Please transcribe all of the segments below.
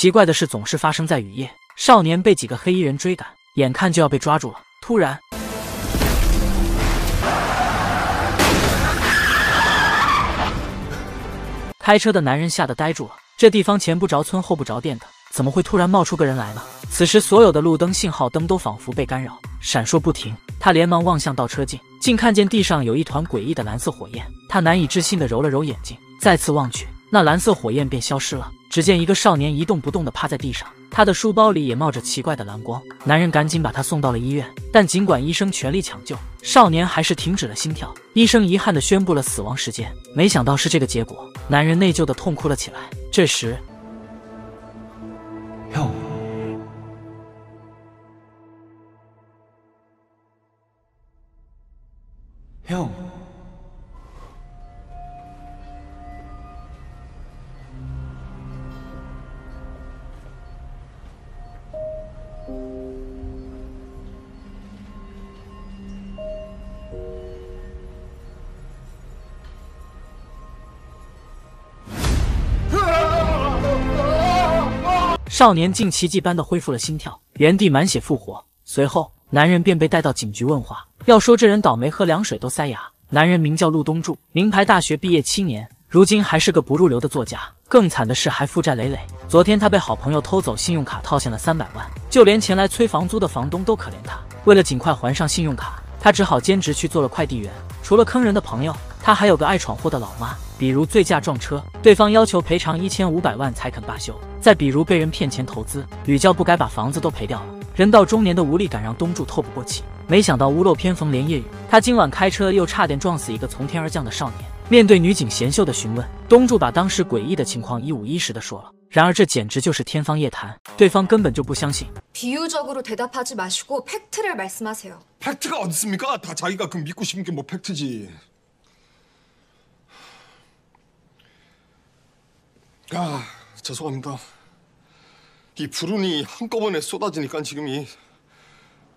奇怪的事总是发生在雨夜，少年被几个黑衣人追赶，眼看就要被抓住了，突然，开车的男人吓得呆住了。这地方前不着村后不着店的，怎么会突然冒出个人来呢？此时，所有的路灯、信号灯都仿佛被干扰，闪烁不停。他连忙望向倒车镜，竟看见地上有一团诡异的蓝色火焰。他难以置信地揉了揉眼睛，再次望去，那蓝色火焰便消失了。只见一个少年一动不动地趴在地上，他的书包里也冒着奇怪的蓝光。男人赶紧把他送到了医院，但尽管医生全力抢救，少年还是停止了心跳。医生遗憾地宣布了死亡时间。没想到是这个结果，男人内疚地痛哭了起来。这时，少年竟奇迹般的恢复了心跳，原地满血复活。随后，男人便被带到警局问话。要说这人倒霉，喝凉水都塞牙。男人名叫陆东柱，名牌大学毕业七年，如今还是个不入流的作家。更惨的是，还负债累累。昨天他被好朋友偷走信用卡，套现了三百万，就连前来催房租的房东都可怜他。为了尽快还上信用卡，他只好兼职去做了快递员。除了坑人的朋友，他还有个爱闯祸的老妈。比如醉驾撞车，对方要求赔偿一千五百万才肯罢休；再比如被人骗钱投资，屡教不改，把房子都赔掉了。人到中年的无力感让东柱透不过气。没想到屋漏偏逢连夜雨，他今晚开车又差点撞死一个从天而降的少年。面对女警贤秀的询问，东柱把当时诡异的情况一五一十的说了。然而这简直就是天方夜谭，对方根本就不相信。비유적으로대답하지마시고팩트를말씀하세요 팩트가 어디 있습니까? 다 자기가 그 믿고 싶은 게 뭐 팩트지. 아, 죄송합니다. 이 불운이 한꺼번에 쏟아지니까 지금 이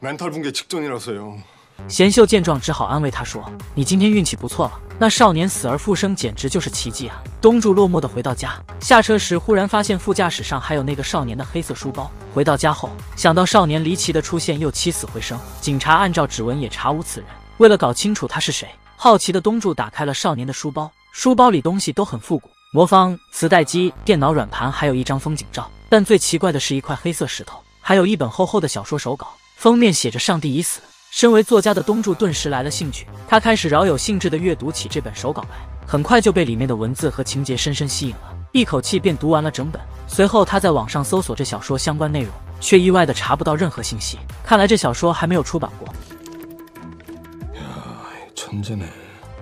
멘탈 붕괴 직전이라서요. 贤秀见状，只好安慰他说：“你今天运气不错了，那少年死而复生简直就是奇迹啊！”东柱落寞的回到家，下车时忽然发现副驾驶上还有那个少年的黑色书包。回到家后，想到少年离奇的出现又起死回生，警察按照指纹也查无此人。为了搞清楚他是谁，好奇的东柱打开了少年的书包，书包里东西都很复古，魔方、磁带机、电脑软盘，还有一张风景照。但最奇怪的是一块黑色石头，还有一本厚厚的小说手稿，封面写着“上帝已死”。身为作家的东柱顿时来了兴趣，他开始饶有兴致地阅读起这本手稿来，很快就被里面的文字和情节深深吸引了，一口气便读完了整本。随后，他在网上搜索这小说相关内容，却意外地查不到任何信息。看来这小说还没有出版过。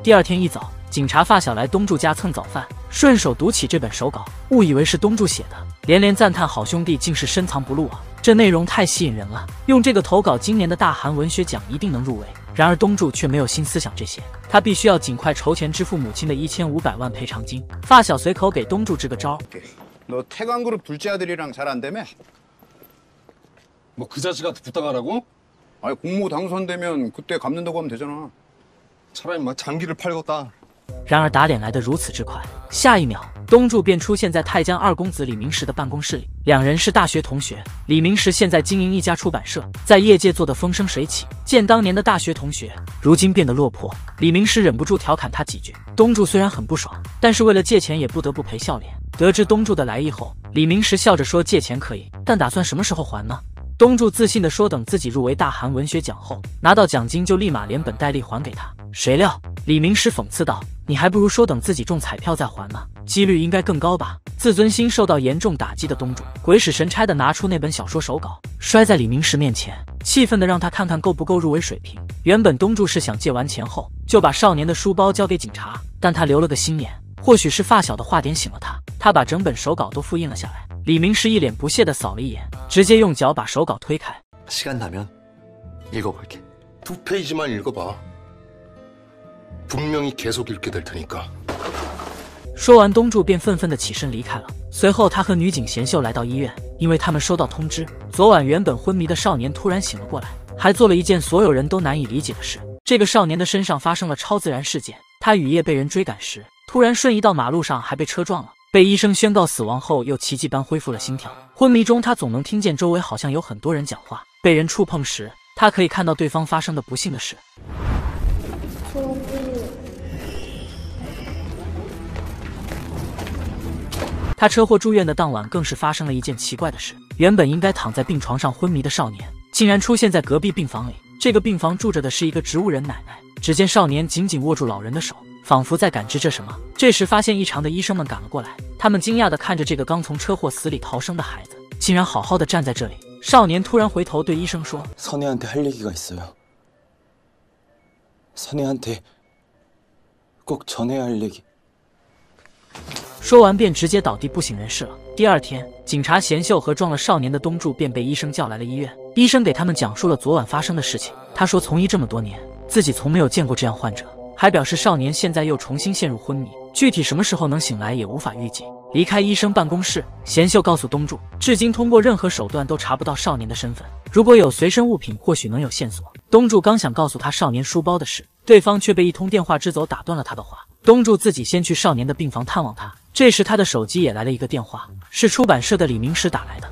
第二天一早，警察发小来东柱家蹭早饭，顺手读起这本手稿，误以为是东柱写的，连连赞叹：“好兄弟，竟是深藏不露啊！”这内容太吸引人了，用这个投稿，今年的大韩文学奖一定能入围。然而东柱却没有心思想这些，他必须要尽快筹钱支付母亲的一千五百万赔偿金。发小随口给东柱支个招， 너 태광그룹 둘째 아들이랑 잘 안 되며? 뭐 그 자식한테 부탁하라고? 아니 공모 당선되면 그때 갚는다고 하면 되잖아. 차라리 막 장기를 팔겠다. 然而打脸来得如此之快，下一秒东柱便出现在泰江二公子李明石的办公室里。两人是大学同学，李明石现在经营一家出版社，在业界做得风生水起。见当年的大学同学如今变得落魄，李明石忍不住调侃他几句。东柱虽然很不爽，但是为了借钱也不得不赔笑脸。得知东柱的来意后，李明石笑着说：“借钱可以，但打算什么时候还呢？”东柱自信地说：“等自己入围大韩文学奖后，拿到奖金就立马连本带利还给他。”谁料李明石讽刺道：“你还不如说等自己中彩票再还呢，几率应该更高吧？”自尊心受到严重打击的东柱鬼使神差地拿出那本小说手稿，摔在李明石面前，气愤地让他看看够不够入围水平。原本东柱是想借完钱后就把少年的书包交给警察，但他留了个心眼，或许是发小的话点醒了他，他把整本手稿都复印了下来。李明石一脸不屑地扫了一眼，直接用脚把手稿推开。 시간 나면 읽어볼게. 두 페이지만 읽어봐. 분명히 계속 읽게 될 테니까. 说完，东柱便愤愤地起身离开了。随后，他和女警贤秀来到医院，因为他们收到通知，昨晚原本昏迷的少年突然醒了过来，还做了一件所有人都难以理解的事。这个少年的身上发生了超自然事件，他雨夜被人追赶时，突然瞬移到马路上，还被车撞了。 被医生宣告死亡后，又奇迹般恢复了心跳。昏迷中，他总能听见周围好像有很多人讲话。被人触碰时，他可以看到对方发生的不幸的事。 他车祸住院的当晚，更是发生了一件奇怪的事。原本应该躺在病床上昏迷的少年，竟然出现在隔壁病房里。这个病房住着的是一个植物人奶奶。只见少年紧紧握住老人的手，仿佛在感知着什么。这时，发现异常的医生们赶了过来，他们惊讶地看着这个刚从车祸死里逃生的孩子，竟然好好的站在这里。少年突然回头对医生说：“선혜한테할얘기가있어요선혜한테꼭전해야할얘기 说完便直接倒地不省人事了。第二天，警察贤秀和撞了少年的东柱便被医生叫来了医院。医生给他们讲述了昨晚发生的事情。他说，从医这么多年，自己从没有见过这样患者，还表示少年现在又重新陷入昏迷，具体什么时候能醒来也无法预计。离开医生办公室，贤秀告诉东柱，至今通过任何手段都查不到少年的身份。如果有随身物品，或许能有线索。东柱刚想告诉他少年书包的事，对方却被一通电话支走，打断了他的话。东柱自己先去少年的病房探望他。这时，他的手机也来了一个电话，是出版社的李明石打来的。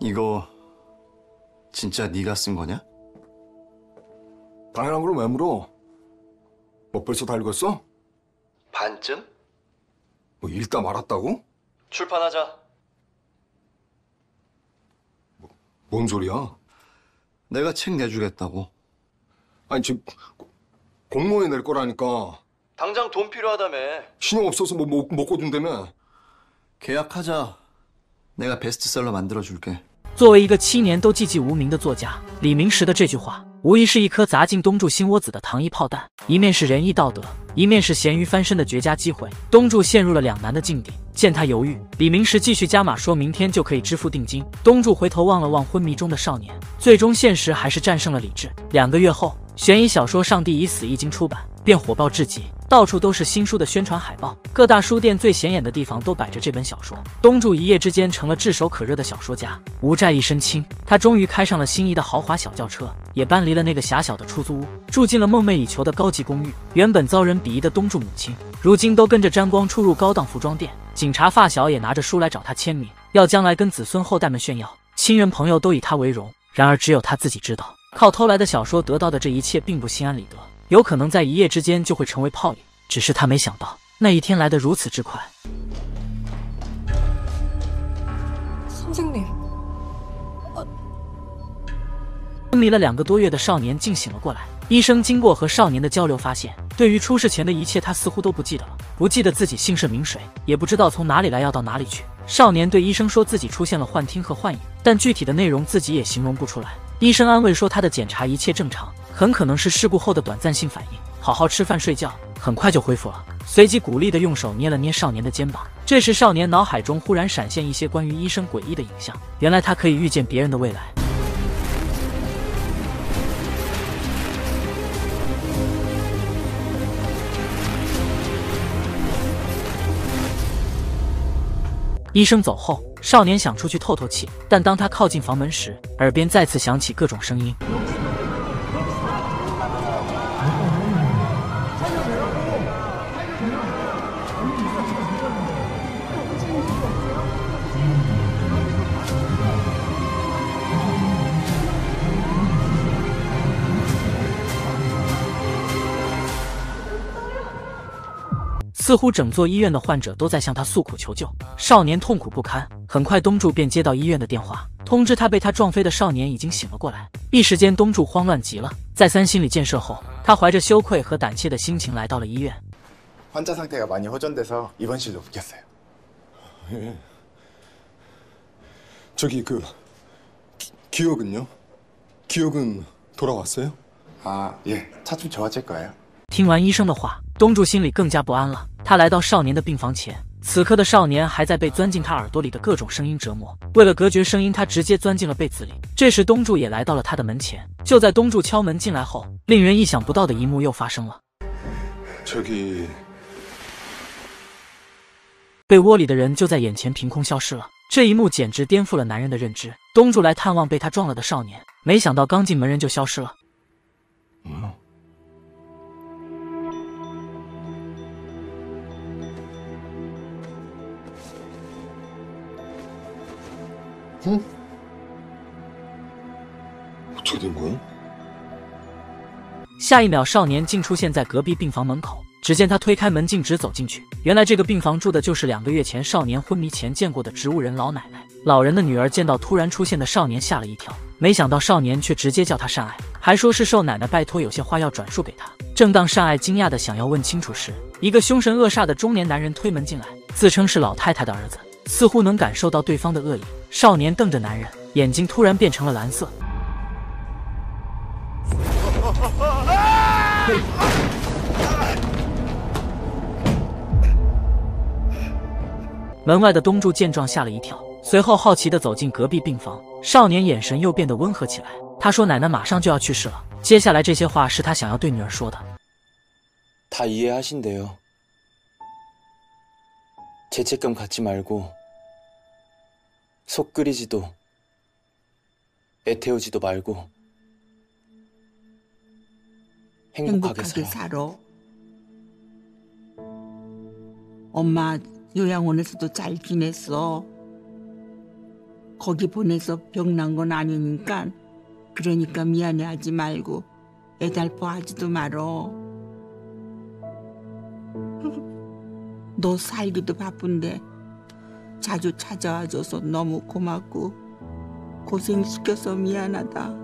이거진짜네가쓴거냐당연한걸왜물어뭐벌써다읽었어반쯤뭐읽다말았다고출판하자 뭔소리야 내가 책 내주겠다고 아니 지금 공모에 낼 거라니까 당장 돈 필요하다며 신용 없어서 뭐 못 먹고 준다며 계약하자 내가 베스트셀러 만들어 줄게 作为一个七年都寂寂无名的作家，李明石的这句话，无疑是一颗砸进东柱心窝子的糖衣炮弹。一面是仁义道德，一面是咸鱼翻身的绝佳机会。东柱陷入了两难的境地。见他犹豫，李明石继续加码，说明天就可以支付定金。东柱回头望了望昏迷中的少年，最终现实还是战胜了理智。两个月后，悬疑小说《上帝已死》一经出版，便火爆至极。 到处都是新书的宣传海报，各大书店最显眼的地方都摆着这本小说。东柱一夜之间成了炙手可热的小说家，无债一身轻。他终于开上了心仪的豪华小轿车，也搬离了那个狭小的出租屋，住进了梦寐以求的高级公寓。原本遭人鄙夷的东柱母亲，如今都跟着沾光出入高档服装店。警察发小也拿着书来找他签名，要将来跟子孙后代们炫耀。亲人朋友都以他为荣，然而只有他自己知道，靠偷来的小说得到的这一切并不心安理得。有可能在一夜之间就会成为泡影，只是他没想到那一天来得如此之快。선생님昏迷了两个多月的少年竟醒了过来。医生经过和少年的交流，发现对于出事前的一切，他似乎都不记得了，不记得自己姓甚名谁，也不知道从哪里来要到哪里去。少年对医生说自己出现了幻听和幻影，但具体的内容自己也形容不出来。医生安慰说他的检查一切正常， 很可能是事故后的短暂性反应，好好吃饭睡觉，很快就恢复了。随即鼓励的用手捏了捏少年的肩膀。这时少年脑海中忽然闪现一些关于医生诡异的影像，原来他可以预见别人的未来。医生走后，少年想出去透透气，但当他靠近房门时，耳边再次响起各种声音。似乎整座医院的患者都在向他诉苦求救，少年痛苦不堪。很快，东柱便接到医院的电话，通知他被他撞飞的少年已经醒了过来。一时间，东柱慌乱极了。再三心理建设后，他怀着羞愧和胆怯的心情来到了医院。환자상태가많이호전돼서입원실로옮겼어요 저기 그 기억은요기억은돌아왔어요 아예차좀좋아질거예요听完医生的话， 东柱心里更加不安了。他来到少年的病房前，此刻的少年还在被钻进他耳朵里的各种声音折磨。为了隔绝声音，他直接钻进了被子里。这时，东柱也来到了他的门前。就在东柱敲门进来后，令人意想不到的一幕又发生了。被窝里的人就在眼前凭空消失了。这一幕简直颠覆了男人的认知。东柱来探望被他撞了的少年，没想到刚进门人就消失了。嗯어떻게 된 거야? 下一秒，少年竟出现在隔壁病房门口。只见他推开门，径直走进去。原来这个病房住的就是两个月前少年昏迷前见过的植物人老奶奶。老人的女儿见到突然出现的少年，吓了一跳。没想到少年却直接叫他善爱，还说是受奶奶拜托，有些话要转述给他。正当善爱惊讶的想要问清楚时，一个凶神恶煞的中年男人推门进来，自称是老太太的儿子， 似乎能感受到对方的恶意。少年瞪着男人，眼睛突然变成了蓝色。门外的东柱见状吓了一跳，随后好奇的走进隔壁病房。少年眼神又变得温和起来。他说：“奶奶马上就要去世了。”接下来这些话是他想要对女儿说的。다이해하신대요 죄책감 갖지 말고 속 끓이지도 애태우지도 말고행복하게 살아 살아. 엄마 요양원에서도 잘 지냈어. 거기 보내서 병난 건 아니니까 그러니까 미안해하지 말고 애달퍼하지도 말어. 너 살기도 바쁜데 자주 찾아와줘서 너무 고맙고 고생시켜서 미안하다.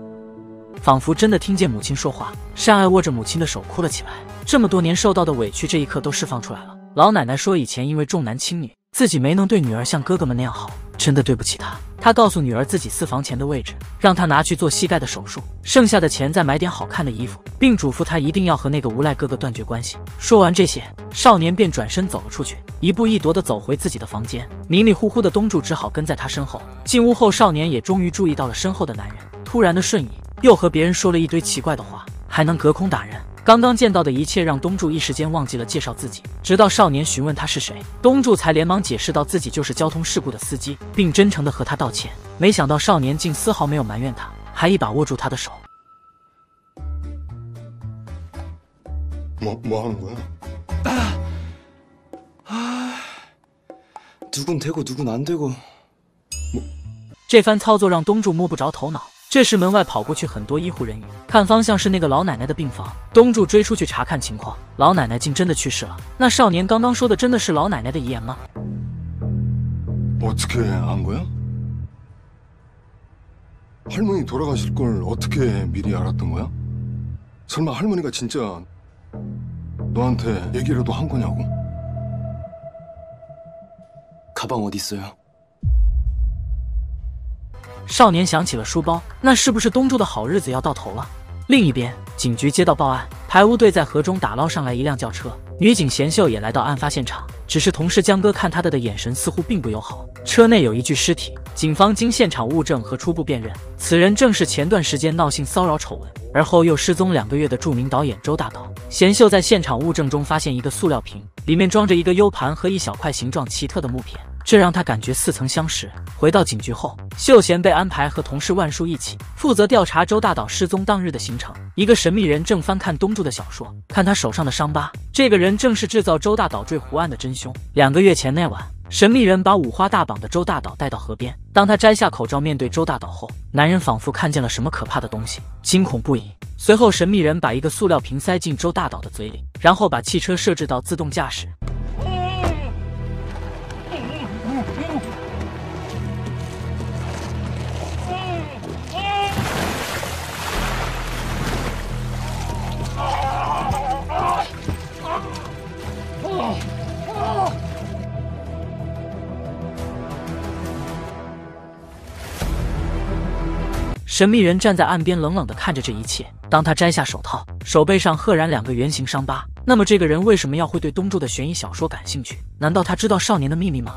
仿佛真的听见母亲说话，善爱握着母亲的手哭了起来。这么多年受到的委屈，这一刻都释放出来了。老奶奶说，以前因为重男轻女， 自己没能对女儿像哥哥们那样好，真的对不起她。她告诉女儿自己私房钱的位置，让她拿去做膝盖的手术，剩下的钱再买点好看的衣服，并嘱咐她一定要和那个无赖哥哥断绝关系。说完这些，少年便转身走了出去，一步一踱的走回自己的房间。迷迷糊糊的东柱只好跟在他身后。进屋后，少年也终于注意到了身后的男人，突然的瞬移，又和别人说了一堆奇怪的话，还能隔空打人。刚刚见到的一切让东柱一时间忘记了介绍自己，直到少年询问他是谁，东柱才连忙解释到自己就是交通事故的司机，并真诚的和他道歉。没想到少年竟丝毫没有埋怨他，还一把握住他的手。 뭐, 뭐 하는 거야? 누군되고누군안되고 这番操作让东柱摸不着头脑。 这时，门外跑过去很多医护人员，看方向是那个老奶奶的病房。东柱追出去查看情况，老奶奶竟真的去世了。那少年刚刚说的真的是老奶奶的遗言吗？ 어떻게 안 거야? 할머니 돌아가실 걸 어떻게 미리 알았던 거야? 설마 할머니가 진짜 너한테 얘기라도 한 거냐고? 가방 어디 있어요? 少年想起了书包，那是不是东柱的好日子要到头了？另一边，警局接到报案，排污队在河中打捞上来一辆轿车，女警贤秀也来到案发现场。只是同事江哥看他的的眼神似乎并不友好。车内有一具尸体，警方经现场物证和初步辨认，此人正是前段时间闹性骚扰丑闻，而后又失踪两个月的著名导演周大导。贤秀在现场物证中发现一个塑料瓶，里面装着一个 U 盘和一小块形状奇特的木片。这让他感觉似曾相识。回到警局后，秀贤被安排和同事万树一起负责调查周大岛失踪当日的行程。一个神秘人正翻看东柱的小说，看他手上的伤疤，这个人正是制造周大岛坠湖案的真凶。两个月前那晚，神秘人把五花大绑的周大岛带到河边。当他摘下口罩面对周大岛后，男人仿佛看见了什么可怕的东西，惊恐不已。随后，神秘人把一个塑料瓶塞进周大岛的嘴里，然后把汽车设置到自动驾驶。神秘人站在岸边，冷冷地看着这一切。当他摘下手套，手背上赫然两个圆形伤疤。那么，这个人为什么要会对东柱的悬疑小说感兴趣？难道他知道少年的秘密吗？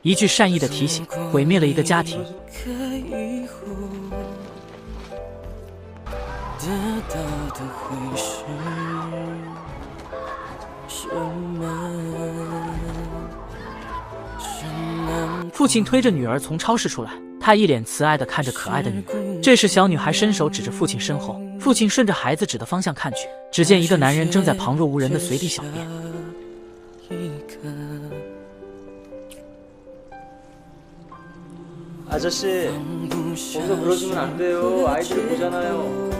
一句善意的提醒，毁灭了一个家庭。得到的会是什么？父亲推着女儿从超市出来，他一脸慈爱地看着可爱的女儿。这时，小女孩伸手指着父亲身后，父亲顺着孩子指的方向看去，只见一个男人正在旁若无人的随地小便。 이가 아저씨, 거기서 그러시면 안 돼요. 아이들 보잖아요.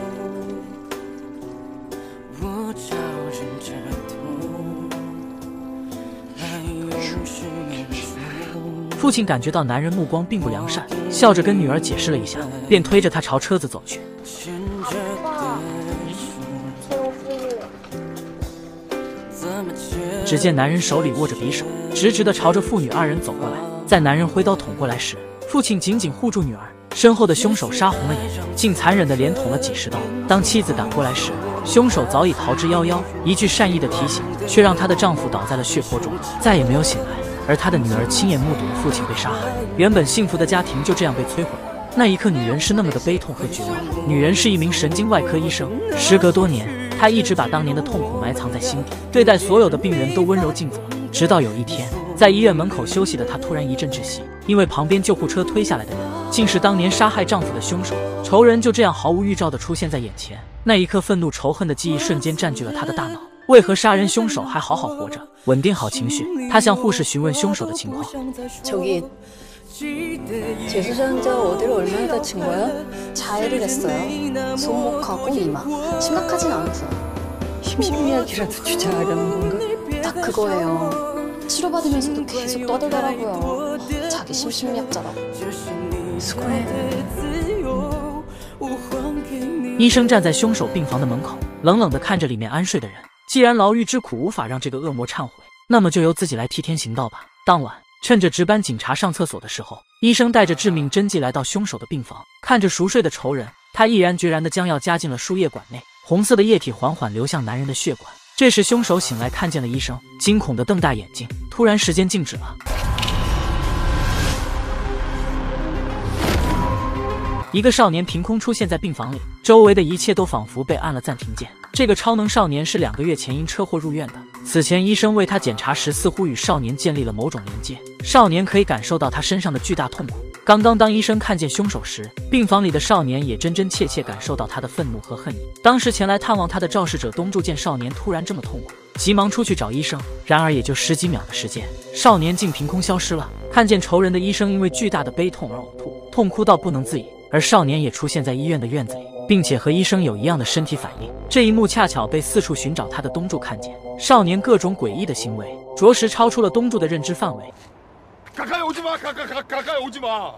父亲感觉到男人目光并不良善，笑着跟女儿解释了一下，便推着她朝车子走去。只见男人手里握着匕首，直直的朝着父女二人走过来。在男人挥刀捅过来时，父亲紧紧护住女儿，身后的凶手杀红了眼，竟残忍的连捅了几十刀。当妻子赶过来时，凶手早已逃之夭夭。一句善意的提醒，却让她的丈夫倒在了血泊中，再也没有醒来。而她的女儿亲眼目睹了父亲被杀害，原本幸福的家庭就这样被摧毁了。那一刻，女人是那么的悲痛和绝望。女人是一名神经外科医生，时隔多年，她一直把当年的痛苦埋藏在心底，对待所有的病人都温柔尽责。直到有一天，在医院门口休息的她突然一阵窒息，因为旁边救护车推下来的人竟是当年杀害丈夫的凶手。仇人就这样毫无预兆地出现在眼前，那一刻，愤怒仇恨的记忆瞬间占据了她的大脑。为何杀人凶手还好好活着？稳定好情绪，她向护士询问凶手的情况。 저기 재수자환자 어디로 얼마나 다친 거야? 자해를 했어요. 손목하고 이마. 심각하진 않았어요. 심신미약이라도 주저하려는 건가? 딱 그거예요. 치료받으면서도 계속 떠들더라고요. 자기 심신미약자라고. 수고해. 医生站在凶手病房的门口，冷冷地看着里面安睡的人。 既然牢狱之苦无法让这个恶魔忏悔，那么就由自己来替天行道吧。当晚，趁着值班警察上厕所的时候，医生带着致命针剂来到凶手的病房，看着熟睡的仇人，他毅然决然地将药加进了输液管内，红色的液体缓缓流向男人的血管。这时，凶手醒来，看见了医生，惊恐地瞪大眼睛。突然，时间静止了。一个少年凭空出现在病房里，周围的一切都仿佛被按了暂停键。这个超能少年是两个月前因车祸入院的，此前医生为他检查时似乎与少年建立了某种连接，少年可以感受到他身上的巨大痛苦。刚刚当医生看见凶手时，病房里的少年也真真切切感受到他的愤怒和恨意。当时前来探望他的肇事者东柱见少年突然这么痛苦，急忙出去找医生，然而也就十几秒的时间，少年竟凭空消失了。看见仇人的医生因为巨大的悲痛而呕吐，痛哭到不能自已。而少年也出现在医院的院子里，并且和医生有一样的身体反应。这一幕恰巧被四处寻找他的东柱看见。少年各种诡异的行为，着实超出了东柱的认知范围。 가까이 오지 마. 가까 가, 가까이 오지 마.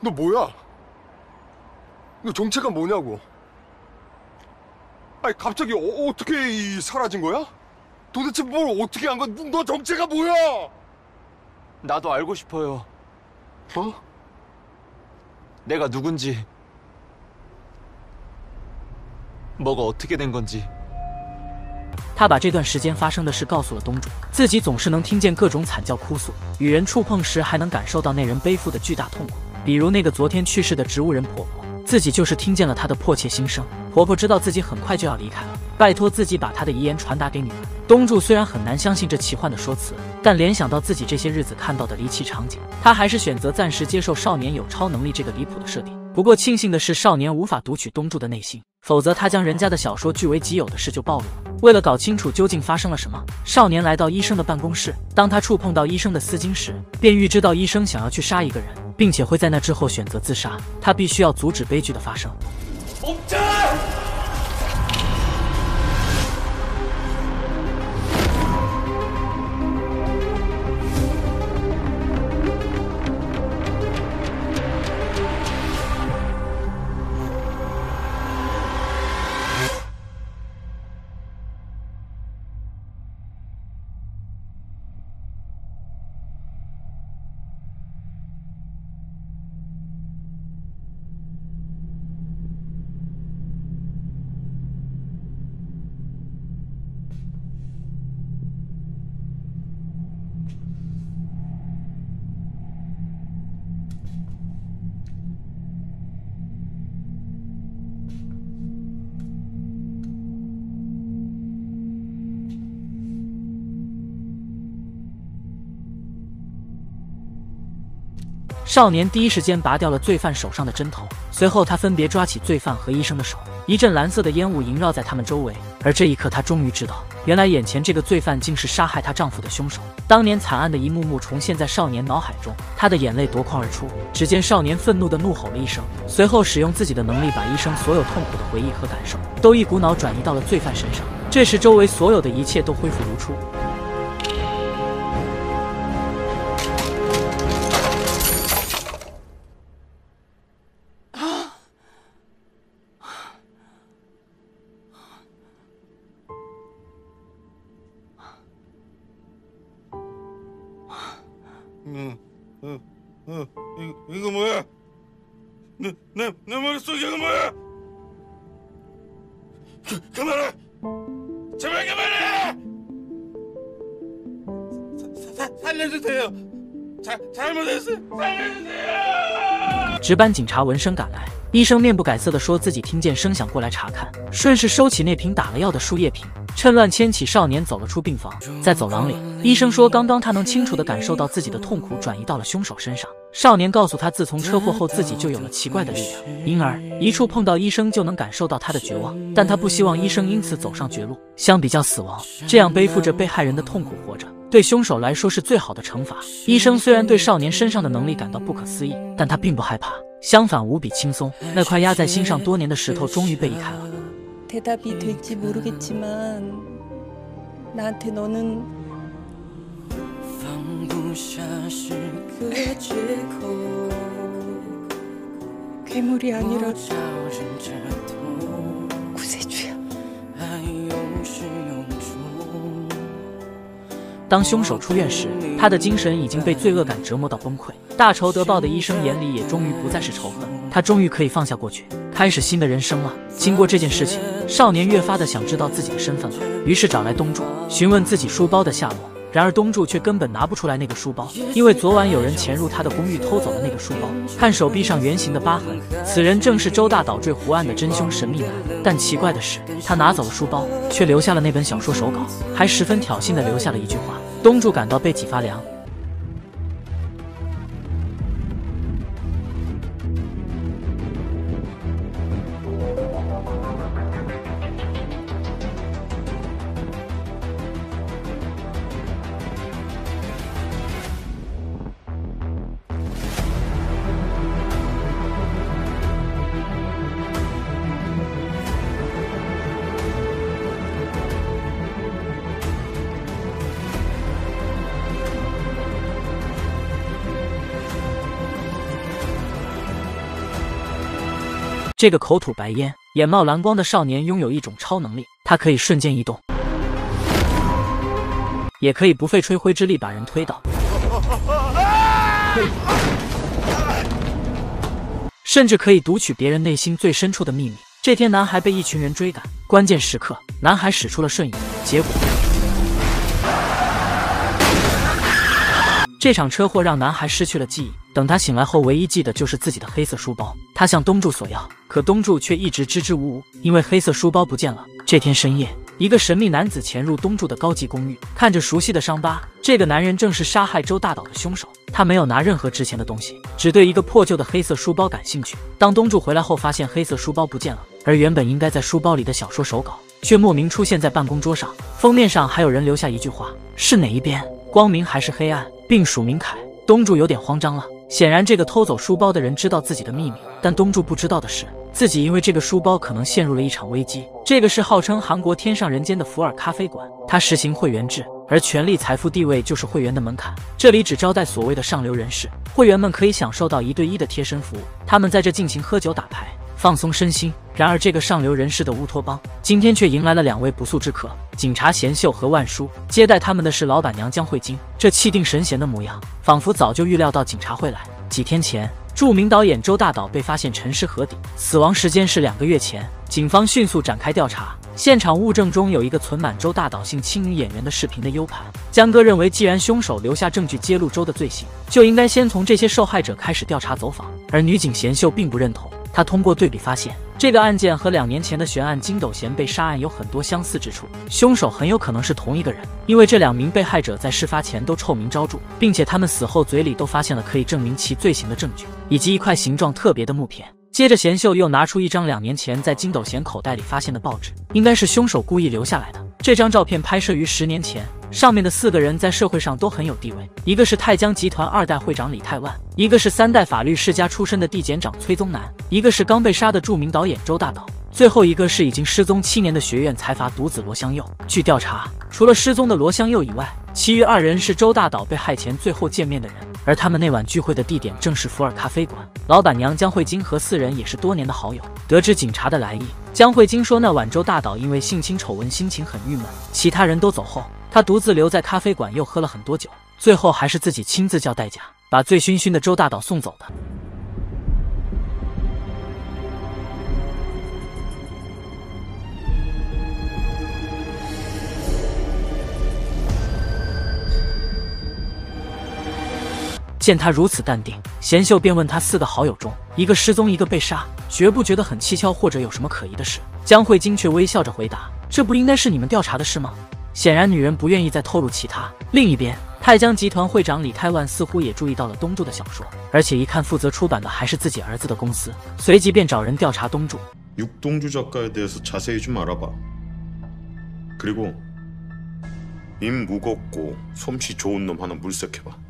너 뭐야? 너 정체가 뭐냐고? 아니 갑자기 어, 어떻게 이 사라진 거야? 도대체 뭘 어떻게 한 거야? 너 정체가 뭐야? 나도 알고 싶어요. 어? 내가 누군지. 뭐가 어떻게 된 건지. 他把这段时间发生的事告诉了东主，自己总是能听见各种惨叫哭诉，与人触碰时还能感受到那人背负的巨大痛苦。比如那个昨天去世的植物人婆婆， 自己就是听见了她的迫切心声。婆婆知道自己很快就要离开了，拜托自己把她的遗言传达给女儿。东柱虽然很难相信这奇幻的说辞，但联想到自己这些日子看到的离奇场景，他还是选择暂时接受少年有超能力这个离谱的设定。不过庆幸的是，少年无法读取东柱的内心，否则他将人家的小说据为己有的事就暴露了。为了搞清楚究竟发生了什么，少年来到医生的办公室。当他触碰到医生的丝巾时，便预知到医生想要去杀一个人，并且会在那之后选择自杀。他必须要阻止悲剧的发生。少年第一时间拔掉了罪犯手上的针头，随后他分别抓起罪犯和医生的手，一阵蓝色的烟雾萦绕在他们周围。而这一刻，他终于知道，原来眼前这个罪犯竟是杀害她丈夫的凶手。当年惨案的一幕幕重现在少年脑海中，他的眼泪夺眶而出。只见少年愤怒地怒吼了一声，随后使用自己的能力把医生所有痛苦的回忆和感受都一股脑转移到了罪犯身上。这时，周围所有的一切都恢复如初。내, 내, 내 머릿속에 이거 뭐야? 그, 그만해! 제발 그만해! 사, 사, 살려주세요! 자, 잘못했어요! 살려주세요! 值班警察闻声赶来，医生面不改色地说自己听见声响过来查看，顺势收起那瓶打了药的输液瓶，趁乱牵起少年走了出病房。在走廊里，医生说刚刚他能清楚地感受到自己的痛苦转移到了凶手身上。 少年告诉他，自从车祸后自己就有了奇怪的力量，因而一触碰到医生就能感受到他的绝望。但他不希望医生因此走上绝路。相比较死亡，这样背负着被害人的痛苦活着，对凶手来说是最好的惩罚。医生虽然对少年身上的能力感到不可思议，但他并不害怕，相反无比轻松。那块压在心上多年的石头终于被移开了。대답이 될지 모르겠지만 나한테 너는 放不下是个借口， 괴물이 我 아니라 叫人这痛， 구세주야. 爱有始有终。当凶手出院时，他的精神已经被罪恶感折磨到崩溃。大仇得报的医生眼里也终于不再是仇恨，他终于可以放下过去，开始新的人生了。经过这件事情，少年越发的想知道自己的身份了，于是找来东柱询问自己书包的下落。 然而东柱却根本拿不出来那个书包，因为昨晚有人潜入他的公寓偷走了那个书包。看手臂上圆形的疤痕，此人正是周大岛坠湖案的真凶神秘男。但奇怪的是，他拿走了书包，却留下了那本小说手稿，还十分挑衅地留下了一句话。东柱感到背脊发凉。这个口吐白烟、眼冒蓝光的少年拥有一种超能力，他可以瞬间移动，也可以不费吹灰之力把人推倒，甚至可以读取别人内心最深处的秘密。这天，男孩被一群人追赶，关键时刻，男孩使出了瞬移，结果。这场车祸让男孩失去了记忆。等他醒来后，唯一记得就是自己的黑色书包。他向东柱索要，可东柱却一直支支吾吾，因为黑色书包不见了。这天深夜，一个神秘男子潜入东柱的高级公寓，看着熟悉的伤疤，这个男人正是杀害周大岛的凶手。他没有拿任何值钱的东西，只对一个破旧的黑色书包感兴趣。当东柱回来后，发现黑色书包不见了，而原本应该在书包里的小说手稿却莫名出现在办公桌上。封面上还有人留下一句话：“是哪一边？光明还是黑暗？”并署名凯。东柱有点慌张了。显然，这个偷走书包的人知道自己的秘密，但东柱不知道的是，自己因为这个书包可能陷入了一场危机。这个是号称韩国天上人间的福尔咖啡馆，它实行会员制，而权力、财富、地位就是会员的门槛。这里只招待所谓的上流人士，会员们可以享受到一对一的贴身服务，他们在这尽情喝酒打牌。放松身心。然而，这个上流人士的乌托邦今天却迎来了两位不速之客：警察贤秀和万叔。接待他们的是老板娘江慧晶，这气定神闲的模样，仿佛早就预料到警察会来。几天前，著名导演周大岛被发现沉尸河底，死亡时间是两个月前。警方迅速展开调查，现场物证中有一个存满周大岛性青女演员的视频的 U 盘。江哥认为，既然凶手留下证据揭露周的罪行，就应该先从这些受害者开始调查走访。而女警贤秀并不认同。他通过对比发现，这个案件和两年前的悬案金斗贤被杀案有很多相似之处，凶手很有可能是同一个人，因为这两名被害者在事发前都臭名昭著，并且他们死后嘴里都发现了可以证明其罪行的证据，以及一块形状特别的木片。接着，贤秀又拿出一张两年前在金斗贤口袋里发现的报纸，应该是凶手故意留下来的。这张照片拍摄于十年前，上面的四个人在社会上都很有地位，一个是泰江集团二代会长李泰万，一个是三代法律世家出身的地检长崔宗南，一个是刚被杀的著名导演周大导。最后一个是已经失踪七年的学院财阀独子罗香佑。据调查，除了失踪的罗香佑以外，其余二人是周大岛被害前最后见面的人。而他们那晚聚会的地点正是福尔咖啡馆，老板娘江慧晶和四人也是多年的好友。得知警察的来意，江慧晶说那晚周大岛因为性侵丑闻心情很郁闷，其他人都走后，他独自留在咖啡馆又喝了很多酒，最后还是自己亲自叫代驾把醉醺醺的周大岛送走的。见他如此淡定，贤秀便问他四个好友中，一个失踪，一个被杀，觉不觉得很蹊跷，或者有什么可疑的事？江慧晶却微笑着回答：“这不应该是你们调查的事吗？”显然，女人不愿意再透露其他。另一边，泰江集团会长李泰万似乎也注意到了东柱的小说，而且一看负责出版的还是自己儿子的公司，随即便找人调查东柱。육동주작가에대해서자세히좀알아봐그리고입무겁고솜씨좋은놈하나물색해봐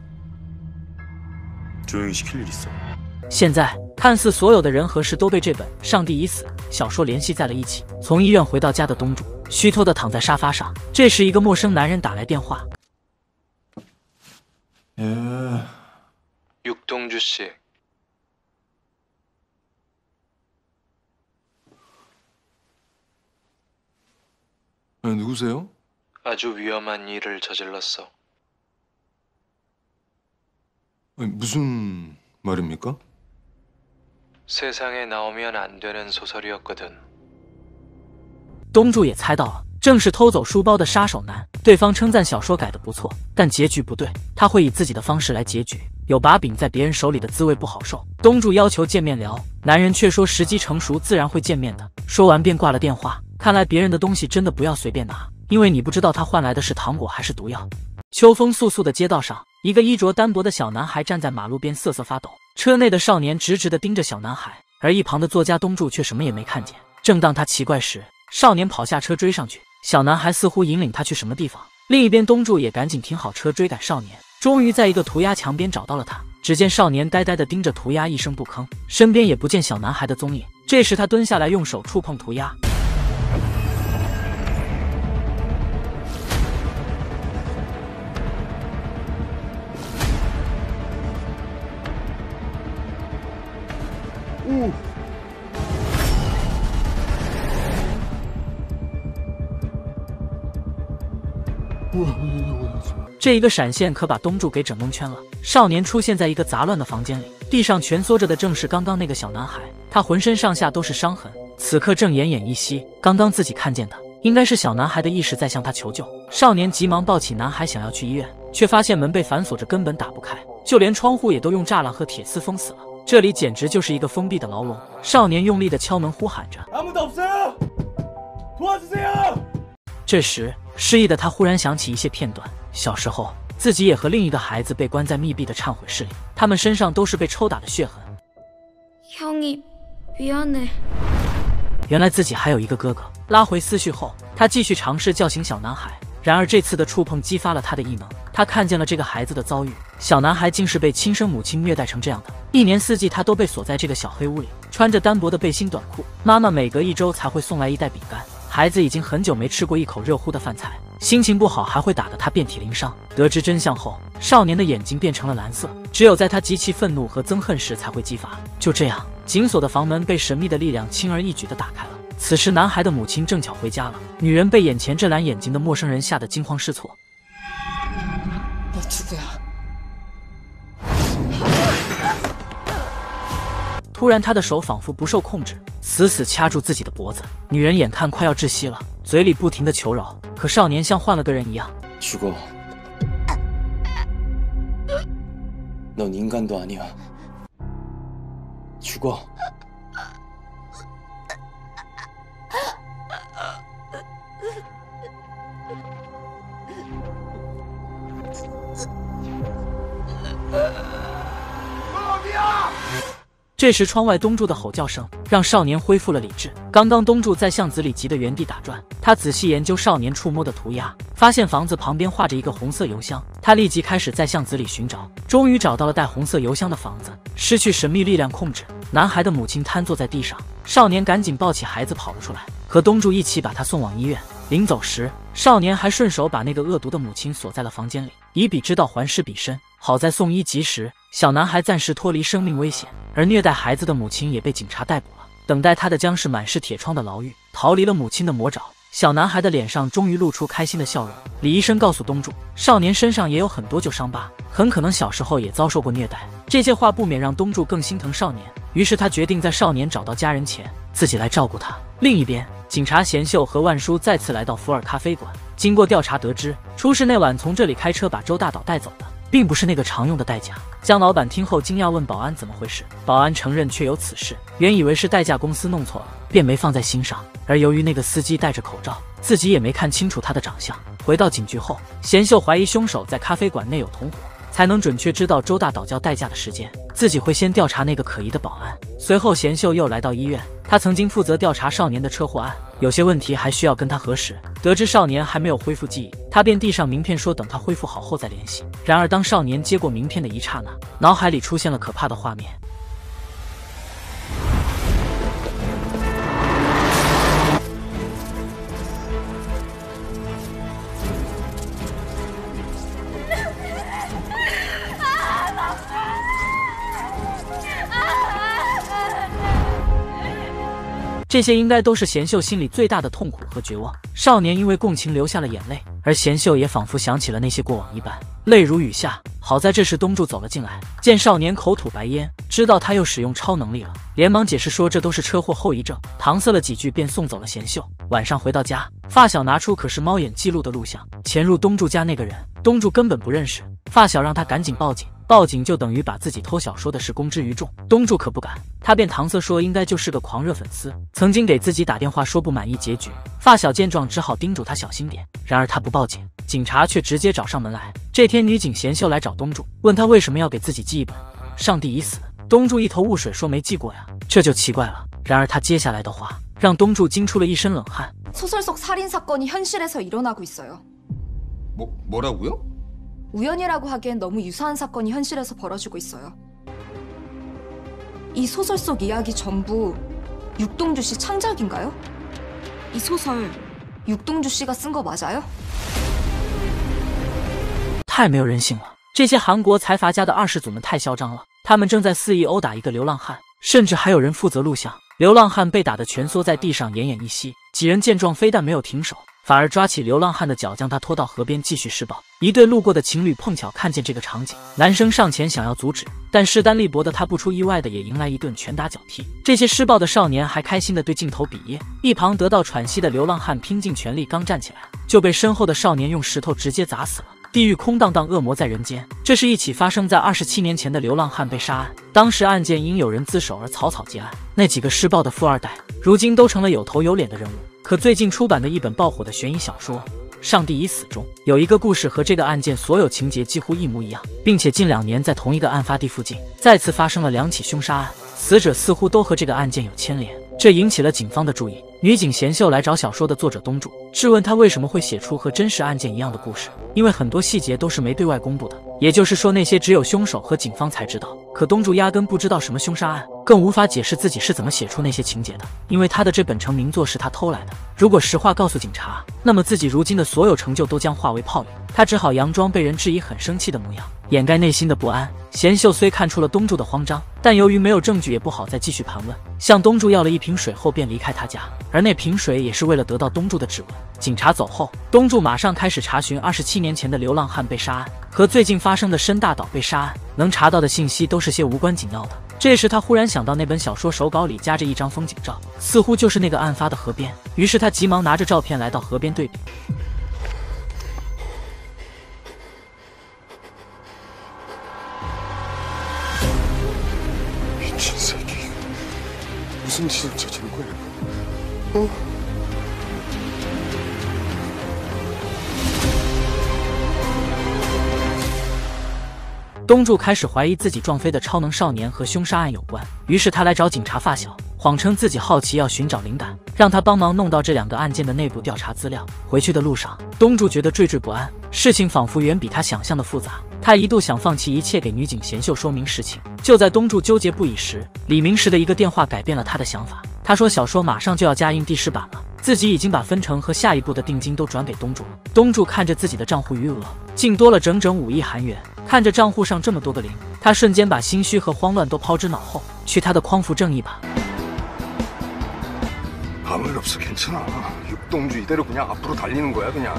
现在看似所有的人和事都被这本《上帝已死》小说联系在了一起。从医院回到家的东柱虚脱的躺在沙发上，这时一个陌生男人打来电话。예육동주씨누구세요아주위험한일을저질렀어 무슨말입니까세상에나오면안되는소설이었거든东柱也猜到了，正是偷走书包的杀手男。对方称赞小说改的不错，但结局不对，他会以自己的方式来结局。有把柄在别人手里的滋味不好受。东柱要求见面聊，男人却说时机成熟自然会见面的。说完便挂了电话。看来别人的东西真的不要随便拿，因为你不知道他换来的是糖果还是毒药。 秋风簌簌的街道上，一个衣着单薄的小男孩站在马路边瑟瑟发抖。车内的少年直直的盯着小男孩，而一旁的作家东柱却什么也没看见。正当他奇怪时，少年跑下车追上去，小男孩似乎引领他去什么地方。另一边，东柱也赶紧停好车追赶少年，终于在一个涂鸦墙边找到了他。只见少年呆呆的盯着涂鸦，一声不吭，身边也不见小男孩的踪影。这时，他蹲下来，用手触碰涂鸦。呜这一个闪现可把东柱给整蒙圈了。少年出现在一个杂乱的房间里，地上蜷缩着的正是刚刚那个小男孩，他浑身上下都是伤痕，此刻正奄奄一息。刚刚自己看见的，应该是小男孩的意识在向他求救。少年急忙抱起男孩，想要去医院，却发现门被反锁着，根本打不开，就连窗户也都用栅栏和铁丝封死了。这里简直就是一个封闭的牢笼。少年用力的敲门，呼喊着：“这时，失忆的他忽然想起一些片段。小时候，自己也和另一个孩子被关在密闭的忏悔室里，他们身上都是被抽打的血痕。原来自己还有一个哥哥。拉回思绪后，他继续尝试叫醒小男孩。然而这次的触碰激发了他的异能，他看见了这个孩子的遭遇。小男孩竟是被亲生母亲虐待成这样的，一年四季他都被锁在这个小黑屋里，穿着单薄的背心短裤。妈妈每隔一周才会送来一袋饼干。孩子已经很久没吃过一口热乎的饭菜，心情不好还会打得他遍体鳞伤。得知真相后，少年的眼睛变成了蓝色，只有在他极其愤怒和憎恨时才会激发。就这样，紧锁的房门被神秘的力量轻而易举地打开了。此时，男孩的母亲正巧回家了。女人被眼前这蓝眼睛的陌生人吓得惊慌失措。突然，他的手仿佛不受控制，死死掐住自己的脖子。女人眼看快要窒息了，嘴里不停的求饶，可少年像换了个人一样。죽어넌인간도아니야죽어 这时，窗外东柱的吼叫声让少年恢复了理智。刚刚东柱在巷子里急得原地打转，他仔细研究少年触摸的涂鸦，发现房子旁边画着一个红色邮箱。他立即开始在巷子里寻找，终于找到了带红色邮箱的房子。失去神秘力量控制，男孩的母亲瘫坐在地上，少年赶紧抱起孩子跑了出来，和东柱一起把他送往医院。临走时，少年还顺手把那个恶毒的母亲锁在了房间里，以彼之道还施彼身。好在送医及时，小男孩暂时脱离生命危险，而虐待孩子的母亲也被警察逮捕了。等待他的将是满是铁窗的牢狱。逃离了母亲的魔爪，小男孩的脸上终于露出开心的笑容。李医生告诉东柱，少年身上也有很多旧伤疤，很可能小时候也遭受过虐待。这些话不免让东柱更心疼少年，于是他决定在少年找到家人前，自己来照顾他。另一边，警察贤秀和万叔再次来到福尔咖啡馆，经过调查得知，出事那晚从这里开车把周大岛带走的。并不是那个常用的代驾。江老板听后惊讶问保安怎么回事，保安承认确有此事，原以为是代驾公司弄错了，便没放在心上。而由于那个司机戴着口罩，自己也没看清楚他的长相。回到警局后，贤秀怀疑凶手在咖啡馆内有同伙，才能准确知道周大岛叫代驾的时间。自己会先调查那个可疑的保安。随后，贤秀又来到医院，他曾经负责调查少年的车祸案。有些问题还需要跟他核实。得知少年还没有恢复记忆，他便递上名片，说等他恢复好后再联系。然而，当少年接过名片的一刹那，脑海里出现了可怕的画面。这些应该都是贤秀心里最大的痛苦和绝望。少年因为共情流下了眼泪，而贤秀也仿佛想起了那些过往一般，泪如雨下。好在这时东柱走了进来，见少年口吐白烟，知道他又使用超能力了，连忙解释说这都是车祸后遗症，搪塞了几句便送走了贤秀。晚上回到家，发小拿出可是猫眼记录的录像，潜入东柱家那个人，东柱根本不认识。发小让他赶紧报警。报警就等于把自己偷小说的事公之于众，东柱可不敢，他便搪塞说应该就是个狂热粉丝，曾经给自己打电话说不满意结局。发小见状只好叮嘱他小心点，然而他不报警，警察却直接找上门来。这天女警贤秀来找东柱，问他为什么要给自己记一本《上帝已死》。东柱一头雾水说没记过呀，这就奇怪了。然而他接下来的话让东柱惊出了一身冷汗。소설속살인사건이현실에서일어나고있어요뭐뭐라고요 우연이라고 하기엔 너무 유사한 사건이 현실에서 벌어지고 있어요. 이 소설 속 이야기 전부 육동주 씨 창작인가요? 이 소설 육동주 씨가 쓴 거 맞아요? 太没有人性了！这些韩国财阀家的二世祖们太嚣张了，他们正在肆意殴打一个流浪汉，甚至还有人负责录像。流浪汉被打的全缩在地上，奄奄一息。几人见状，非但没有停手， 反而抓起流浪汉的脚将他拖到河边继续施暴。一对路过的情侣碰巧看见这个场景，男生上前想要阻止，但势单力薄的他不出意外的也迎来一顿拳打脚踢。这些施暴的少年还开心的对镜头比耶。一旁得到喘息的流浪汉拼尽全力，刚站起来就被身后的少年用石头直接砸死了。地狱空荡荡，恶魔在人间。这是一起发生在二十七年前的流浪汉被杀案。当时案件因有人自首而草草结案。那几个施暴的富二代，如今都成了有头有脸的人物。可最近出版的一本爆火的悬疑小说《上帝已死》中，有一个故事和这个案件所有情节几乎一模一样，并且近两年在同一个案发地附近再次发生了两起凶杀案，死者似乎都和这个案件有牵连，这引起了警方的注意。女警贤秀来找小说的作者东柱，质问他为什么会写出和真实案件一样的故事，因为很多细节都是没对外公布的，也就是说那些只有凶手和警方才知道。可东柱压根不知道什么凶杀案。更无法解释自己是怎么写出那些情节的，因为他的这本成名作是他偷来的。如果实话告诉警察，那么自己如今的所有成就都将化为泡影。他只好佯装被人质疑、很生气的模样，掩盖内心的不安。贤秀虽看出了东柱的慌张，但由于没有证据，也不好再继续盘问。向东柱要了一瓶水后，便离开他家，而那瓶水也是为了得到东柱的指纹。警察走后，东柱马上开始查询二十七年前的流浪汉被杀案和最近发生的申大岛被杀案，能查到的信息都是些无关紧要的。这时，他忽然想到那本小说手稿里夹着一张风景照，似乎就是那个案发的河边。于是他急忙拿着照片来到河边对比。미친새끼무슨짓을저 东柱开始怀疑自己撞飞的超能少年和凶杀案有关于是他来找警察发小谎称自己好奇要寻找灵感让他帮忙弄到这两个案件的内部调查资料。回去的路上东柱觉得惴惴不安事情仿佛远比他想象的复杂他一度想放弃一切，给女警贤秀说明实情。就在东柱纠结不已时，李明石的一个电话改变了他的想法。他说小说马上就要加印第十版了，自己已经把分成和下一部的定金都转给东柱了。东柱看着自己的账户余额，竟多了整整五亿韩元。看着账户上这么多个零，他瞬间把心虚和慌乱都抛之脑后，去他的匡扶正义吧。 아무 일 없어 괜찮아 육동주 이대로 그냥 앞으로 달리는 거야 그냥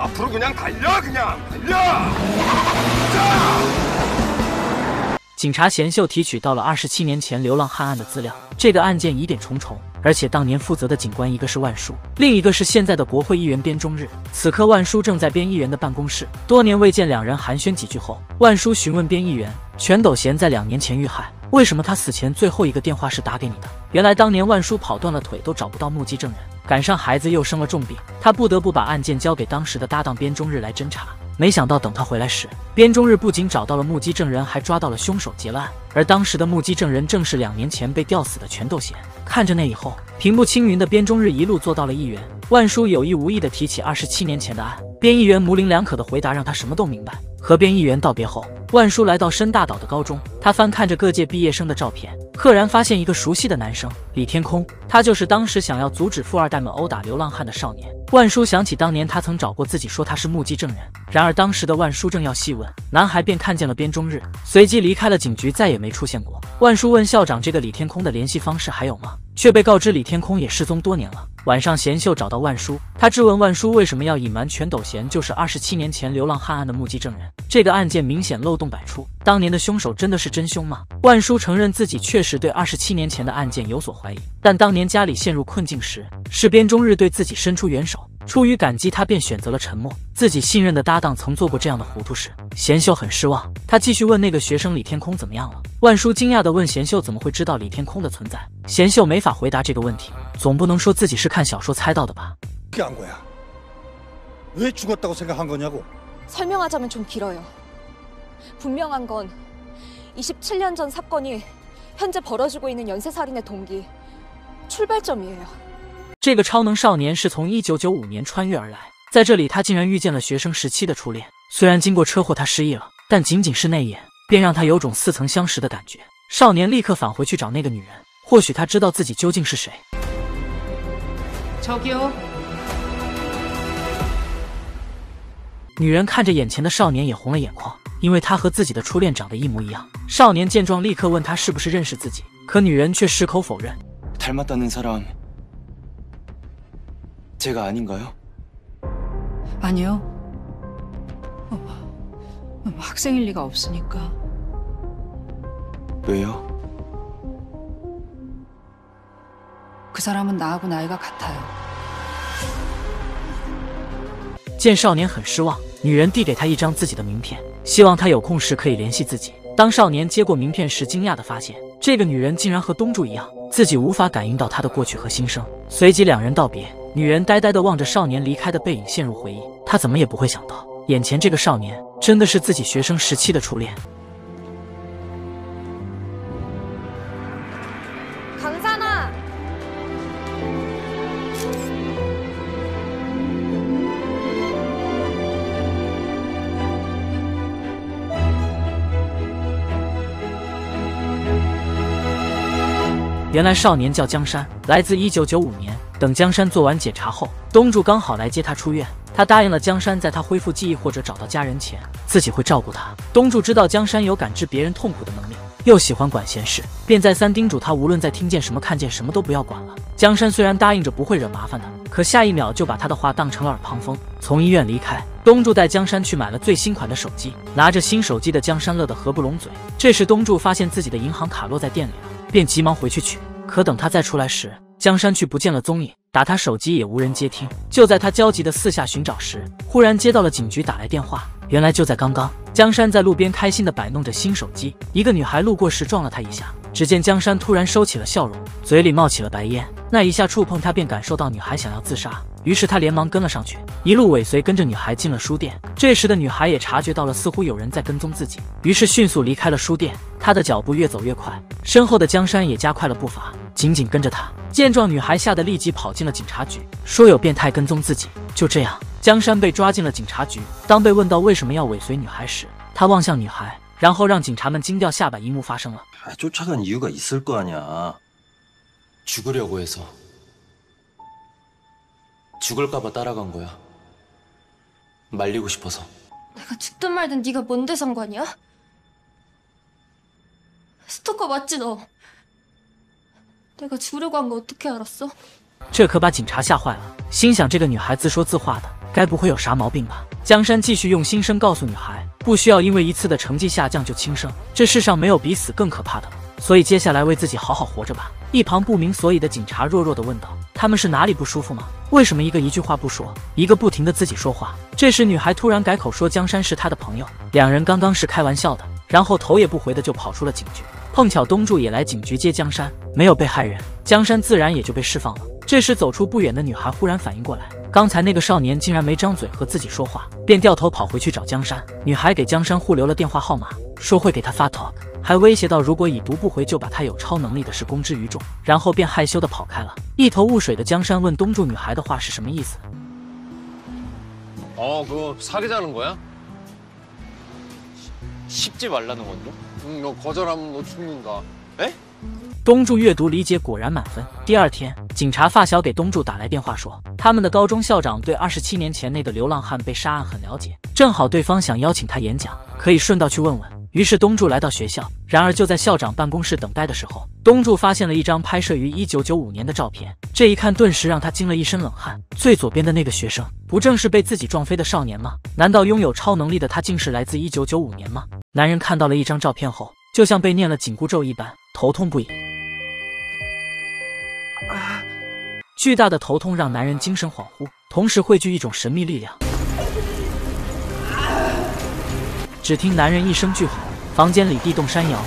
앞으로 그냥 달려 그냥 달려 警察贤秀提取到了二十七年前流浪汉案的资料，这个案件疑点重重，而且当年负责的警官一个是万书，另一个是现在的国会议员边中日。此刻万书正在边议员的办公室，多年未见，两人寒暄几句后，万书询问边议员，全斗贤在两年前遇害， 为什么他死前最后一个电话是打给你的？原来当年万叔跑断了腿，都找不到目击证人，赶上孩子又生了重病，他不得不把案件交给当时的搭档边中日来侦查。没想到等他回来时，边中日不仅找到了目击证人，还抓到了凶手结了案。而当时的目击证人正是两年前被吊死的全斗贤。看着那以后平步青云的边中日一路做到了议员，万叔有意无意的提起二十七年前的案，边议员模棱两可的回答让他什么都明白。和边议员道别后，万叔来到深大岛的高中，他翻看着各界毕业生的照片，赫然发现一个熟悉的男生李天空，他就是当时想要阻止富二代们殴打流浪汉的少年。万叔想起当年他曾找过自己，说他是目击证人。然而当时的万叔正要细问，男孩便看见了边中日，随即离开了警局，再也没出现过。万叔问校长：“这个李天空的联系方式还有吗？”却被告知李天空也失踪多年了。晚上，贤秀找到万叔，他质问万叔为什么要隐瞒全斗贤就是二十七年前流浪汉案的目击证人。这个案件明显漏洞百出，当年的凶手真的是真凶吗？万叔承认自己确实对二十七年前的案件有所怀疑，但当年家里陷入困境时，是边中日对自己伸出援手。出于感激，他便选择了沉默。自己信任的搭档曾做过这样的糊涂事，贤秀很失望。他继续问那个学生李天空怎么样了。万叔惊讶地问贤秀怎么会知道李天空的存在。贤秀没法回答这个问题，总不能说自己是看小说猜到的吧？ 어떻게 한 거야? 왜 죽었다고 생각한 거냐고? 설명하자면 좀 길어요. 분명한 건 27년 전 사건이 현재 벌어지고 있는 연쇄살인의 동기, 출발점이에요. 这个超能少年是从一九九五年穿越而来，在这里他竟然遇见了学生时期的初恋。虽然经过车祸他失忆了，但仅仅是那一眼，便让他有种似曾相识的感觉。少年立刻返回去找那个女人，或许他知道自己究竟是谁。 저기요. 女人看着眼前的少年也红了眼眶， 因为他和自己的初恋长得一模一样。少年见状，立刻问他是不是认识自己，可女人却矢口否认。닮았다는사람제가아닌가요아니요학생일리가없으니까왜요그사람은나하고나이가같아요见少年很失望，女人递给他一张自己的名片。希望他有空时可以联系自己。当少年接过名片时，惊讶地发现这个女人竟然和东柱一样，自己无法感应到她的过去和心声。随即两人道别，女人呆呆地望着少年离开的背影，陷入回忆。她怎么也不会想到，眼前这个少年真的是自己学生时期的初恋。原来少年叫江山，来自一九九五年。等江山做完检查后，东柱刚好来接他出院。他答应了江山，在他恢复记忆或者找到家人前，自己会照顾他。东柱知道江山有感知别人痛苦的能力，又喜欢管闲事，便再三叮嘱他，无论在听见什么、看见什么都不要管了。江山虽然答应着不会惹麻烦的，可下一秒就把他的话当成了耳旁风。从医院离开，东柱带江山去买了最新款的手机。拿着新手机的江山乐得合不拢嘴。这时，东柱发现自己的银行卡落在店里了，便急忙回去取。可等他再出来时，江山却不见了踪影，打他手机也无人接听。就在他焦急的四下寻找时，忽然接到了警局打来电话，原来就在刚刚，江山在路边开心的摆弄着新手机，一个女孩路过时撞了他一下。只见江山突然收起了笑容，嘴里冒起了白烟，那一下触碰他便感受到女孩想要自杀，于是他连忙跟了上去，一路尾随跟着女孩进了书店。这时的女孩也察觉到了似乎有人在跟踪自己，于是迅速离开了书店。她的脚步越走越快，身后的江山也加快了步伐，紧紧跟着她。见状，女孩吓得立即跑进了警察局，说有变态跟踪自己。就这样，江山被抓进了警察局。当被问到为什么要尾随女孩时，他望向女孩。然后让警察们惊掉下巴，一幕发生了。 쫓아간 이유가 있을 거 아니야. 죽으려고 해서. 죽을까봐 따라간 거야. 말리고 싶어서. 내가 죽든 말든 네가 뭔데 상관이야? 스토커 맞지 너? 내가 죽으려고 한 거 어떻게 알았어? 这可把警察吓坏了，心想这个女孩自说自话的，该不会有啥毛病吧？江山继续用心声告诉女孩，不需要因为一次的成绩下降就轻生，这世上没有比死更可怕的了。所以接下来为自己好好活着吧。一旁不明所以的警察弱弱的问道：“他们是哪里不舒服吗？为什么一个一句话不说，一个不停的自己说话？”这时女孩突然改口说江山是她的朋友，两人刚刚是开玩笑的，然后头也不回的就跑出了警局。 碰巧东柱也来警局接江山，没有被害人，江山自然也就被释放了。这时走出不远的女孩忽然反应过来，刚才那个少年竟然没张嘴和自己说话，便掉头跑回去找江山。女孩给江山互留了电话号码，说会给他发 talk，还威胁到如果已读不回就把他有超能力的事公之于众，然后便害羞的跑开了。一头雾水的江山问东柱女孩的话是什么意思。 어, 그거 사귀자는 거야? 쉽지 말라는 건데? 응, 너 거절하면 너 죽는다. 에? 东柱阅读理解果然满分。第二天，警察发小给东柱打来电话说，他们的高中校长对二十七年前那个流浪汉被杀案很了解，正好对方想邀请他演讲，可以顺道去问问。 于是东柱来到学校，然而就在校长办公室等待的时候，东柱发现了一张拍摄于一九九五年的照片，这一看顿时让他惊了一身冷汗。最左边的那个学生，不正是被自己撞飞的少年吗？难道拥有超能力的他竟是来自一九九五年吗？男人看到了一张照片后，就像被念了紧箍咒一般，头痛不已。巨大的头痛让男人精神恍惚，同时汇聚一种神秘力量。只听男人一声巨吼，房间里地动山摇。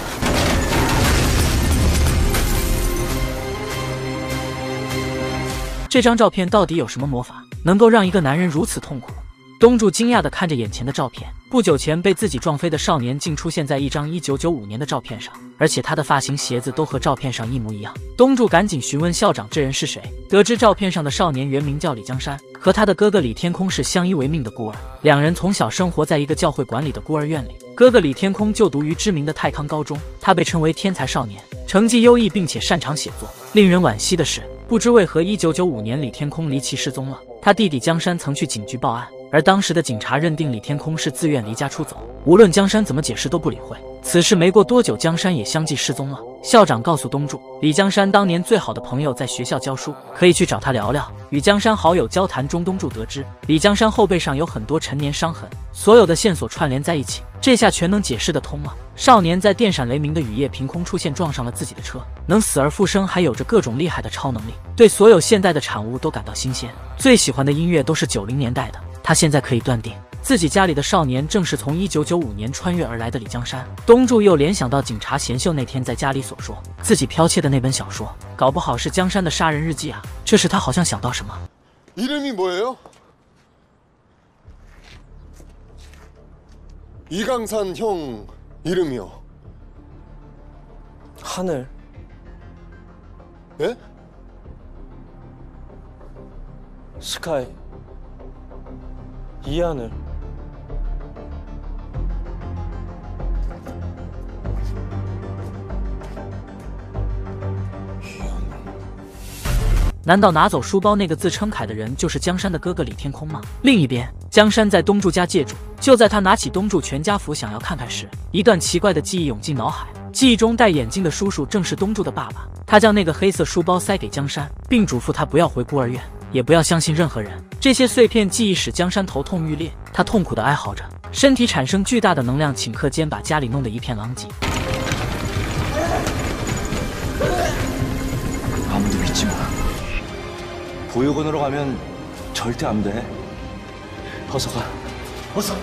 这张照片到底有什么魔法，能够让一个男人如此痛苦？东柱惊讶地看着眼前的照片，不久前被自己撞飞的少年竟出现在一张1995年的照片上，而且他的发型、鞋子都和照片上一模一样。东柱赶紧询问校长这人是谁，得知照片上的少年原名叫李江山，和他的哥哥李天空是相依为命的孤儿，两人从小生活在一个教会管理的孤儿院里。哥哥李天空就读于知名的泰康高中，他被称为天才少年，成绩优异，并且擅长写作。令人惋惜的是，不知为何，1995年李天空离奇失踪了。他弟弟江山曾去警局报案。而当时的警察认定李天空是自愿离家出走，无论江山怎么解释都不理会。此事没过多久，江山也相继失踪了。校长告诉东柱，李江山当年最好的朋友在学校教书，可以去找他聊聊。与江山好友交谈中，东柱得知李江山后背上有很多陈年伤痕，所有的线索串联在一起，这下全能解释得通了。少年在电闪雷鸣的雨夜凭空出现，撞上了自己的车，能死而复生，还有着各种厉害的超能力，对所有现代的产物都感到新鲜。最喜欢的音乐都是九零年代的。他现在可以断定，自己家里的少年正是从一九九五年穿越而来的李江山。东柱又联想到警察贤秀那天在家里所说自己剽窃的那本小说，搞不好是江山的杀人日记啊！这时他好像想到什么。 이름이 뭐예요? 이강산 형 이름이요. 하늘. 예? 스카이. 一样的。难道拿走书包那个自称凯的人就是江山的哥哥李天空吗？另一边江山在东柱家借住就在他拿起东柱全家福想要看看时一段奇怪的记忆涌进脑海。记忆中戴眼镜的叔叔正是东柱的爸爸。他将那个黑色书包塞给江山并嘱咐他不要回孤儿院也不要相信任何人。这些碎片记忆使江山头痛欲裂，他痛苦的哀嚎着，身体产生巨大的能量顷刻间把家里弄得一片狼藉。 아무도 믿지 마. 보육원으로 가면 절대 안 돼. 어서 가. 어서.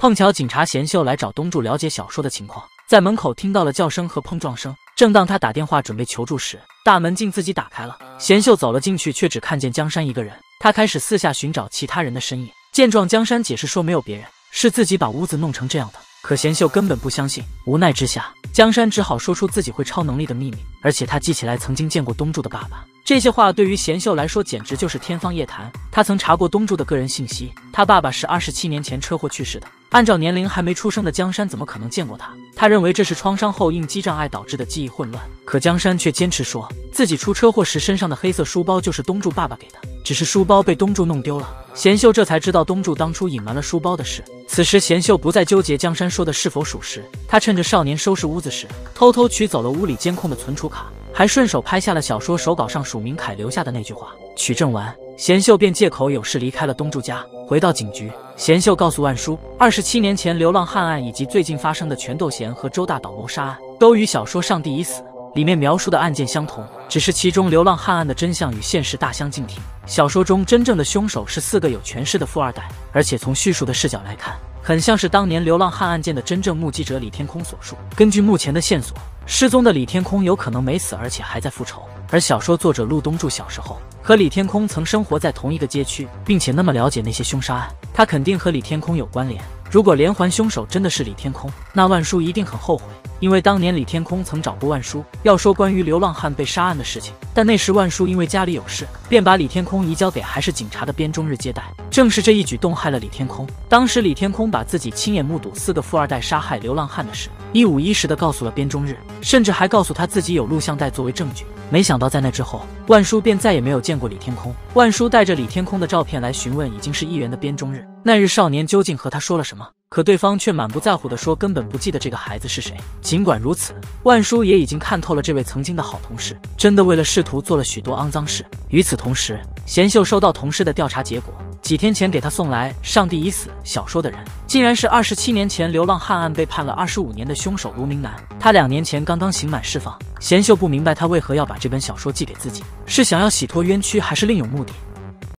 碰巧警察贤秀来找东柱了解小说的情况，在门口听到了叫声和碰撞声。正当他打电话准备求助时，大门竟自己打开了。贤秀走了进去，却只看见江山一个人。他开始四下寻找其他人的身影。见状，江山解释说没有别人，是自己把屋子弄成这样的。可贤秀根本不相信。无奈之下，江山只好说出自己会超能力的秘密，而且他记起来曾经见过东柱的爸爸。这些话对于贤秀来说简直就是天方夜谭。他曾查过东柱的个人信息，他爸爸是二十七年前车祸去世的。按照年龄还没出生的江山，怎么可能见过他？他认为这是创伤后应激障碍导致的记忆混乱。可江山却坚持说自己出车祸时身上的黑色书包就是东柱爸爸给的，只是书包被东柱弄丢了。贤秀这才知道东柱当初隐瞒了书包的事。此时贤秀不再纠结江山说的是否属实，他趁着少年收拾屋子时，偷偷取走了屋里监控的存储卡。还顺手拍下了小说手稿上署名凯留下的那句话。取证完，贤秀便借口有事离开了东柱家，回到警局。贤秀告诉万叔，二十七年前流浪汉案以及最近发生的全斗贤和周大岛谋杀案，都与小说《上帝已死》里面描述的案件相同，只是其中流浪汉案的真相与现实大相径庭。小说中真正的凶手是四个有权势的富二代，而且从叙述的视角来看，很像是当年流浪汉案件的真正目击者李天空所述。根据目前的线索。失踪的李天空有可能没死，而且还在复仇。而小说作者陆东柱小时候和李天空曾生活在同一个街区，并且那么了解那些凶杀案，他肯定和李天空有关联。如果连环凶手真的是李天空，那万叔一定很后悔，因为当年李天空曾找过万叔，要说关于流浪汉被杀案的事情。但那时万叔因为家里有事，便把李天空移交给还是警察的边中日接待。正是这一举动害了李天空。当时李天空把自己亲眼目睹四个富二代杀害流浪汉的事，一五一十的告诉了边中日，甚至还告诉他自己有录像带作为证据。没想到在那之后，万叔便再也没有见过李天空。万叔带着李天空的照片来询问已经是议员的边中日，那日少年究竟和他说了什么？可对方却满不在乎地说根本不记得这个孩子是谁。尽管如此，万叔也已经看透了这位曾经的好同事，真的为了仕途做了许多肮脏事。与此同时，贤秀收到同事的调查结果，几天前给他送来《上帝已死》小说的人，竟然是二十七年前流浪汉案被判了二十五年的凶手卢明南。他两年前刚刚刑满释放。贤秀不明白他为何要把这本小说寄给自己，是想要洗脱冤屈，还是另有目的？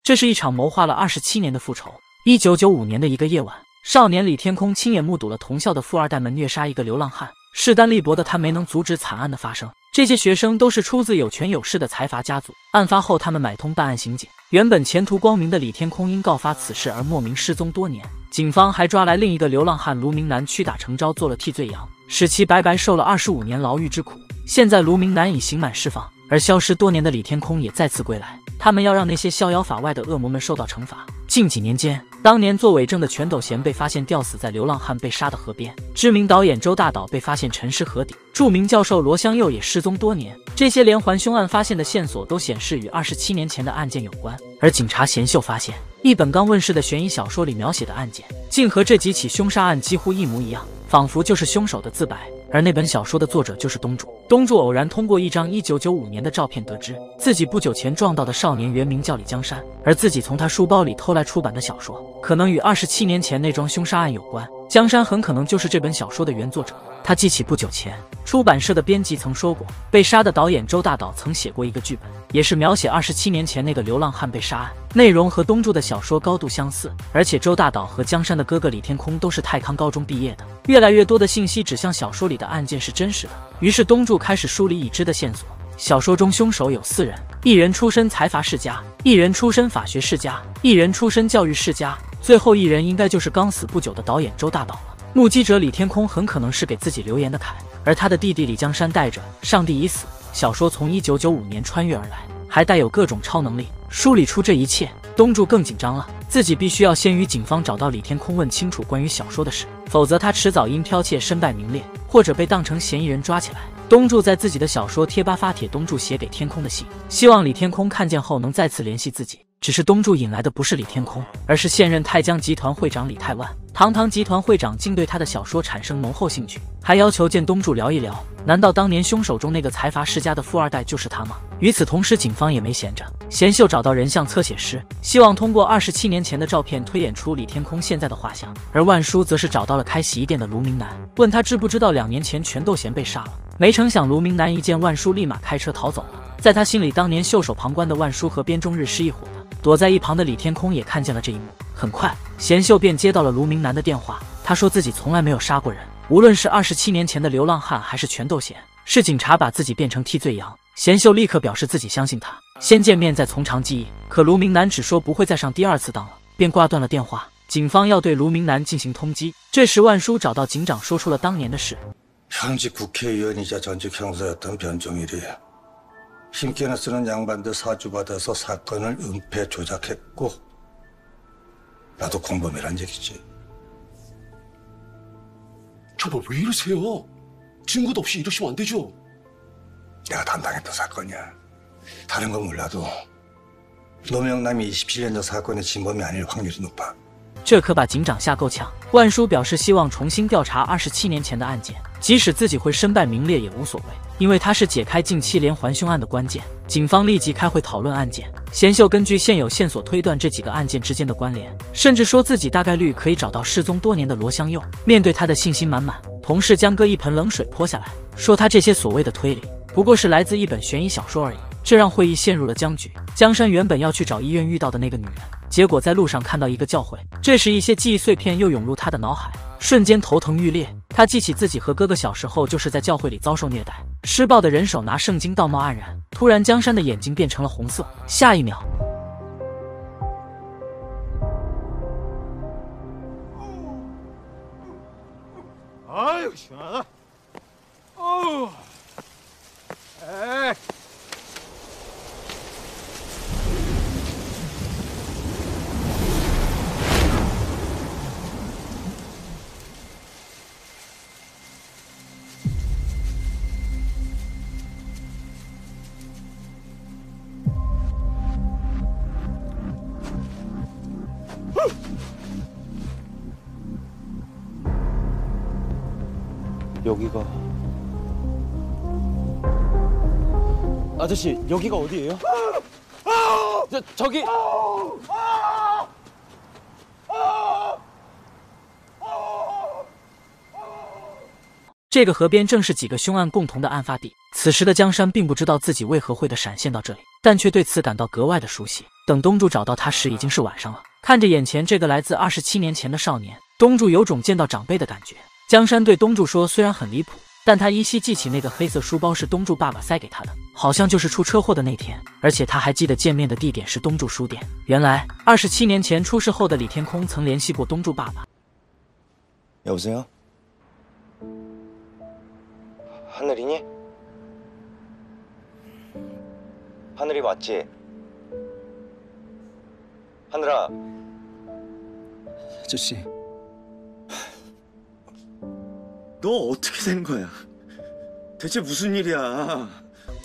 这是一场谋划了二十七年的复仇。一九九五年的一个夜晚。少年李天空亲眼目睹了同校的富二代们虐杀一个流浪汉，势单力薄的他没能阻止惨案的发生。这些学生都是出自有权有势的财阀家族。案发后，他们买通办案刑警。原本前途光明的李天空因告发此事而莫名失踪多年，警方还抓来另一个流浪汉卢明南，屈打成招做了替罪羊，使其白白受了二十五年牢狱之苦。现在卢明南已刑满释放，而消失多年的李天空也再次归来。他们要让那些逍遥法外的恶魔们受到惩罚。近几年间。当年做伪证的全斗贤被发现吊死在流浪汉被杀的河边，知名导演周大岛被发现沉尸河底，著名教授罗香佑也失踪多年。这些连环凶案发现的线索都显示与二十七年前的案件有关。而警察贤秀发现，一本刚问世的悬疑小说里描写的案件，竟和这几起凶杀案几乎一模一样，仿佛就是凶手的自白。而那本小说的作者就是东柱。东柱偶然通过一张一九九五年的照片得知，自己不久前撞到的少年原名叫李江山，而自己从他书包里偷来出版的小说，可能与二十七年前那桩凶杀案有关。江山很可能就是这本小说的原作者。他记起不久前出版社的编辑曾说过，被杀的导演周大岛曾写过一个剧本，也是描写二十七年前那个流浪汉被杀案，内容和东柱的小说高度相似。而且周大岛和江山的哥哥李天空都是泰康高中毕业的。越来越多的信息指向小说里的案件是真实的，于是东柱开始梳理已知的线索。小说中凶手有四人，一人出身财阀世家，一人出身法学世家，一人出身教育世家。最后一人应该就是刚死不久的导演周大岛了。目击者李天空很可能是给自己留言的凯，而他的弟弟李江山带着“上帝已死”小说从一九九五年穿越而来，还带有各种超能力。梳理出这一切，东柱更紧张了，自己必须要先与警方找到李天空，问清楚关于小说的事，否则他迟早因剽窃身败名裂，或者被当成嫌疑人抓起来。东柱在自己的小说贴吧发帖，东柱写给天空的信，希望李天空看见后能再次联系自己。只是东柱引来的不是李天空，而是现任泰江集团会长李泰万。堂堂集团会长竟对他的小说产生浓厚兴趣，还要求见东柱聊一聊。难道当年凶手中那个财阀世家的富二代就是他吗？与此同时，警方也没闲着。贤秀找到人像测写师，希望通过二十七年前的照片推演出李天空现在的画像。而万叔则是找到了开洗衣店的卢明南，问他知不知道两年前全斗贤被杀了。没成想，卢明南一见万叔，立马开车逃走了。在他心里，当年袖手旁观的万叔和边中日是一伙的。躲在一旁的李天空也看见了这一幕。很快，贤秀便接到了卢明南的电话。他说自己从来没有杀过人，无论是二十七年前的流浪汉，还是全斗贤，是警察把自己变成替罪羊。贤秀立刻表示自己相信他，先见面再从长计议。可卢明南只说不会再上第二次当了，便挂断了电话。警方要对卢明南进行通缉。这时，万叔找到警长，说出了当年的事。현직국회의원이자전직형사였던변종일이힘께나쓰는양반들사주받아서사건을은폐조작했고 나도 공범이란 얘기지 저봐 왜 이러세요? 증거도 없이 이러시면 안 되죠. 내가 담당했던 사건이야. 다른 건 몰라도 노명남이 27년 전 사건의 진범이 아닐 확률이 높아. 这可把警长吓够呛。万叔表示希望重新调查二十七年前的案件，即使自己会身败名裂也无所谓，因为他是解开近期连环凶案的关键。警方立即开会讨论案件。贤秀根据现有线索推断这几个案件之间的关联，甚至说自己大概率可以找到失踪多年的罗香佑。面对他的信心满满，同事江哥一盆冷水泼下来，说他这些所谓的推理不过是来自一本悬疑小说而已。这让会议陷入了僵局。江山原本要去找医院遇到的那个女人，结果在路上看到一个教诲。这时，一些记忆碎片又涌入他的脑海，瞬间头疼欲裂。他记起自己和哥哥小时候就是在教会里遭受虐待，施暴的人手拿圣经，道貌岸然。突然，江山的眼睛变成了红色，下一秒，哎呦，行了，哦，哎。여기가 아저씨 여기가 어디예요? 저, 저기 这个河边正是几个凶案共同的案发地。此时的江山并不知道自己为何会的闪现到这里，但却对此感到格外的熟悉。等东柱找到他时，已经是晚上了。看着眼前这个来自二十七年前的少年，东柱有种见到长辈的感觉。 江山对东柱说：“虽然很离谱，但他依稀记起那个黑色书包是东柱爸爸塞给他的，好像就是出车祸的那天。而且他还记得见面的地点是东柱书店。原来二十七年前出事后的李天空曾联系过东柱爸爸。” 여보세요 하늘이니? 하늘이 맞지? 하늘아 아저씨, 너 어떻게 된 거야? 대체 무슨 일이야?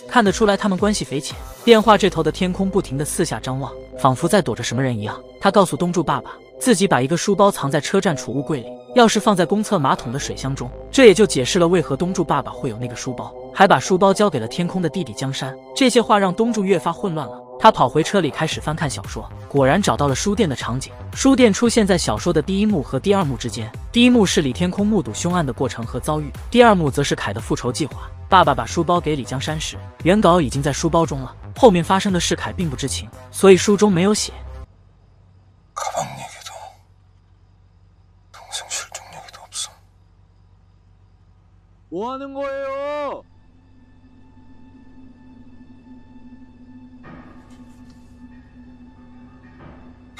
看得出来他们关系匪浅。电话这头的天空不停地四下张望，仿佛在躲着什么人一样。他告诉东柱爸爸，自己把一个书包藏在车站储物柜里，钥匙放在公厕马桶的水箱中。这也就解释了为何东柱爸爸会有那个书包，还把书包交给了天空的弟弟江山。这些话让东柱越发混乱了。 他跑回车里开始翻看小说，果然找到了书店的场景。书店出现在小说的第一幕和第二幕之间。第一幕是李天空目睹凶案的过程和遭遇，第二幕则是凯的复仇计划。爸爸把书包给李江山时，原稿已经在书包中了。后面发生的事凯并不知情，所以书中没有写。 가방 얘기도 동생 실종 얘기도 없어. 뭐 하는 거예요?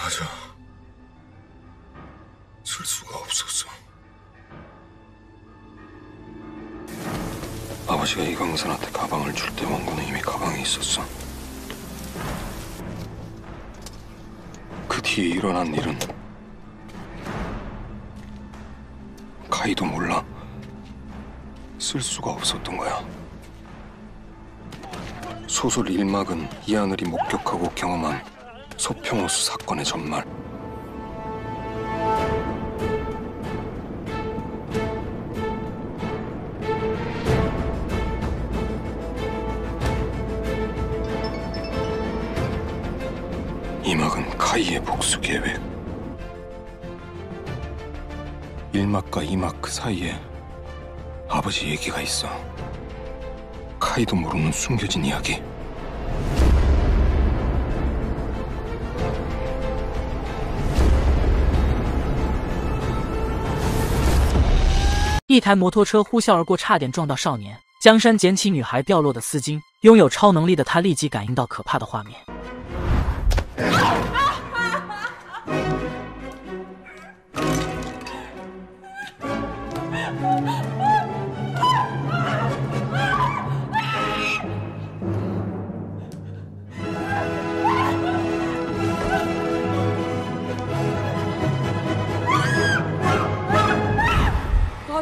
맞아. 쓸 수가 없었어. 아버지가 이광선한테 가방을 줄 때 원고는 이미 가방에 있었어. 그 뒤에 일어난 일은 가이도 몰라. 쓸 수가 없었던 거야. 소설 일막은 이하늘이 목격하고 경험한 소평호수 사건의 전말. 이막은 카이의 복수 계획. 일막과 이막 그 사이에 아버지 얘기가 있어. 카이도 모르는 숨겨진 이야기. 一台摩托车呼啸而过，差点撞到少年。江山捡起女孩掉落的丝巾，拥有超能力的他立即感应到可怕的画面。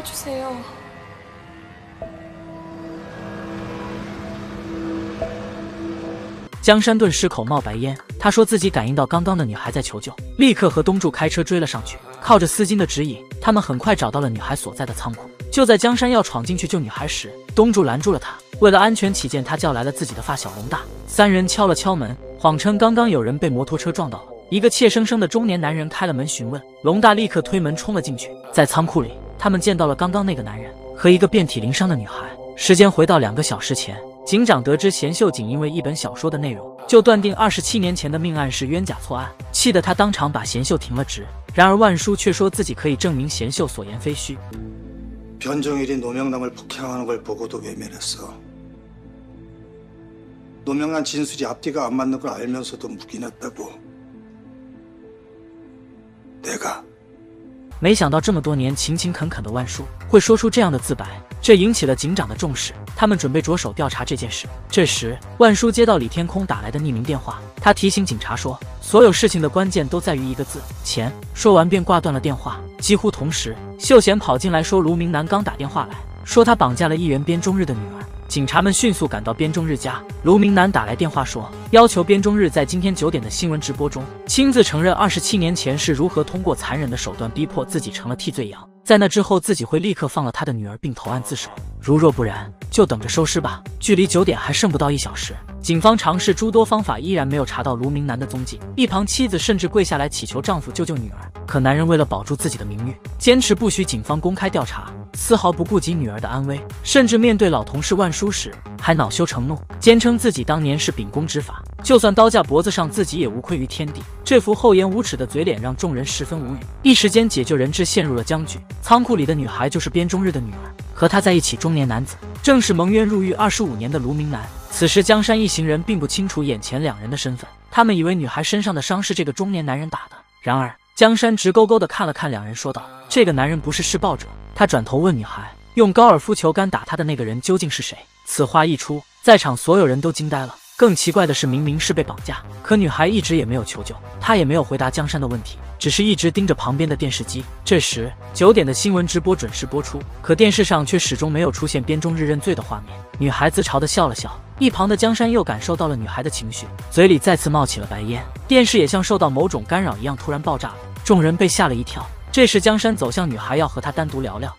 도와주세요。 江山顿时口冒白烟，他说自己感应到刚刚的女孩在求救，立刻和东柱开车追了上去。靠着丝巾的指引，他们很快找到了女孩所在的仓库。就在江山要闯进去救女孩时，东柱拦住了他。为了安全起见，他叫来了自己的发小龙大。三人敲了敲门，谎称刚刚有人被摩托车撞到了。一个怯生生的中年男人开了门询问，龙大立刻推门冲了进去。在仓库里， 他们见到了刚刚那个男人和一个遍体鳞伤的女孩。时间回到两个小时前。警长得知贤秀仅因为一本小说的内容，就断定二十七年前的命案是冤假错案，气得他当场把贤秀停了职。然而万叔却说自己可以证明贤秀所言非虚。변정일이노명남을폭행하는걸보고도외면했어노명남진술이앞뒤가안맞는걸알면서도묵인했다고내가 没想到这么多年勤勤恳恳的万叔会说出这样的自白，这引起了警长的重视。他们准备着手调查这件事。这时，万叔接到李天空打来的匿名电话，他提醒警察说，所有事情的关键都在于一个字——钱。说完便挂断了电话。几乎同时，秀贤跑进来说，卢明南刚打电话来说他绑架了议员边中日的女儿。警察们迅速赶到边中日家，卢明南打来电话说，要求边中日在今天九点的新闻直播中亲自承认二十七年前是如何通过残忍的手段逼迫自己成了替罪羊，在那之后自己会立刻放了他的女儿并投案自首，如若不然，就等着收尸吧。距离九点还剩不到一小时，警方尝试诸多方法，依然没有查到卢明南的踪迹。一旁妻子甚至跪下来祈求丈夫救救女儿，可男人为了保住自己的名誉，坚持不许警方公开调查。丝毫不顾及女儿的安危，甚至面对老同事万叔时还恼羞成怒，坚称自己当年是秉公执法，就算刀架脖子上，自己也无愧于天地。这副厚颜无耻的嘴脸让众人十分无语，一时间解救人质陷入了僵局。仓库里的女孩就是边中日的女儿，和他在一起中中年男子正是蒙冤入狱二十五年的卢明南。此时江山一行人并不清楚眼前两人的身份，他们以为女孩身上的伤是这个中年男人打的。然而江山直勾勾的看了看两人，说道：“这个男人不是施暴者。”他转头问女孩：“用高尔夫球杆打他的那个人究竟是谁？”此话一出，在场所有人都惊呆了。更奇怪的是，明明是被绑架，可女孩一直也没有求救，她也没有回答江山的问题，只是一直盯着旁边的电视机。这时，九点的新闻直播准时播出，可电视上却始终没有出现边中日认罪的画面。女孩自嘲的笑了笑，一旁的江山又感受到了女孩的情绪，嘴里再次冒起了白烟。电视也像受到某种干扰一样突然爆炸了，众人被吓了一跳。这时，江山走向女孩，要和她单独聊聊。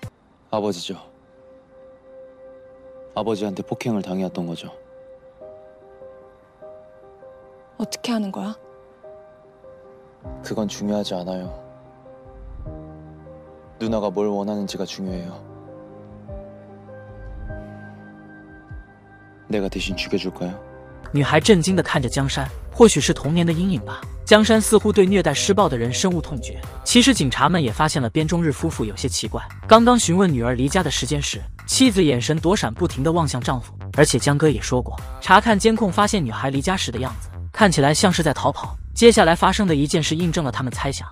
아버지죠아버지한테폭행을당해왔던거죠 어떻게하는거야 그건 중요하지 않아요 누나가 뭘 원하는지가 중요해요 내가 대신 죽여줄 거야。 女孩震惊地看着江山，或许是童年的阴影吧。江山似乎对虐待施暴的人深恶痛绝。其实警察们也发现了边中日夫妇有些奇怪。刚刚询问女儿离家的时间时，妻子眼神躲闪，不停地望向丈夫。而且江哥也说过，查看监控发现女孩离家时的样子， 看起来像是在逃跑。接下来发生的一件事印证了他们猜想。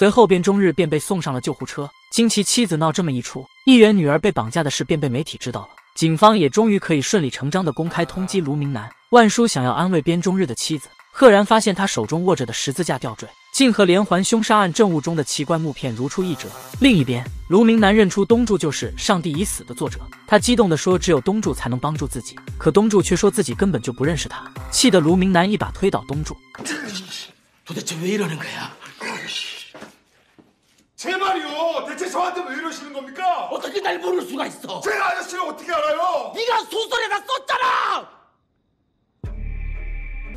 随后，边中日便被送上了救护车。经其妻子闹这么一出，议员女儿被绑架的事便被媒体知道了。警方也终于可以顺理成章的公开通缉卢明南。万叔想要安慰边中日的妻子，赫然发现他手中握着的十字架吊坠，竟和连环凶杀案证物中的奇怪木片如出一辙。另一边，卢明南认出东柱就是《上帝已死》的作者，他激动地说：“只有东柱才能帮助自己。”可东柱却说自己根本就不认识他，气得卢明南一把推倒东柱。 제 말이요. 대체 저한테 왜 이러시는 겁니까? 어떻게 날 모를 수가 있어? 제가 아저씨를 어떻게 알아요? 네가 소설에다 썼잖아.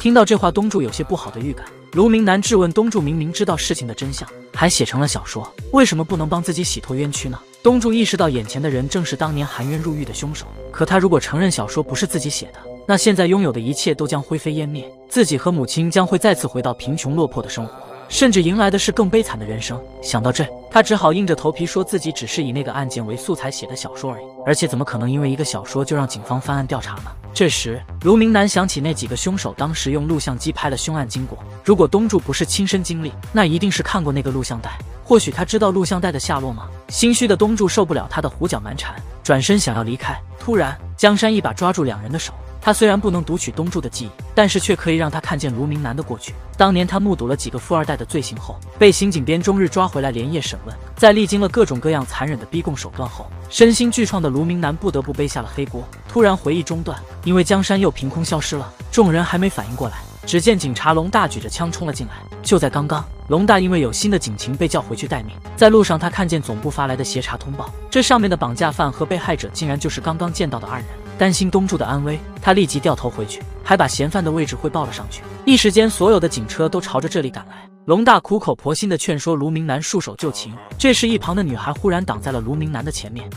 听到这话，东柱有些不好的预感。卢明南质问东柱：“明明知道事情的真相，还写成了小说，为什么不能帮自己洗脱冤屈呢？”东柱意识到眼前的人正是当年含冤入狱的凶手。可他如果承认小说不是自己写的，那现在拥有的一切都将灰飞烟灭，自己和母亲将会再次回到贫穷落魄的生活。 甚至迎来的是更悲惨的人生。想到这，他只好硬着头皮说自己只是以那个案件为素材写的小说而已。而且怎么可能因为一个小说就让警方翻案调查呢？这时，卢明南想起那几个凶手当时用录像机拍了凶案经过。如果东柱不是亲身经历，那一定是看过那个录像带。或许他知道录像带的下落吗？心虚的东柱受不了他的胡搅蛮缠，转身想要离开。突然，江山一把抓住两人的手。他虽然不能读取东柱的记忆，但是却可以让他看见卢明南的过去。当年他目睹了几个富二代的罪行后，被刑警编中日抓回来连夜审问，在历经了各种各样残忍的逼供手段后，身心俱创的卢明南不得不背下了黑锅。突然回忆中断，因为江山又凭空消失了。众人还没反应过来，只见警察龙大举着枪冲了进来。就在刚刚，龙大因为有新的警情被叫回去待命。在路上，他看见总部发来的协查通报，这上面的绑架犯和被害者竟然就是刚刚见到的二人。担心东柱的安危，他立即掉头回去，还把嫌犯的位置汇报了上去。一时间，所有的警车都朝着这里赶来。龙大苦口婆心地劝说卢明南束手就擒。这时，一旁的女孩忽然挡在了卢明南的前面。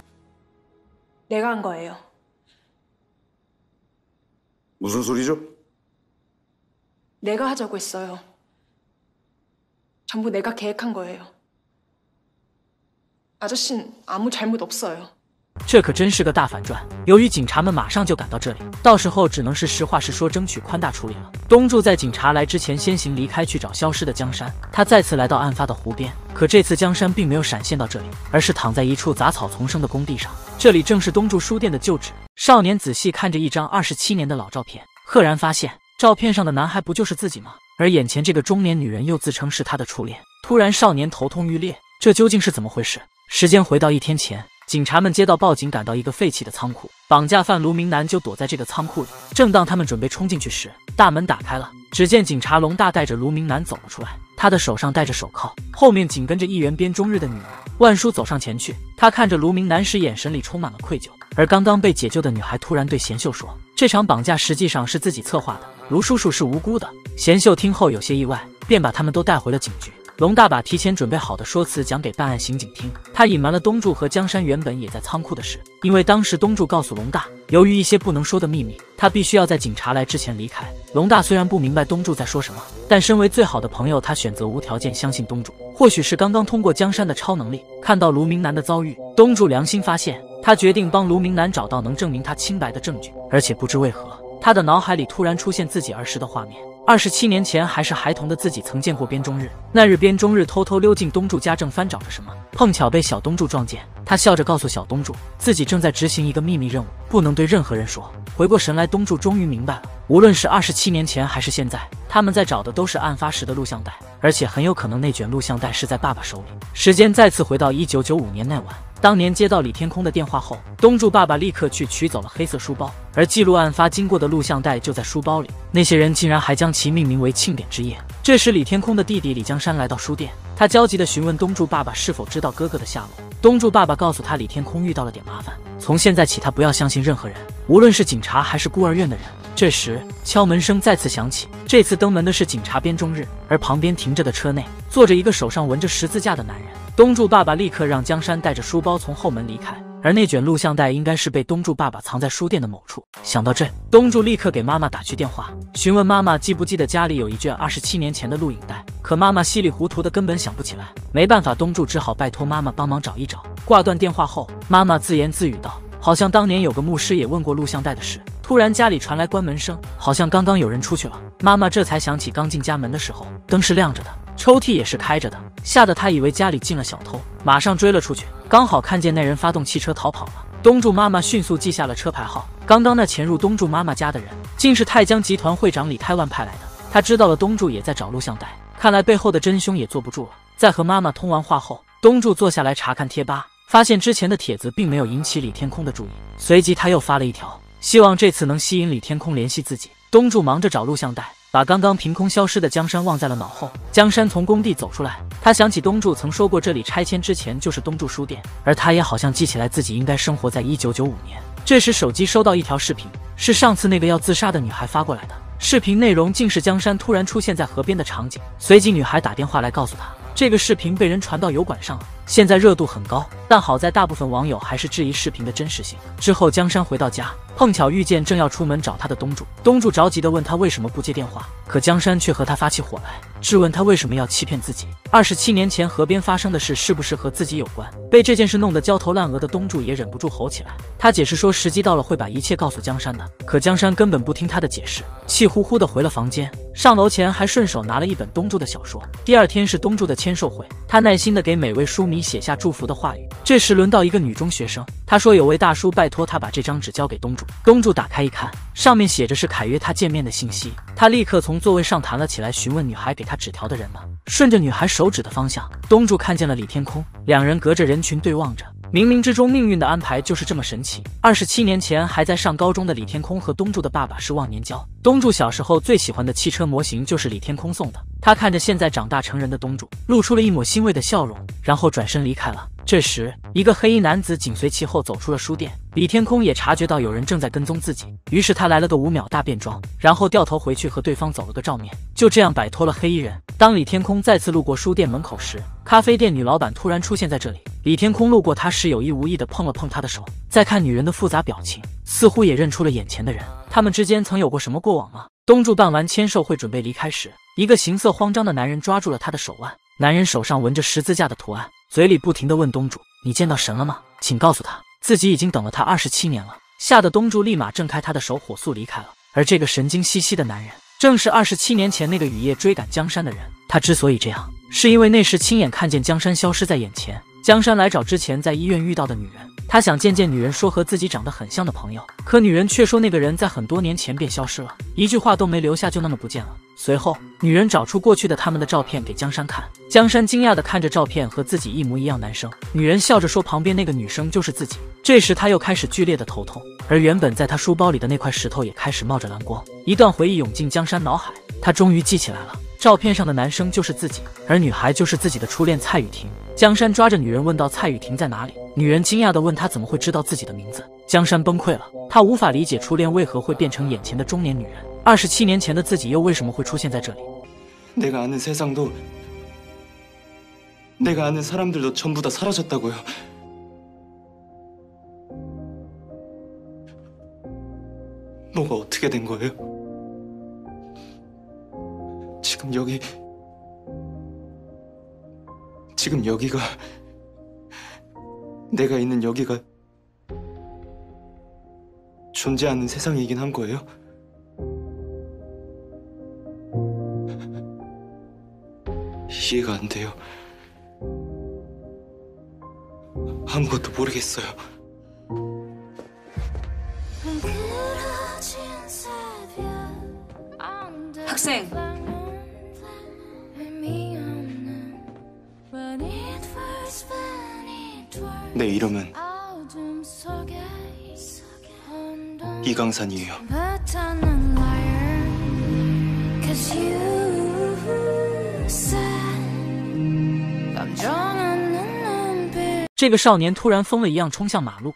내가한거예요무슨소리죠내가하자고했어요전부내가계획한거예요아저씨는아무잘못없어요 这可真是个大反转。由于警察们马上就赶到这里，到时候只能是实话实说，争取宽大处理了。东柱在警察来之前先行离开，去找消失的江山。他再次来到案发的湖边，可这次江山并没有闪现到这里，而是躺在一处杂草丛生的工地上。这里正是东柱书店的旧址。少年仔细看着一张二十七年的老照片，赫然发现照片上的男孩不就是自己吗？而眼前这个中年女人又自称是他的初恋。突然，少年头痛欲裂，这究竟是怎么回事？时间回到一天前。警察们接到报警，赶到一个废弃的仓库，绑架犯卢明南就躲在这个仓库里。正当他们准备冲进去时，大门打开了，只见警察龙大带着卢明南走了出来，他的手上戴着手铐，后面紧跟着议员边中日的女儿万叔走上前去。他看着卢明南时，眼神里充满了愧疚。而刚刚被解救的女孩突然对贤秀说：“这场绑架实际上是自己策划的，卢叔叔是无辜的。”贤秀听后有些意外，便把他们都带回了警局。龙大把提前准备好的说辞讲给办案刑警听，他隐瞒了东柱和江山原本也在仓库的事，因为当时东柱告诉龙大，由于一些不能说的秘密，他必须要在警察来之前离开。龙大虽然不明白东柱在说什么，但身为最好的朋友，他选择无条件相信东柱。或许是刚刚通过江山的超能力看到卢明南的遭遇，东柱良心发现，他决定帮卢明南找到能证明他清白的证据，而且不知为何，他的脑海里突然出现自己儿时的画面。二十七年前还是孩童的自己曾见过边中日。那日边中日偷偷溜进东柱家，正翻找着什么，碰巧被小东柱撞见。他笑着告诉小东柱，自己正在执行一个秘密任务，不能对任何人说。回过神来，东柱终于明白了，无论是二十七年前还是现在，他们在找的都是案发时的录像带，而且很有可能那卷录像带是在爸爸手里。时间再次回到一九九五年那晚。当年接到李天空的电话后，东柱爸爸立刻去取走了黑色书包，而记录案发经过的录像带就在书包里。那些人竟然还将其命名为“庆典之夜”。这时，李天空的弟弟李江山来到书店，他焦急地询问东柱爸爸是否知道哥哥的下落。东柱爸爸告诉他，李天空遇到了点麻烦，从现在起他不要相信任何人，无论是警察还是孤儿院的人。这时，敲门声再次响起，这次登门的是警察边中日，而旁边停着的车内坐着一个手上纹着十字架的男人。东柱爸爸立刻让江山带着书包从后门离开，而那卷录像带应该是被东柱爸爸藏在书店的某处。想到这，东柱立刻给妈妈打去电话，询问妈妈记不记得家里有一卷二十七年前的录影带。可妈妈稀里糊涂的，根本想不起来。没办法，东柱只好拜托妈妈帮忙找一找。挂断电话后，妈妈自言自语道：“好像当年有个牧师也问过录像带的事。”突然家里传来关门声，好像刚刚有人出去了。妈妈这才想起，刚进家门的时候灯是亮着的。抽屉也是开着的，吓得他以为家里进了小偷，马上追了出去。刚好看见那人发动汽车逃跑了。东柱妈妈迅速记下了车牌号。刚刚那潜入东柱妈妈家的人，竟是泰江集团会长李泰万派来的。他知道了东柱也在找录像带，看来背后的真凶也坐不住了。在和妈妈通完话后，东柱坐下来查看贴吧，发现之前的帖子并没有引起李天空的注意。随即他又发了一条，希望这次能吸引李天空联系自己。东柱忙着找录像带。把刚刚凭空消失的江山忘在了脑后。江山从工地走出来，他想起东柱曾说过，这里拆迁之前就是东柱书店，而他也好像记起来自己应该生活在一九九五年。这时手机收到一条视频，是上次那个要自杀的女孩发过来的。视频内容竟是江山突然出现在河边的场景，随即女孩打电话来告诉他，这个视频被人传到油管上了，现在热度很高。但好在大部分网友还是质疑视频的真实性。之后江山回到家，碰巧遇见正要出门找他的东柱，东柱着急的问他为什么不接电话，可江山却和他发起火来，质问他为什么要欺骗自己。二十七年前河边发生的事是不是和自己有关？被这件事弄得焦头烂额的东柱也忍不住吼起来。他解释说时机到了会把一切告诉江山的，可江山根本不听他的解释，气呼呼的回了房间。上楼前还顺手拿了一本东柱的小说。第二天是东柱的签售会，他耐心的给每位书迷写下祝福的话语。这时轮到一个女中学生，她说有位大叔拜托她把这张纸交给东柱。东柱打开一看，上面写着是凯约他见面的信息。他立刻从座位上弹了起来，询问女孩给他纸条的人呢？顺着女孩手指的方向，东柱看见了李天空，两人隔着人群对望着。冥冥之中，命运的安排就是这么神奇。二十七年前还在上高中的李天空和东柱的爸爸是忘年交。东柱小时候最喜欢的汽车模型就是李天空送的。他看着现在长大成人的东柱，露出了一抹欣慰的笑容，然后转身离开了。这时，一个黑衣男子紧随其后走出了书店。李天空也察觉到有人正在跟踪自己，于是他来了个五秒大变装，然后掉头回去和对方走了个照面，就这样摆脱了黑衣人。当李天空再次路过书店门口时，咖啡店女老板突然出现在这里。李天空路过她时，有意无意的碰了碰她的手。再看女人的复杂表情，似乎也认出了眼前的人。他们之间曾有过什么过往吗？东柱办完签售会准备离开时，一个形色慌张的男人抓住了他的手腕。男人手上纹着十字架的图案。嘴里不停地问东柱：“你见到神了吗？请告诉他，自己已经等了他二十七年了。”吓得东柱立马挣开他的手，火速离开了。而这个神经兮兮的男人，正是二十七年前那个雨夜追赶江山的人。他之所以这样，是因为那时亲眼看见江山消失在眼前。江山来找之前在医院遇到的女人，他想见见女人，说和自己长得很像的朋友，可女人却说那个人在很多年前便消失了，一句话都没留下，就那么不见了。随后，女人找出过去的他们的照片给江山看，江山惊讶的看着照片和自己一模一样男生，女人笑着说旁边那个女生就是自己。这时他又开始剧烈的头痛，而原本在他书包里的那块石头也开始冒着蓝光，一段回忆涌进江山脑海，他终于记起来了。照片上的男生就是自己，而女孩就是自己的初恋蔡雨婷。江山抓着女人问道：“蔡雨婷在哪里？”女人惊讶地问他怎么会知道自己的名字。江山崩溃了，他无法理解初恋为何会变成眼前的中年女人，二十七年前的自己又为什么会出现在这里？내가아는세상도내가아는사람들도전부다사라졌다고요 뭐가어떻게된거예요 지금 여기 지금 여기가 내가 있는 여기가 존재하는 세상이긴 한 거예요? 이해가 안 돼요. 아무것도 모르겠어요. 학생, 내 이름은 이강산이에요. 감 这个少年突然疯了一样冲向马路。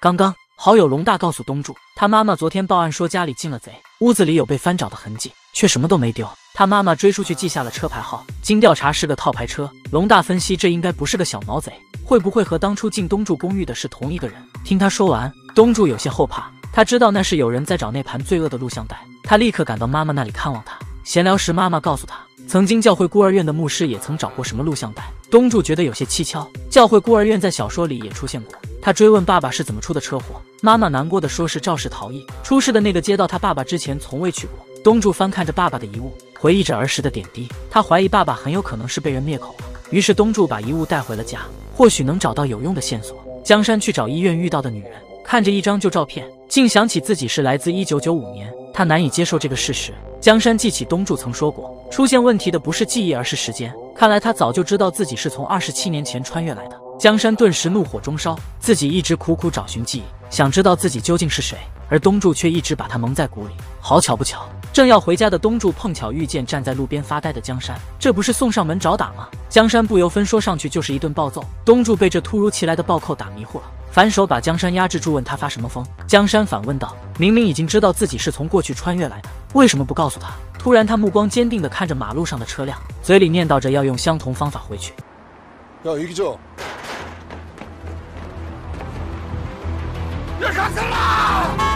刚刚。好友龙大告诉东柱，他妈妈昨天报案说家里进了贼，屋子里有被翻找的痕迹，却什么都没丢。 他妈妈追出去记下了车牌号，经调查是个套牌车。龙大分析，这应该不是个小毛贼，会不会和当初进东柱公寓的是同一个人？听他说完，东柱有些后怕，他知道那是有人在找那盘罪恶的录像带，他立刻赶到妈妈那里看望她。闲聊时，妈妈告诉他，曾经教会孤儿院的牧师也曾找过什么录像带。东柱觉得有些蹊跷，教会孤儿院在小说里也出现过。他追问爸爸是怎么出的车祸，妈妈难过的说是肇事逃逸，出事的那个街道他爸爸之前从未去过。东柱翻看着爸爸的遗物，回忆着儿时的点滴，他怀疑爸爸很有可能是被人灭口了。于是东柱把遗物带回了家，或许能找到有用的线索。江山去找医院遇到的女人，看着一张旧照片，竟想起自己是来自一九九五年，他难以接受这个事实。江山记起东柱曾说过，出现问题的不是记忆，而是时间。看来他早就知道自己是从二十七年前穿越来的。江山顿时怒火中烧，自己一直苦苦找寻记忆，想知道自己究竟是谁，而东柱却一直把他蒙在鼓里。好巧不巧，正要回家的东柱碰巧遇见站在路边发呆的江山这不是送上门找打吗？江山不由分说上去就是一顿暴揍东柱被这突如其来的暴扣打迷糊了。反手把江山压制住问他发什么疯江山反问道明明已经知道自己是从过去穿越来的为什么不告诉他？突然他目光坚定的看着马路上的车辆嘴里念叨着要用相同方法回去。要一个救要杀青了！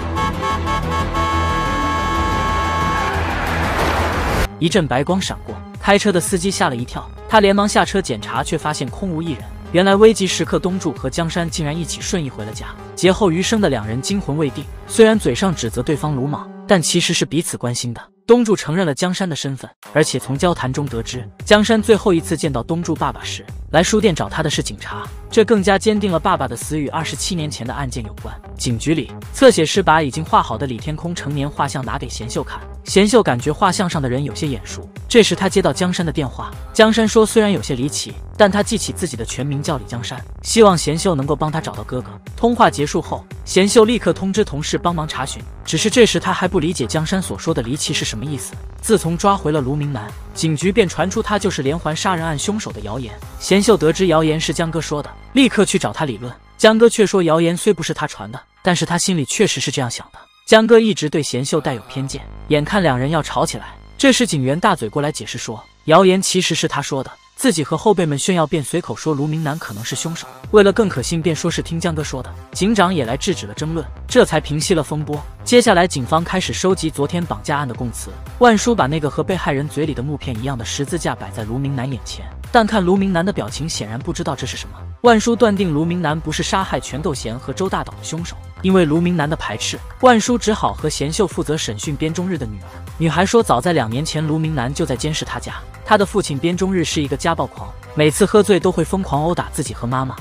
一阵白光闪过，开车的司机吓了一跳，他连忙下车检查，却发现空无一人。原来危急时刻，东柱和江山竟然一起顺意回了家。劫后余生的两人惊魂未定，虽然嘴上指责对方鲁莽，但其实是彼此关心的。东柱承认了江山的身份，而且从交谈中得知，江山最后一次见到东柱爸爸时，来书店找他的是警察，这更加坚定了爸爸的死与二十七年前的案件有关。警局里，侧写师把已经画好的李天空成年画像拿给贤秀看，贤秀感觉画像上的人有些眼熟。这时他接到江山的电话，江山说虽然有些离奇，但他记起自己的全名叫李江山，希望贤秀能够帮他找到哥哥。通话结束后，贤秀立刻通知同事帮忙查询，只是这时他还不理解江山所说的离奇是什么。意思？自从抓回了卢明南，警局便传出他就是连环杀人案凶手的谣言。贤秀得知谣言是江哥说的，立刻去找他理论。江哥却说谣言虽不是他传的，但是他心里确实是这样想的。江哥一直对贤秀带有偏见，眼看两人要吵起来，这时警员大嘴过来解释说，谣言其实是他说的。自己和后辈们炫耀，便随口说卢明南可能是凶手。为了更可信，便说是听江哥说的。警长也来制止了争论，这才平息了风波。接下来，警方开始收集昨天绑架案的供词。万叔把那个和被害人嘴里的木片一样的十字架摆在卢明南眼前，但看卢明南的表情，显然不知道这是什么。万叔断定卢明南不是杀害全斗贤和周大岛的凶手。因为卢明南的排斥，万叔只好和贤秀负责审讯边中日的女儿。女孩说，早在两年前，卢明南就在监视他家。他的父亲边中日是一个家暴狂，每次喝醉都会疯狂殴打自己和妈妈。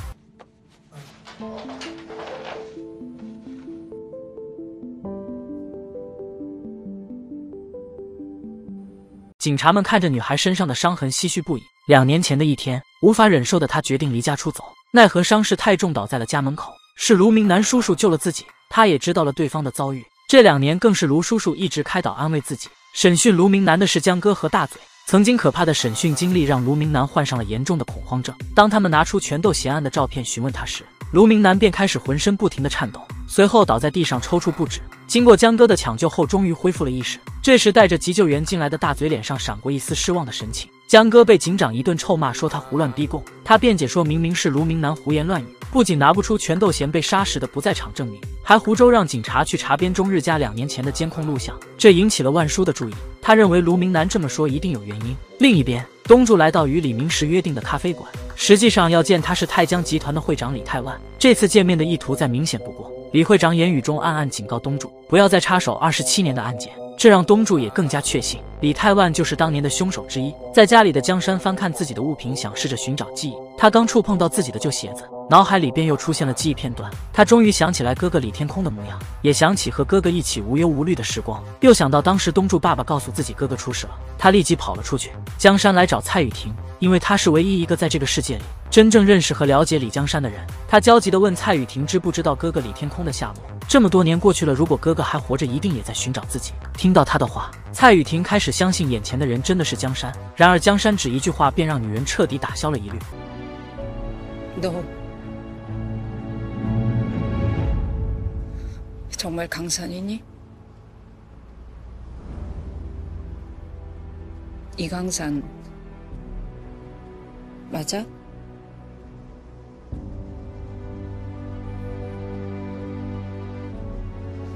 警察们看着女孩身上的伤痕，唏嘘不已。两年前的一天，无法忍受的他决定离家出走，奈何伤势太重，倒在了家门口。是卢明南叔叔救了自己，他也知道了对方的遭遇。这两年更是卢叔叔一直开导安慰自己。审讯卢明南的是江哥和大嘴。曾经可怕的审讯经历让卢明南患上了严重的恐慌症。当他们拿出全斗贤案的照片询问他时，卢明南便开始浑身不停的颤抖，随后倒在地上抽搐不止。经过江哥的抢救后，终于恢复了意识。这时，带着急救员进来的大嘴脸上闪过一丝失望的神情。江哥被警长一顿臭骂，说他胡乱逼供。他辩解说明明是卢明南胡言乱语。不仅拿不出全斗贤被杀时的不在场证明，还胡诌让警察去查边中日家两年前的监控录像，这引起了万叔的注意。他认为卢明南这么说一定有原因。另一边，东柱来到与李明石约定的咖啡馆，实际上要见他是泰江集团的会长李泰万。这次见面的意图再明显不过。李会长言语中暗暗警告东柱，不要再插手二十七年的案件。这让东柱也更加确信李泰万就是当年的凶手之一。在家里的江山翻看自己的物品，想试着寻找记忆。他刚触碰到自己的旧鞋子，脑海里便又出现了记忆片段。他终于想起来哥哥李天空的模样，也想起和哥哥一起无忧无虑的时光。又想到当时东柱爸爸告诉自己哥哥出事了，他立即跑了出去。江山来找蔡雨婷，因为他是唯一一个在这个世界里真正认识和了解李江山的人。他焦急地问蔡雨婷知不知道哥哥李天空的下落。这么多年过去了，如果哥哥还活着，一定也在寻找自己。听到他的话，蔡雨婷开始相信眼前的人真的是江山。然而江山只一句话便让女人彻底打消了疑虑。너정말강산이니이강산 맞아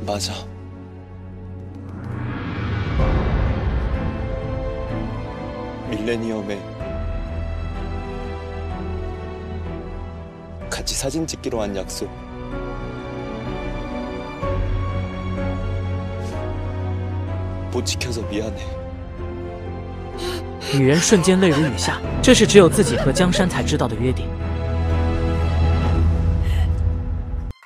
맞아. 밀레니엄에 같이 사진 찍기로 한 약속. 못 지켜서 미안해. 女人瞬间泪如雨下，这是只有自己和江山才知道的约定。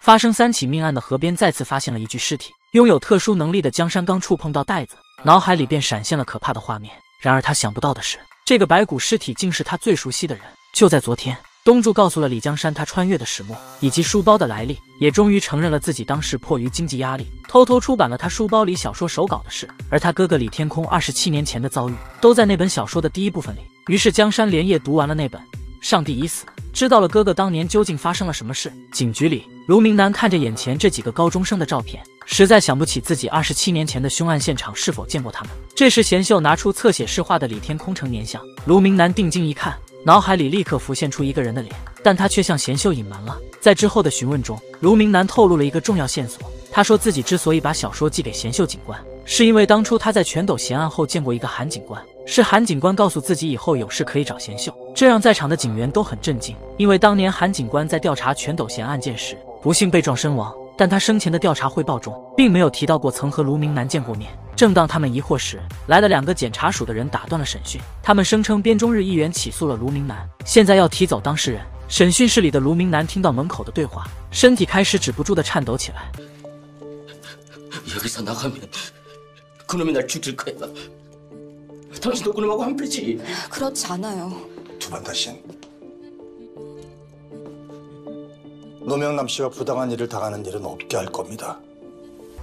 发生三起命案的河边再次发现了一具尸体。拥有特殊能力的江山刚触碰到袋子，脑海里便闪现了可怕的画面。然而他想不到的是，这个白骨尸体竟是他最熟悉的人。就在昨天，东柱告诉了李江山他穿越的始末以及书包的来历，也终于承认了自己当时迫于经济压力，偷偷出版了他书包里小说手稿的事。而他哥哥李天空二十七年前的遭遇，都在那本小说的第一部分里。于是江山连夜读完了那本《上帝已死》，知道了哥哥当年究竟发生了什么事。警局里，卢明南看着眼前这几个高中生的照片。实在想不起自己二十七年前的凶案现场是否见过他们。这时，贤秀拿出侧写师画的李天空成年像，卢明南定睛一看，脑海里立刻浮现出一个人的脸，但他却向贤秀隐瞒了。在之后的询问中，卢明南透露了一个重要线索。他说自己之所以把小说寄给贤秀警官，是因为当初他在全斗贤案后见过一个韩警官，是韩警官告诉自己以后有事可以找贤秀，这让在场的警员都很震惊，因为当年韩警官在调查全斗贤案件时，不幸被撞身亡。但他生前的调查汇报中，并没有提到过曾和卢明南见过面。正当他们疑惑时，来了两个检察署的人打断了审讯。他们声称边中日议员起诉了卢明南，现在要提走当事人。审讯室里的卢明南听到门口的对话，身体开始止不住的颤抖起来。여기서나가면그놈이날죽일거야당신도그놈하고한패지그렇지않아요 두번 다신 노명남 씨와 부당한 일을 당하는 일은 없게 할 겁니다.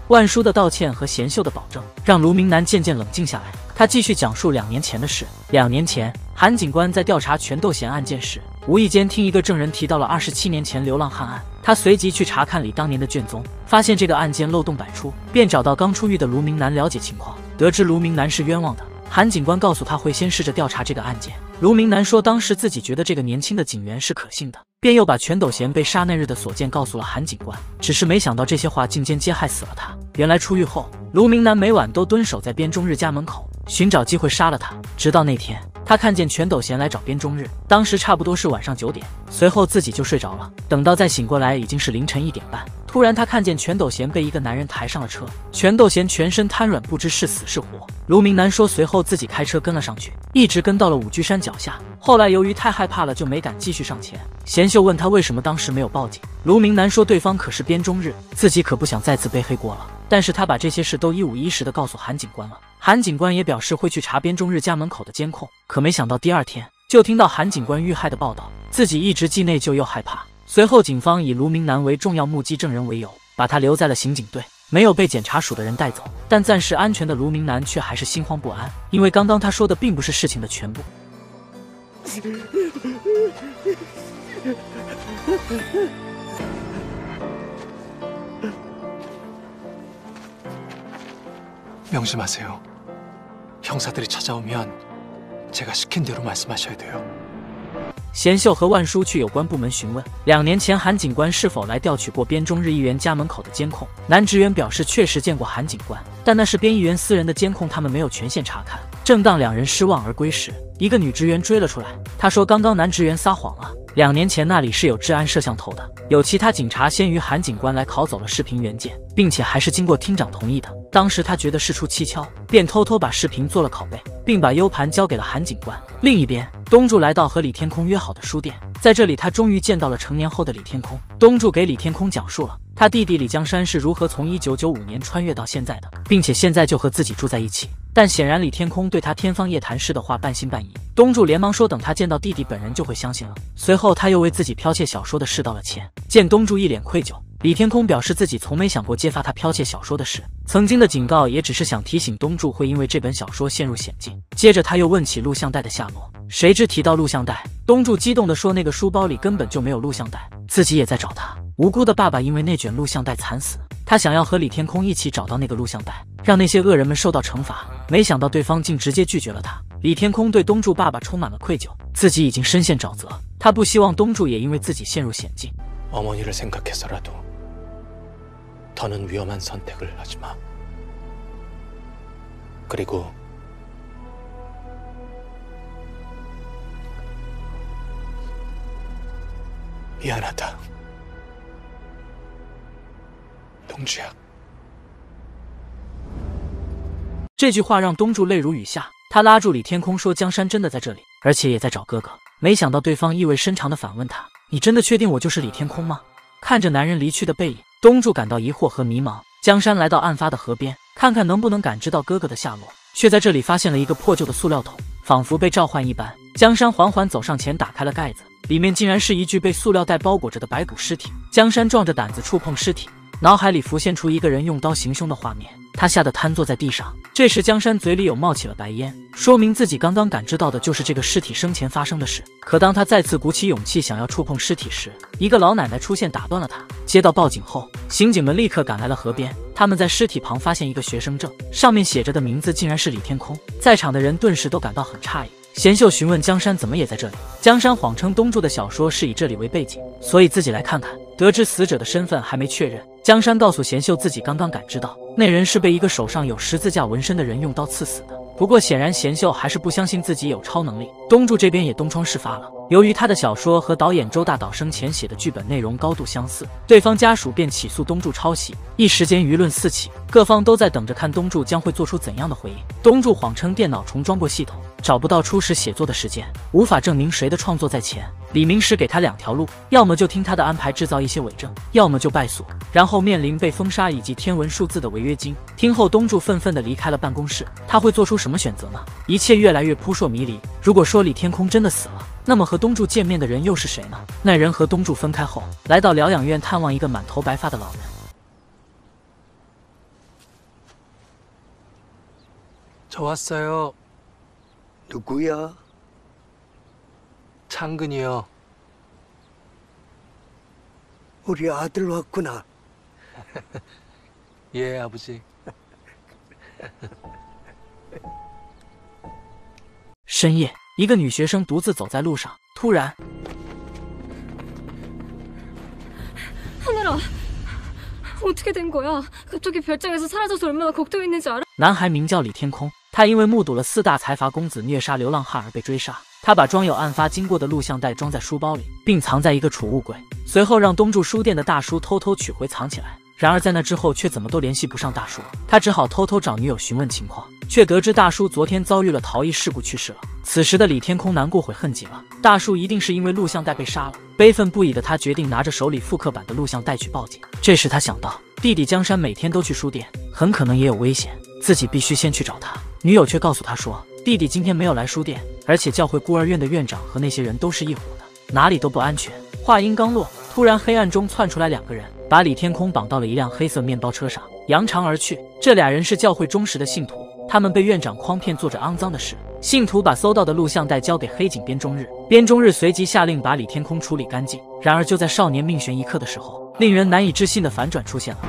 万叔的道歉和贤秀的保证，让卢明南渐渐冷静下来。他继续讲述两年前的事。两年前，韩警官在调查全斗贤案件时，无意间听一个证人提到了二十七年前流浪汉案。他随即去查看李当年的卷宗，发现这个案件漏洞百出，便找到刚出狱的卢明南了解情况。得知卢明南是冤枉的，韩警官告诉他会先试着调查这个案件。卢明南说，当时自己觉得这个年轻的警员是可信的。便又把全斗贤被杀那日的所见告诉了韩警官，只是没想到这些话竟间接害死了他。原来出狱后，卢明南每晚都蹲守在边中日家门口，寻找机会杀了他。直到那天，他看见全斗贤来找边中日，当时差不多是晚上九点，随后自己就睡着了。等到再醒过来，已经是凌晨一点半。突然，他看见全斗贤被一个男人抬上了车，全斗贤全身瘫软，不知是死是活。卢明南说，随后自己开车跟了上去，一直跟到了五居山脚下。后来由于太害怕了，就没敢继续上前。贤秀问他为什么当时没有报警，卢明南说对方可是边中日，自己可不想再次背黑锅了。但是他把这些事都一五一十的告诉韩警官了，韩警官也表示会去查边中日家门口的监控。可没想到第二天就听到韩警官遇害的报道，自己一直既内疚又害怕。随后，警方以卢明南为重要目击证人为由，把他留在了刑警队，没有被检察署的人带走。但暂时安全的卢明南却还是心慌不安，因为刚刚他说的并不是事情的全部。명심하세요 형사들이찾아오면제가시킨대로말씀하셔야돼요贤秀和万叔去有关部门询问，两年前韩警官是否来调取过边中日议员家门口的监控。男职员表示确实见过韩警官，但那是边议员私人的监控，他们没有权限查看。正当两人失望而归时，一个女职员追了出来，她说刚刚男职员撒谎了， 两年前那里是有治安摄像头的，有其他警察先于韩警官来拷走了视频原件，并且还是经过厅长同意的。当时他觉得事出蹊跷，便偷偷把视频做了拷贝，并把 U 盘交给了韩警官。另一边，东柱来到和李天空约好的书店，在这里他终于见到了成年后的李天空。东柱给李天空讲述了他弟弟李江山是如何从一九九五年穿越到现在的，并且现在就和自己住在一起。但显然李天空对他天方夜谭式的话半信半疑。东柱连忙说等他见到弟弟本人就会相信了。随后他又为自己剽窃小说的事道了歉。见东柱一脸愧疚。李天空表示自己从没想过揭发他剽窃小说的事，曾经的警告也只是想提醒东柱会因为这本小说陷入险境。接着他又问起录像带的下落，谁知提到录像带，东柱激动地说那个书包里根本就没有录像带，自己也在找他。无辜的爸爸因为那卷录像带惨死，他想要和李天空一起找到那个录像带，让那些恶人们受到惩罚。没想到对方竟直接拒绝了他。李天空对东柱爸爸充满了愧疚，自己已经深陷沼泽，他不希望东柱也因为自己陷入险境。어머니를생각해서라도 더는 위험한 선택을 하지 마. 그리고 미안하다. 这句话让东柱泪如雨下，他拉住李天空说：“江山真的在这里，而且也在找哥哥。”没想到对方意味深长的反问他：“你真的确定我就是李天空吗？”看着男人离去的背影，东柱感到疑惑和迷茫。江山来到案发的河边，看看能不能感知到哥哥的下落，却在这里发现了一个破旧的塑料桶，仿佛被召唤一般。江山缓缓走上前，打开了盖子，里面竟然是一具被塑料袋包裹着的白骨尸体。江山壮着胆子触碰尸体。脑海里浮现出一个人用刀行凶的画面，他吓得瘫坐在地上。这时，江山嘴里有冒起了白烟，说明自己刚刚感知到的就是这个尸体生前发生的事。可当他再次鼓起勇气想要触碰尸体时，一个老奶奶出现打断了他。接到报警后，刑警们立刻赶来了河边。他们在尸体旁发现一个学生证，上面写着的名字竟然是李天空。在场的人顿时都感到很诧异。贤秀询问江山怎么也在这里，江山谎称东柱的小说是以这里为背景，所以自己来看看。得知死者的身份还没确认，江山告诉贤秀自己刚刚感知到那人是被一个手上有十字架纹身的人用刀刺死的。不过显然贤秀还是不相信自己有超能力。东柱这边也东窗事发了，由于他的小说和导演周大岛生前写的剧本内容高度相似，对方家属便起诉东柱抄袭，一时间舆论四起，各方都在等着看东柱将会做出怎样的回应。东柱谎称电脑重装过系统。找不到初始写作的时间，无法证明谁的创作在前。李明石给他两条路，要么就听他的安排制造一些伪证，要么就败诉，然后面临被封杀以及天文数字的违约金。听后，东柱愤愤地离开了办公室。他会做出什么选择呢？一切越来越扑朔迷离。如果说李天空真的死了，那么和东柱见面的人又是谁呢？那人和东柱分开后，来到疗养院探望一个满头白发的老人。저왔어요 누구야? 창근이요. 우리 아들 왔구나. 예, 아버지. 深夜，一个女学生独自走在路上，突然， 하늘아, 어떻게 된 거야? 갑자기 별장에서 사라져서 얼마나 걱정했는지 알아? 男孩名叫李天空， 他因为目睹了四大财阀公子虐杀流浪汉而被追杀。他把装有案发经过的录像带装在书包里，并藏在一个储物柜，随后让东柱书店的大叔偷偷取回藏起来。然而在那之后，却怎么都联系不上大叔，他只好偷偷找女友询问情况，却得知大叔昨天遭遇了逃逸事故去世了。此时的李天空难过悔恨极了，大叔一定是因为录像带被杀了。悲愤不已的他决定拿着手里复刻版的录像带去报警。这时他想到，弟弟江山每天都去书店，很可能也有危险，自己必须先去找他。女友却告诉他说，弟弟今天没有来书店，而且教会孤儿院的院长和那些人都是一伙的，哪里都不安全。话音刚落，突然黑暗中窜出来两个人，把李天空绑到了一辆黑色面包车上，扬长而去。这俩人是教会忠实的信徒，他们被院长诓骗，做着肮脏的事。信徒把搜到的录像带交给黑警边中日，边中日随即下令把李天空处理干净。然而就在少年命悬一刻的时候，令人难以置信的反转出现了。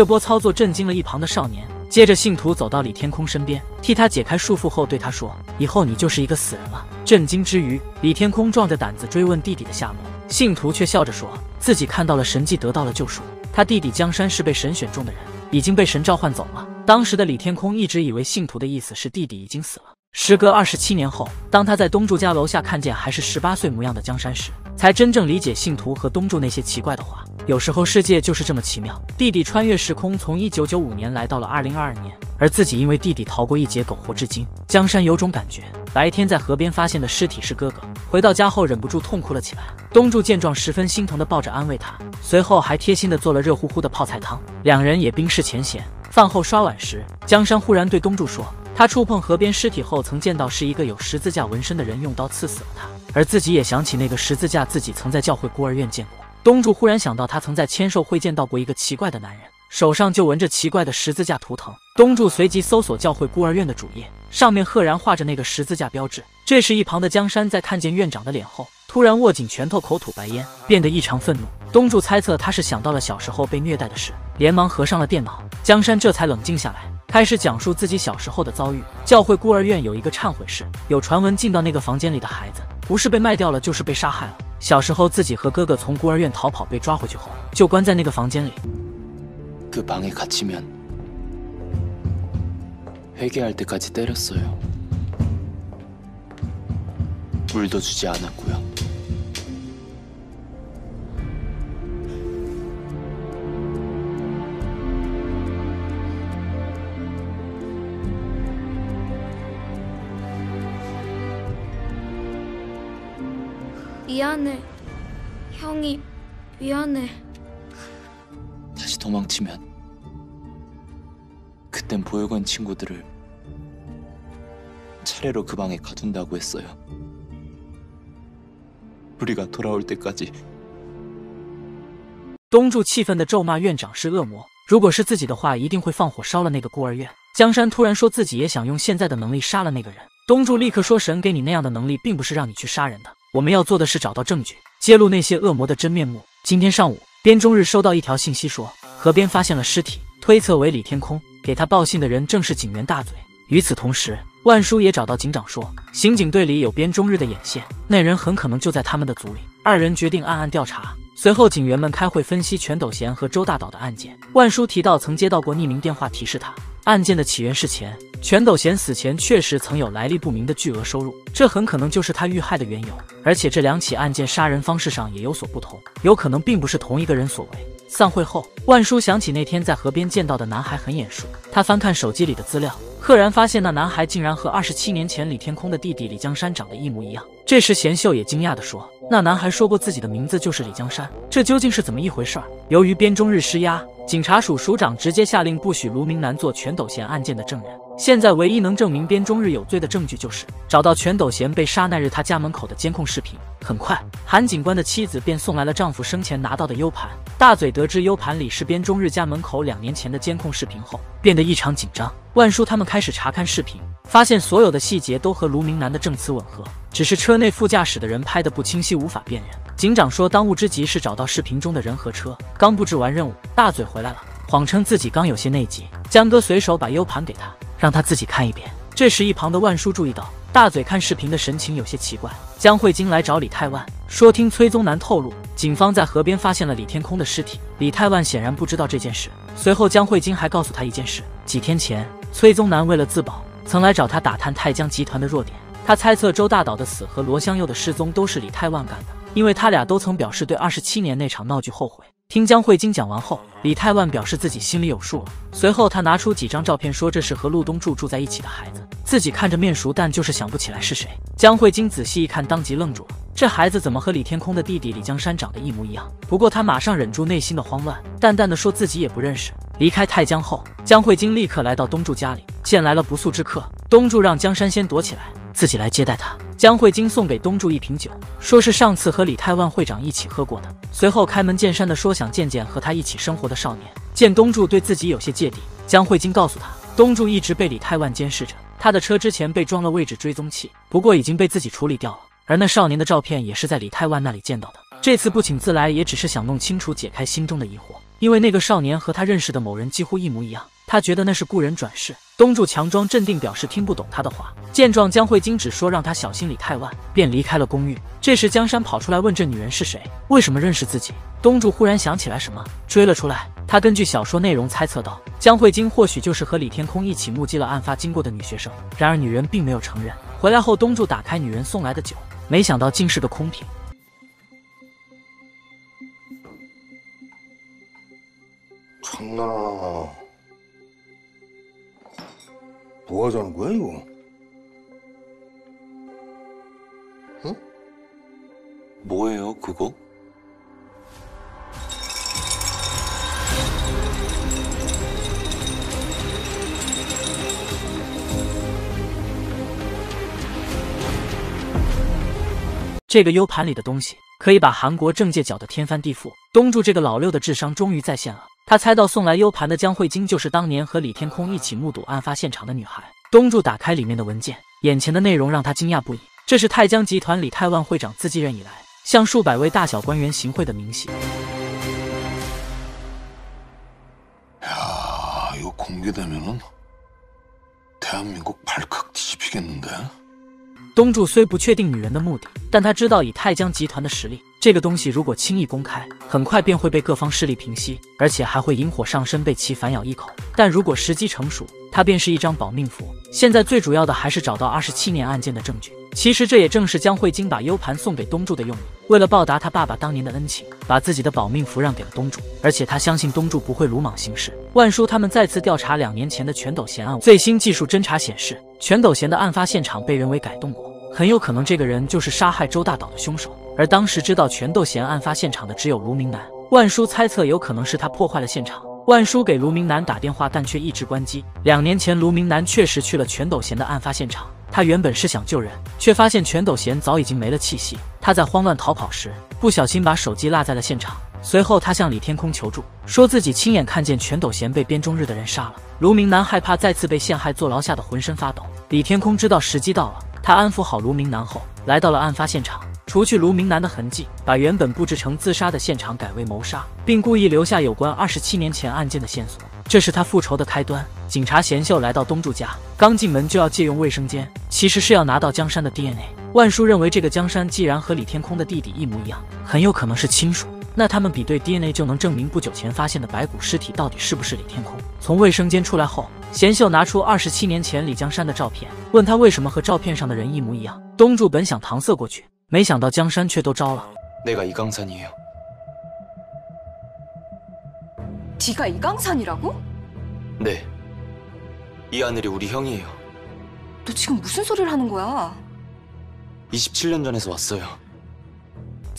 这波操作震惊了一旁的少年。接着，信徒走到李天空身边，替他解开束缚后，对他说：“以后你就是一个死人了。”震惊之余，李天空壮着胆子追问弟弟的下落。信徒却笑着说自己看到了神迹，得到了救赎。他弟弟江山是被神选中的人，已经被神召唤走了。当时的李天空一直以为信徒的意思是弟弟已经死了。时隔二十七年后，当他在东柱家楼下看见还是十八岁模样的江山时，才真正理解信徒和东柱那些奇怪的话。有时候世界就是这么奇妙。弟弟穿越时空，从一九九五年来到了二零二二年，而自己因为弟弟逃过一劫，苟活至今。江山有种感觉，白天在河边发现的尸体是哥哥，回到家后忍不住痛哭了起来。东柱见状，十分心疼的抱着安慰他，随后还贴心的做了热乎乎的泡菜汤。两人也冰释前嫌。饭后刷碗时，江山忽然对东柱说。他触碰河边尸体后，曾见到是一个有十字架纹身的人用刀刺死了他，而自己也想起那个十字架，自己曾在教会孤儿院见过。东柱忽然想到，他曾在签售会见到过一个奇怪的男人，手上就纹着奇怪的十字架图腾。东柱随即搜索教会孤儿院的主页，上面赫然画着那个十字架标志。这时，一旁的江山在看见院长的脸后，突然握紧拳头，口吐白烟，变得异常愤怒。东柱猜测他是想到了小时候被虐待的事，连忙合上了电脑。江山这才冷静下来。开始讲述自己小时候的遭遇。教会孤儿院有一个忏悔室，有传闻进到那个房间里的孩子，不是被卖掉了，就是被杀害了。小时候自己和哥哥从孤儿院逃跑被抓回去后，就关在那个房间里。 미안해. 형이 미안해. 다시 도망치면 그땐 보육원 친구들을 차례로 그 방에 가둔다고 했어요. 우리가 돌아올 때까지 东柱气愤地咒骂院长是恶魔，如果是自己的话，一定会放火烧了那个孤儿院。江山突然说自己也想用现在的能力杀了那个人，东柱立刻说：“神给你那样的能力，并不是让你去杀人的。 我们要做的是找到证据，揭露那些恶魔的真面目。”今天上午，边中日收到一条信息说，河边发现了尸体，推测为李天空。给他报信的人正是警员大嘴。与此同时，万叔也找到警长说，刑警队里有边中日的眼线，那人很可能就在他们的组里。二人决定暗暗调查。随后，警员们开会分析全斗贤和周大岛的案件。万叔提到曾接到过匿名电话提示他，案件的起源是钱。全斗贤死前确实曾有来历不明的巨额收入，这很可能就是他遇害的缘由。而且这两起案件杀人方式上也有所不同，有可能并不是同一个人所为。散会后，万叔想起那天在河边见到的男孩很眼熟，他翻看手机里的资料，赫然发现那男孩竟然和二十七年前李天空的弟弟李江山长得一模一样。这时，贤秀也惊讶地说：“那男孩说过自己的名字就是李江山，这究竟是怎么一回事？”由于边中日施压，警察署署长直接下令不许卢明南做全斗贤案件的证人。现在唯一能证明边中日有罪的证据，就是找到全斗贤被杀那日他家门口的监控视频。很快，韩警官的妻子便送来了丈夫生前拿到的 U 盘。大嘴得知 U 盘里是边中日家门口两年前的监控视频后，变得异常紧张。万叔他们开始查看视频，发现所有的细节都和卢明南的证词吻合，只是车内副驾驶的人拍的不清晰，无法辨认。警长说，当务之急是找到视频中的人和车。刚布置完任务，大嘴回来了，谎称自己刚有些内急。江哥随手把 U 盘给他，让他自己看一遍。这时，一旁的万叔注意到大嘴看视频的神情有些奇怪。江慧晶来找李泰万，说听崔宗南透露，警方在河边发现了李天空的尸体。李泰万显然不知道这件事。随后，江慧晶还告诉他一件事：几天前。崔宗南为了自保，曾来找他打探泰江集团的弱点。他猜测周大岛的死和罗香佑的失踪都是李泰万干的，因为他俩都曾表示对二十七年那场闹剧后悔。听江慧晶讲完后，李泰万表示自己心里有数了。随后，他拿出几张照片，说这是和陆东柱住在一起的孩子，自己看着面熟，但就是想不起来是谁。江慧晶仔细一看，当即愣住了，这孩子怎么和李天空的弟弟李江山长得一模一样？不过他马上忍住内心的慌乱，淡淡的说自己也不认识。离开泰江后，江慧晶立刻来到东柱家里，见来了不速之客。东柱让江山先躲起来，自己来接待他。江慧晶送给东柱一瓶酒，说是上次和李泰万会长一起喝过的。随后开门见山的说想见见和他一起生活的少年。见东柱对自己有些芥蒂，江慧晶告诉他，东柱一直被李泰万监视着，他的车之前被装了位置追踪器，不过已经被自己处理掉了。而那少年的照片也是在李泰万那里见到的。这次不请自来，也只是想弄清楚、解开心中的疑惑。因为那个少年和他认识的某人几乎一模一样，他觉得那是故人转世。东柱强装镇定，表示听不懂他的话。见状，江慧晶只说让他小心李太万，便离开了公寓。这时，江山跑出来问这女人是谁，为什么认识自己。东柱忽然想起来什么，追了出来。他根据小说内容猜测到，江慧晶或许就是和李天空一起目击了案发经过的女学生。然而，女人并没有承认。回来后，东柱打开女人送来的酒，没想到竟是个空瓶。成了。뭐 하자는 거야, 이거? 뭐예요, 그거?这个 U 盘里的东西可以把韩国政界搅得天翻地覆。东柱这个老六的智商终于在线了， 他猜到送来 U 盘的江慧晶就是当年和李天空一起目睹案发现场的女孩。东柱打开里面的文件，眼前的内容让他惊讶不已。这是泰江集团李泰万会长自继任以来向数百位大小官员行贿的明细。 야, 이거 공개되면은 대한민국 발칵 뒤집히겠는데? 东柱虽不确定女人的目的，但他知道以泰江集团的实力， 这个东西如果轻易公开，很快便会被各方势力平息，而且还会引火上身，被其反咬一口。但如果时机成熟，它便是一张保命符。现在最主要的还是找到二十七年案件的证据。其实这也正是江慧晶把 U 盘送给东柱的用意。为了报答他爸爸当年的恩情，把自己的保命符让给了东柱，而且他相信东柱不会鲁莽行事。万叔他们再次调查两年前的全斗贤案，最新技术侦查显示，全斗贤的案发现场被人为改动过，很有可能这个人就是杀害周大岛的凶手。而当时知道全斗贤案发现场的只有卢明南，万叔猜测有可能是他破坏了现场。万叔给卢明南打电话，但却一直关机。两年前，卢明南确实去了全斗贤的案发现场。他原本是想救人，却发现全斗贤早已经没了气息。他在慌乱逃跑时，不小心把手机落在了现场。随后，他向李天空求助，说自己亲眼看见全斗贤被边中日的人杀了。卢明南害怕再次被陷害，坐牢吓得浑身发抖。李天空知道时机到了，他安抚好卢明南后，来到了案发现场。除去卢明南的痕迹，把原本布置成自杀的现场改为谋杀，并故意留下有关二十七年前案件的线索，这是他复仇的开端。警察贤秀来到东柱家，刚进门就要借用卫生间，其实是要拿到江山的 DNA。万叔认为这个江山既然和李天空的弟弟一模一样，很有可能是亲属，那他们比对 DNA 就能证明不久前发现的白骨尸体到底是不是李天空。从卫生间出来后，贤秀拿出二十七年前李江山的照片，问他为什么和照片上的人一模一样。东柱本想搪塞过去。没想到江山却都招了。내가이강산이에요 네가이강산이라고 네이하늘이우리형이에요너지금무슨소리를하는거야27년전에서왔어요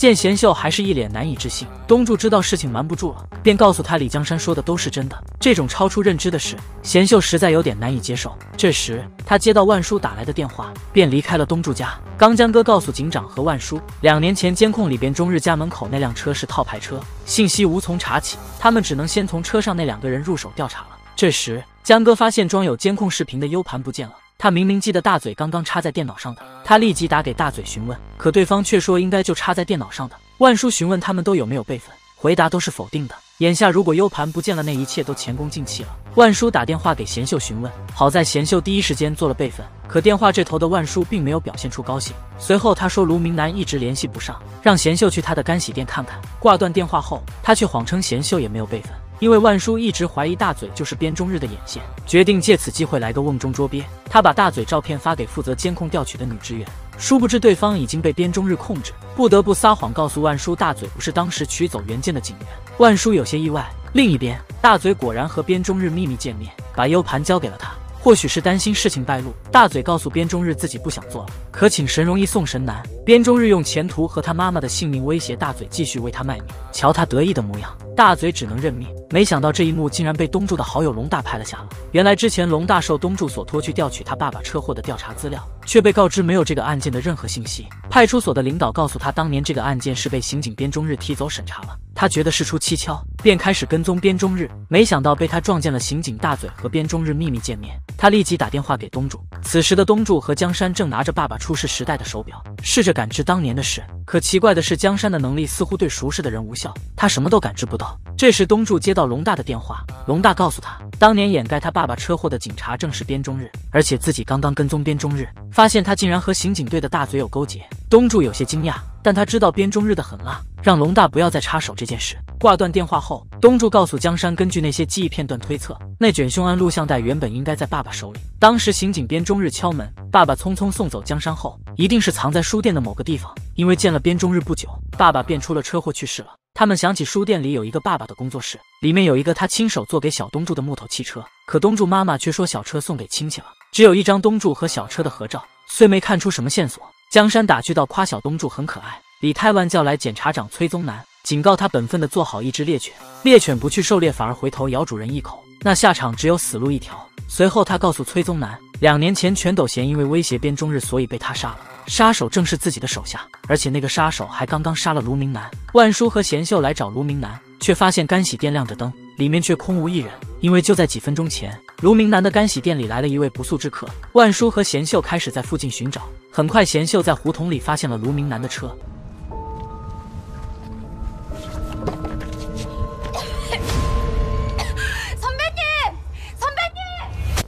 见贤秀还是一脸难以置信，东柱知道事情瞒不住了，便告诉他李江山说的都是真的。这种超出认知的事，贤秀实在有点难以接受。这时，他接到万叔打来的电话，便离开了东柱家。刚江哥告诉警长和万叔，两年前监控里边中日家门口那辆车是套牌车，信息无从查起，他们只能先从车上那两个人入手调查了。这时，江哥发现装有监控视频的 U 盘不见了。他明明记得大嘴刚刚插在电脑上的，他立即打给大嘴询问，可对方却说应该就插在电脑上的。万叔询问他们都有没有备份，回答都是否定的。眼下如果 U 盘不见了，那一切都前功尽弃了。万叔打电话给贤秀询问，好在贤秀第一时间做了备份，可电话这头的万叔并没有表现出高兴。随后他说卢明南一直联系不上，让贤秀去他的干洗店看看。挂断电话后，他却谎称贤秀也没有备份。因为万叔一直怀疑大嘴就是边中日的眼线，决定借此机会来个瓮中捉鳖。他把大嘴照片发给负责监控调取的女职员，殊不知对方已经被边中日控制，不得不撒谎告诉万叔大嘴不是当时取走原件的警员。万叔有些意外。另一边，大嘴果然和边中日秘密见面，把 U 盘交给了他。或许是担心事情败露，大嘴告诉边中日自己不想做了，可请神容易送神难。边中日用前途和他妈妈的性命威胁大嘴，继续为他卖命。瞧他得意的模样，大嘴只能认命。没想到这一幕竟然被东柱的好友龙大拍了下来。原来之前龙大受东柱所托去调取他爸爸车祸的调查资料，却被告知没有这个案件的任何信息。派出所的领导告诉他，当年这个案件是被刑警边中日提走审查了。他觉得事出蹊跷，便开始跟踪边中日，没想到被他撞见了刑警大嘴和边中日秘密见面。他立即打电话给东柱，此时的东柱和江山正拿着爸爸出事时代的手表，试着感知当年的事。可奇怪的是，江山的能力似乎对熟识的人无效，他什么都感知不到。这时，东柱接到龙大的电话，龙大告诉他，当年掩盖他爸爸车祸的警察正是边中日，而且自己刚刚跟踪边中日，发现他竟然和刑警队的大嘴有勾结。东柱有些惊讶，但他知道边中日的狠辣，让龙大不要再插手这件事。挂断电话后，东柱告诉江山，根据那些记忆片段推测，那卷凶案录像带原本应该在爸爸手里。当时刑警边中日敲门，爸爸匆匆送走江山后，一定是藏在书店的某个地方。因为见了边中日不久，爸爸便出了车祸去世了。他们想起书店里有一个爸爸的工作室，里面有一个他亲手做给小东柱的木头汽车，可东柱妈妈却说小车送给亲戚了，只有一张东柱和小车的合照，虽没看出什么线索。江山打趣道：“夸小东柱很可爱。”李泰万叫来检察长崔宗南。警告他本分的做好一只猎犬，猎犬不去狩猎，反而回头咬主人一口，那下场只有死路一条。随后他告诉崔宗南，两年前全斗贤因为威胁边中日，所以被他杀了，杀手正是自己的手下，而且那个杀手还刚刚杀了卢明南。万叔和贤秀来找卢明南，却发现干洗店亮着灯，里面却空无一人，因为就在几分钟前，卢明南的干洗店里来了一位不速之客。万叔和贤秀开始在附近寻找，很快贤秀在胡同里发现了卢明南的车。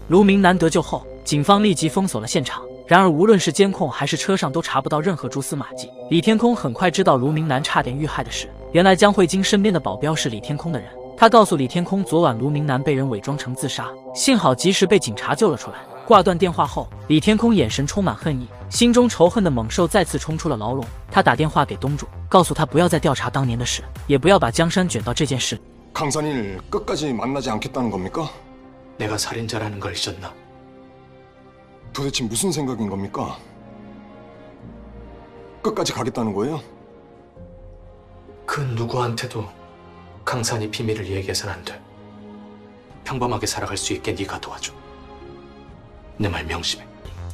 卢明南得救后，警方立即封锁了现场。然而，无论是监控还是车上，都查不到任何蛛丝马迹。李天空很快知道卢明南差点遇害的事。原来，江慧晶身边的保镖是李天空的人。他 他告诉李天空，昨晚卢明南被人伪装成自杀，幸好及时被警察救了出来。挂断电话后，李天空眼神充满恨意，心中仇恨的猛兽再次冲出了牢笼。他打电话给东柱，告诉他不要再调查当年的事，也不要把江山卷到这件事。 강산일끝까지만나지않겠다는겁니까 내가 살인자라는 걸 잊었나? 도대체 무슨 생각인 겁니까? 끝까지 가겠다는 거예요? 그 누구한테도 강산이 비밀을 얘기해서는 안 돼. 평범하게 살아갈 수 있게 네가 도와줘. 내 말 명심해.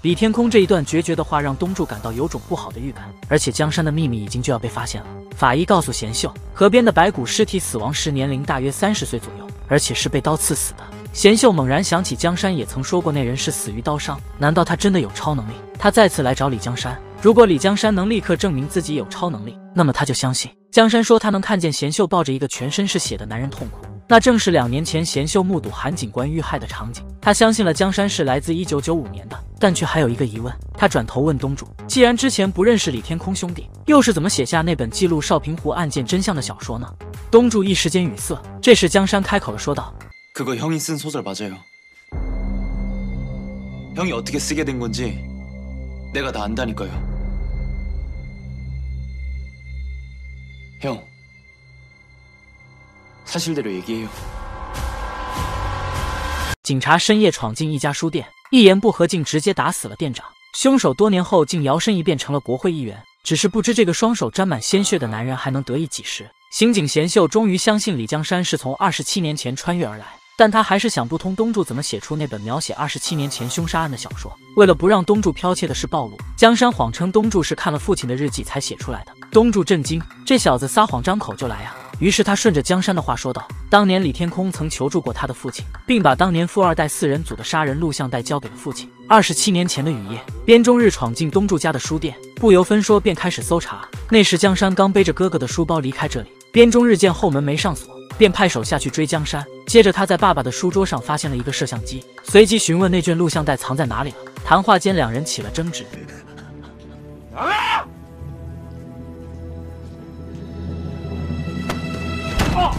李天空这一段决绝的话让东柱感到有种不好的预感，而且江山的秘密已经就要被发现了。法医告诉贤秀，河边的白骨尸体死亡时年龄大约三十岁左右，而且是被刀刺死的。贤秀猛然想起江山也曾说过那人是死于刀伤，难道他真的有超能力？他再次来找李江山，如果李江山能立刻证明自己有超能力，那么他就相信。 江山说他能看见贤秀抱着一个全身是血的男人痛苦。那正是两年前贤秀目睹韩警官遇害的场景，他相信了江山是来自一九九五年的，但却还有一个疑问。他转头问东主：“既然之前不认识李天空兄弟，又是怎么写下那本记录少平湖案件真相的小说呢？”东主一时间语塞。这时江山开口了，说道：“ 그거형이쓴소설맞아요。 형이어떻게쓰게된건지내가다안다니까요。 형， 사실대로얘기해요。 警察深夜闯进一家书店，一言不合竟直接打死了店长。凶手多年后竟摇身一变成了国会议员，只是不知这个双手沾满鲜血的男人还能得意几时。刑警贤秀终于相信李江山是从二十七年前穿越而来，但他还是想不通东柱怎么写出那本描写二十七年前凶杀案的小说。为了不让东柱剽窃的事暴露，江山谎称东柱是看了父亲的日记才写出来的。 东柱震惊，这小子撒谎张口就来呀！于是他顺着江山的话说道：“当年李天空曾求助过他的父亲，并把当年富二代四人组的杀人录像带交给了父亲。二十七年前的雨夜，边中日闯进东柱家的书店，不由分说便开始搜查。那时江山刚背着哥哥的书包离开这里，边中日见后门没上锁，便派手下去追江山。接着他在爸爸的书桌上发现了一个摄像机，随即询问那卷录像带藏在哪里了。谈话间，两人起了争执。” 어,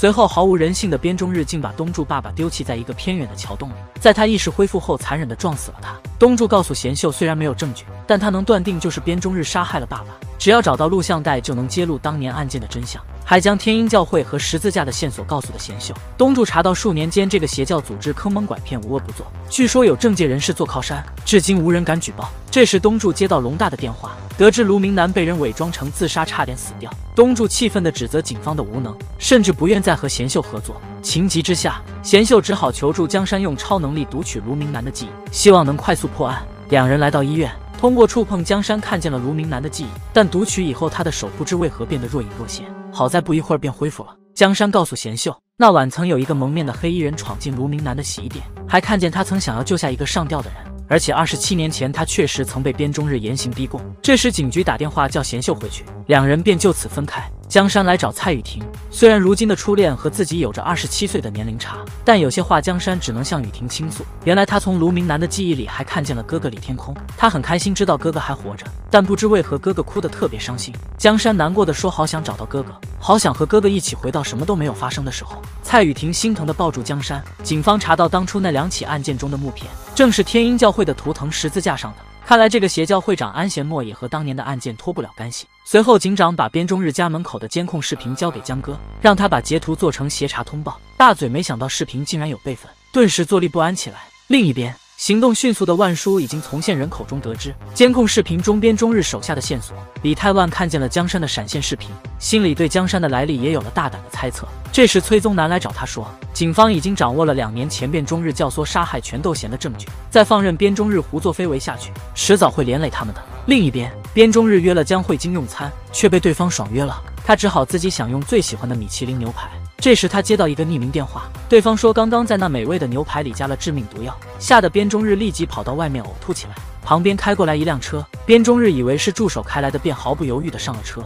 随后，毫无人性的边中日竟把东柱爸爸丢弃在一个偏远的桥洞里，在他意识恢复后，残忍的撞死了他。东柱告诉贤秀，虽然没有证据，但他能断定就是边中日杀害了爸爸。只要找到录像带，就能揭露当年案件的真相，还将天鹰教会和十字架的线索告诉了贤秀。东柱查到数年间这个邪教组织坑蒙拐骗，无恶不作，据说有政界人士做靠山，至今无人敢举报。这时，东柱接到龙大的电话，得知卢明南被人伪装成自杀，差点死掉。东柱气愤地指责警方的无能，甚至不愿再和贤秀合作。情急之下，贤秀只好求助江山，用超能力读取卢明南的记忆，希望能快速破案。两人来到医院。通过触碰，江山看见了卢明南的记忆，但读取以后，他的手不知为何变得若隐若现。好在不一会儿便恢复了。江山告诉贤秀，那晚曾有一个蒙面的黑衣人闯进卢明南的洗衣店，还看见他曾想要救下一个上吊的人，而且二十七年前他确实曾被边中日严刑逼供。这时警局打电话叫贤秀回去，两人便就此分开。江山来找蔡雨婷，虽然如今的初恋和自己有着二十七岁的年龄差，但有些话江山只能向雨婷倾诉。原来他从卢明南的记忆里还看见了哥哥李天空，他很开心知道哥哥还活着，但不知为何哥哥哭得特别伤心。江山难过的说：“好想找到哥哥，好想和哥哥一起回到什么都没有发生的时候。”蔡雨婷心疼地抱住江山。警方查到当初那两起案件中的木片，正是天鹰教会的图腾十字架上的。看来这个邪教会长安贤墨也和当年的案件脱不了干系。随后，警长把边中日家门口的监控视频交给江哥，让他把截图做成协查通报。大嘴没想到视频竟然有备份，顿时坐立不安起来。另一边，行动迅速的万叔已经从线人口中得知监控视频中边中日手下的线索。李太万看见了江山的闪现视频，心里对江山的来历也有了大胆的猜测。这时，崔宗南来找他说，警方已经掌握了两年前边中日教唆杀害全斗贤的证据，再放任边中日胡作非为下去，迟早会连累他们的。另一边，边中日约了江慧晶用餐，却被对方爽约了，他只好自己享用最喜欢的米其林牛排。这时，他接到一个匿名电话，对方说刚刚在那美味的牛排里加了致命毒药，吓得边中日立即跑到外面呕吐起来。旁边开过来一辆车，边中日以为是助手开来的，便毫不犹豫地上了车。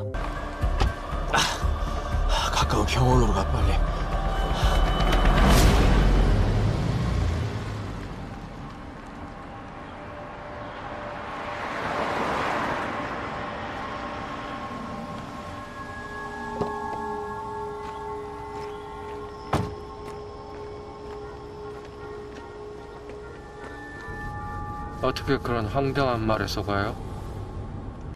가까운 병원으로 가 빨리. 어떻게 그런 황당한 말을 써가요?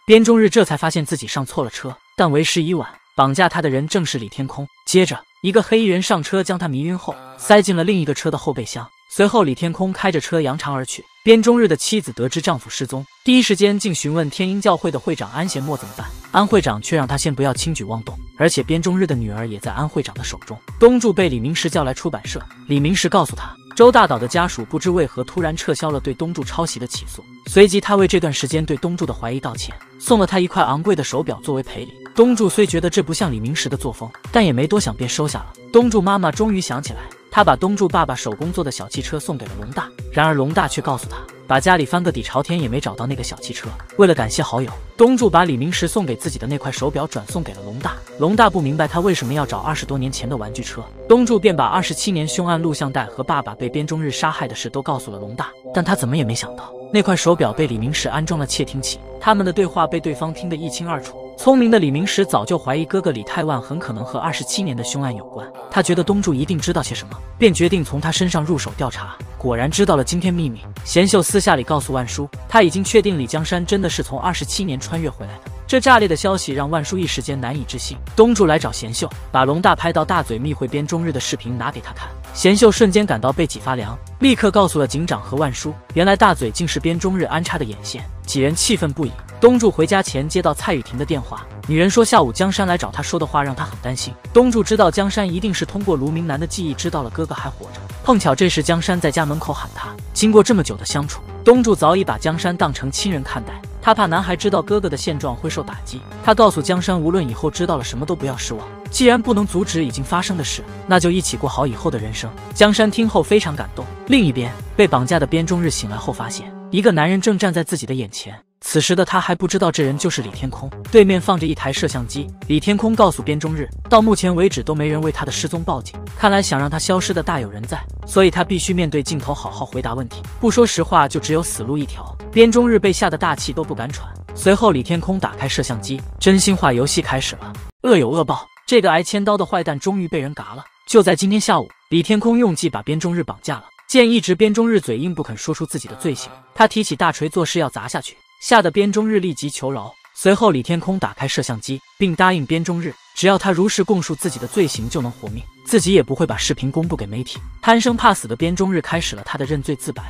边中日这才发现自己上错了车，但为时已晚， 绑架他的人正是李天空。接着，一个黑衣人上车，将他迷晕后，塞进了另一个车的后备箱。随后，李天空开着车扬长而去。边中日的妻子得知丈夫失踪，第一时间竟询问天鹰教会的会长安贤墨怎么办。安会长却让他先不要轻举妄动，而且边中日的女儿也在安会长的手中。东柱被李明石叫来出版社，李明石告诉他。周大岛的家属不知为何突然撤销了对东柱抄袭的起诉，随即他为这段时间对东柱的怀疑道歉，送了他一块昂贵的手表作为赔礼。东柱虽觉得这不像李明石的作风，但也没多想便收下了。东柱妈妈终于想起来，他把东柱爸爸手工做的小汽车送给了龙大，然而龙大却告诉他。把家里翻个底朝天也没找到那个小汽车。为了感谢好友，东柱把李明石送给自己的那块手表转送给了龙大。龙大不明白他为什么要找二十多年前的玩具车，东柱便把二十七年凶案录像带和爸爸被边中日杀害的事都告诉了龙大。但他怎么也没想到，那块手表被李明石安装了窃听器，他们的对话被对方听得一清二楚。聪明的李明石早就怀疑哥哥李泰万很可能和二十七年的凶案有关，他觉得东柱一定知道些什么，便决定从他身上入手调查。果然知道了惊天秘密。贤秀私下里告诉万叔，他已经确定李江山真的是从二十七年穿越回来的。这炸裂的消息让万叔一时间难以置信。东柱来找贤秀，把龙大拍到大嘴密会边中日的视频拿给他看。贤秀瞬间感到背脊发凉，立刻告诉了警长和万叔，原来大嘴竟是边中日安插的眼线。几人气愤不已。东柱回家前接到蔡雨婷的电话，女人说下午江山来找她说的话让他很担心。东柱知道江山一定是通过卢明南的记忆知道了哥哥还活着。碰巧这时江山在家门口喊他。经过这么久的相处，东柱早已把江山当成亲人看待。他怕男孩知道哥哥的现状会受打击，他告诉江山，无论以后知道了什么都不要失望。既然不能阻止已经发生的事，那就一起过好以后的人生。江山听后非常感动。另一边，被绑架的边中日醒来后发现，一个男人正站在自己的眼前。此时的他还不知道这人就是李天空，对面放着一台摄像机。李天空告诉边中日，到目前为止都没人为他的失踪报警，看来想让他消失的大有人在，所以他必须面对镜头好好回答问题，不说实话就只有死路一条。边中日被吓得大气都不敢喘。随后李天空打开摄像机，真心话游戏开始了。恶有恶报，这个挨千刀的坏蛋终于被人嘎了。就在今天下午，李天空用计把边中日绑架了。见一直边中日嘴硬不肯说出自己的罪行，他提起大锤做事要砸下去。吓得边中日立即求饶。随后，李天空打开摄像机，并答应边中日，只要他如实供述自己的罪行，就能活命，自己也不会把视频公布给媒体。贪生怕死的边中日开始了他的认罪自白。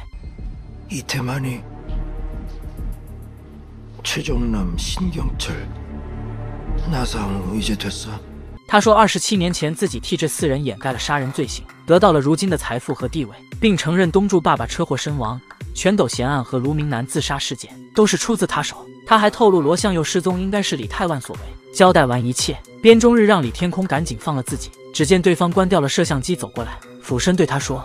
이태만이최종남신경철나상이제됐어 他说，二十七年前自己替这四人掩盖了杀人罪行，得到了如今的财富和地位，并承认东柱爸爸车祸身亡、全斗贤案和卢明南自杀事件都是出自他手。他还透露罗相佑失踪应该是李泰万所为。交代完一切，边中日让李天空赶紧放了自己。只见对方关掉了摄像机，走过来，俯身对他说：“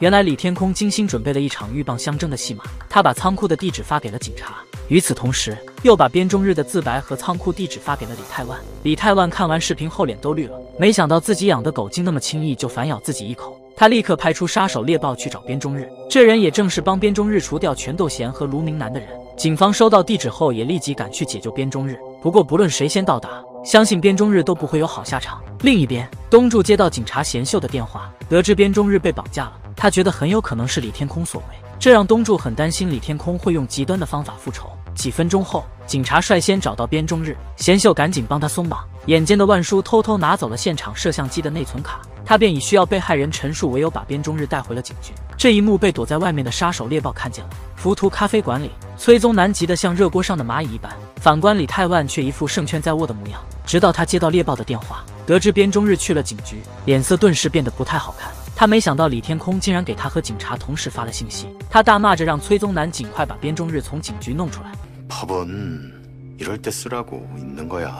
原来李天空精心准备了一场鹬蚌相争的戏码。”他把仓库的地址发给了警察。与此同时，又把边中日的自白和仓库地址发给了李泰万。李泰万看完视频后脸都绿了，没想到自己养的狗竟那么轻易就反咬自己一口。他立刻派出杀手猎豹去找边中日，这人也正是帮边中日除掉全斗贤和卢明南的人。警方收到地址后，也立即赶去解救边中日。不过，不论谁先到达，相信边中日都不会有好下场。另一边，东柱接到警察贤秀的电话，得知边中日被绑架了，他觉得很有可能是李天空所为，这让东柱很担心李天空会用极端的方法复仇。几分钟后，警察率先找到边中日，贤秀赶紧帮他松绑。眼尖的万叔偷偷拿走了现场摄像机的内存卡，他便以需要被害人陈述为由，把边中日带回了警局。这一幕被躲在外面的杀手猎豹看见了。浮屠咖啡馆里，崔宗南急得像热锅上的蚂蚁一般，反观李泰万却一副胜券在握的模样。直到他接到猎豹的电话，得知边中日去了警局，脸色顿时变得不太好看。他没想到李天空竟然给他和警察同时发了信息，他大骂着让崔宗南尽快把边中日从警局弄出来。 법은 이럴 때 쓰라고 있는 거야.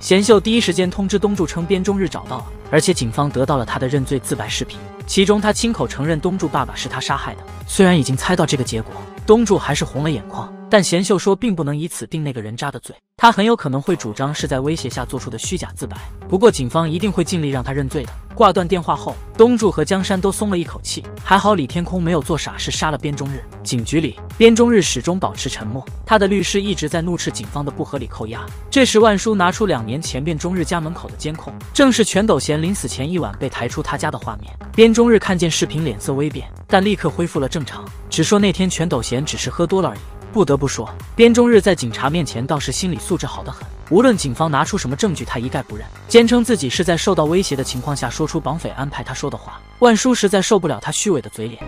贤秀第一时间通知东柱称边中日找到了，而且警方得到了他的认罪自白视频，其中他亲口承认东柱爸爸是他杀害的。虽然已经猜到这个结果，东柱还是红了眼眶。 但贤秀说，并不能以此定那个人渣的罪，他很有可能会主张是在威胁下做出的虚假自白。不过警方一定会尽力让他认罪的。挂断电话后，东柱和江山都松了一口气，还好李天空没有做傻事杀了边中日。警局里，边中日始终保持沉默，他的律师一直在怒斥警方的不合理扣押。这时，万叔拿出两年前边中日家门口的监控，正是全斗贤临死前一晚被抬出他家的画面。边中日看见视频，脸色微变，但立刻恢复了正常，只说那天全斗贤只是喝多了而已。不得不说，边中日在警察面前倒是心理素质好得很。无论警方拿出什么证据，他一概不认，坚称自己是在受到威胁的情况下说出绑匪安排他说的话。万叔实在受不了他虚伪的嘴脸。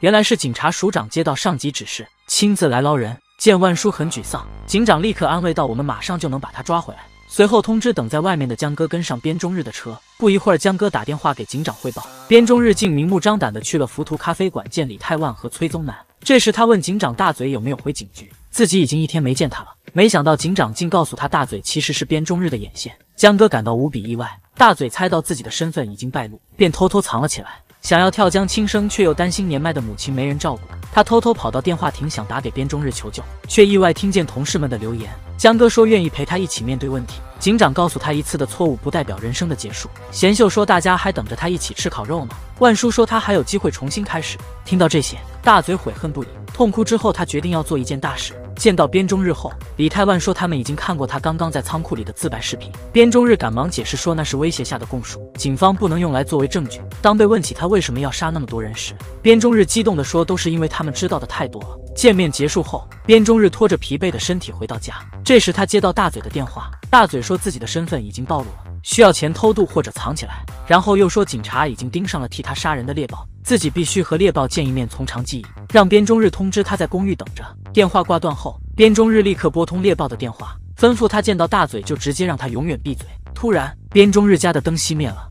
原来是警察署长接到上级指示，亲自来捞人。见万叔很沮丧，警长立刻安慰道：“我们马上就能把他抓回来。”随后通知等在外面的江哥跟上边中日的车。不一会儿，江哥打电话给警长汇报，边中日竟明目张胆的去了浮屠咖啡馆见李泰万和崔宗南。这时他问警长大嘴有没有回警局，自己已经一天没见他了。没想到警长竟告诉他大嘴其实是边中日的眼线。江哥感到无比意外，大嘴猜到自己的身份已经败露，便偷偷藏了起来。想要跳江轻生，却又担心年迈的母亲没人照顾，他偷偷跑到电话亭，想打给边中日求救，却意外听见同事们的留言。江哥说愿意陪他一起面对问题。警长告诉他，一次的错误不代表人生的结束。贤秀说，大家还等着他一起吃烤肉呢。万叔说，他还有机会重新开始。听到这些，大嘴悔恨不已，痛哭之后，他决定要做一件大事。见到边中日后，李泰万说他们已经看过他刚刚在仓库里的自白视频。边中日赶忙解释说那是威胁下的供述，警方不能用来作为证据。当被问起他为什么要杀那么多人时，边中日激动地说都是因为他们知道的太多了。见面结束后，边中日拖着疲惫的身体回到家。这时他接到大嘴的电话，大嘴说自己的身份已经暴露了，需要钱偷渡或者藏起来。然后又说警察已经盯上了替他杀人的猎豹，自己必须和猎豹见一面从长计议，让边中日通知他在公寓等着。电话挂断后，边中日立刻拨通猎豹的电话，吩咐他见到大嘴就直接让他永远闭嘴。突然，边中日家的灯熄灭了。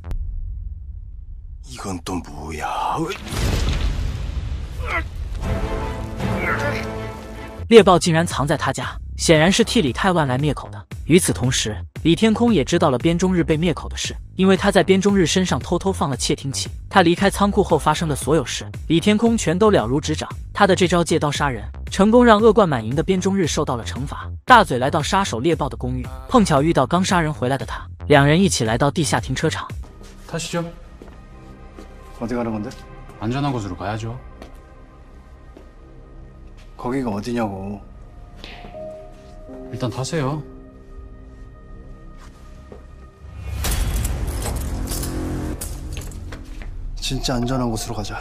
猎豹竟然藏在他家，显然是替李泰万来灭口的。与此同时，李天空也知道了边中日被灭口的事，因为他在边中日身上偷偷放了窃听器。他离开仓库后发生的所有事，李天空全都了如指掌。他的这招借刀杀人，成功让恶贯满盈的边中日受到了惩罚。大嘴来到杀手猎豹的公寓，碰巧遇到刚杀人回来的他，两人一起来到地下停车场。 타시죠 어디 가는 건데? 안전한 곳으로 가야죠. 거기가 어디냐고. 일단 타세요. 진짜 안전한 곳으로 가자.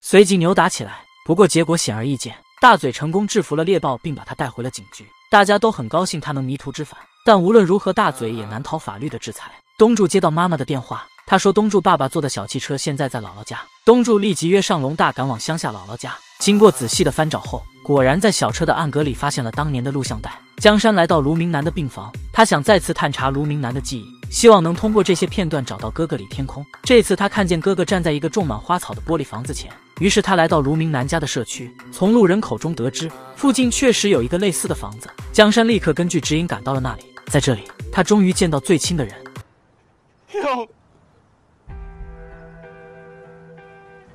随即扭打起来，不过结果显而易见，大嘴成功制服了猎豹，并把他带回了警局。大家都很高兴他能迷途知返，但无论如何，大嘴也难逃法律的制裁。东柱接到妈妈的电话， 他说东柱爸爸坐的小汽车现在在姥姥家。东柱立即约上龙大赶往乡下姥姥家。经过仔细的翻找后，果然在小车的暗格里发现了当年的录像带。江山来到卢明南的病房，他想再次探查卢明南的记忆，希望能通过这些片段找到哥哥李天空。这次他看见哥哥站在一个种满花草的玻璃房子前，于是他来到卢明南家的社区，从路人口中得知附近确实有一个类似的房子。江山立刻根据指引赶到了那里，在这里，他终于见到最亲的人。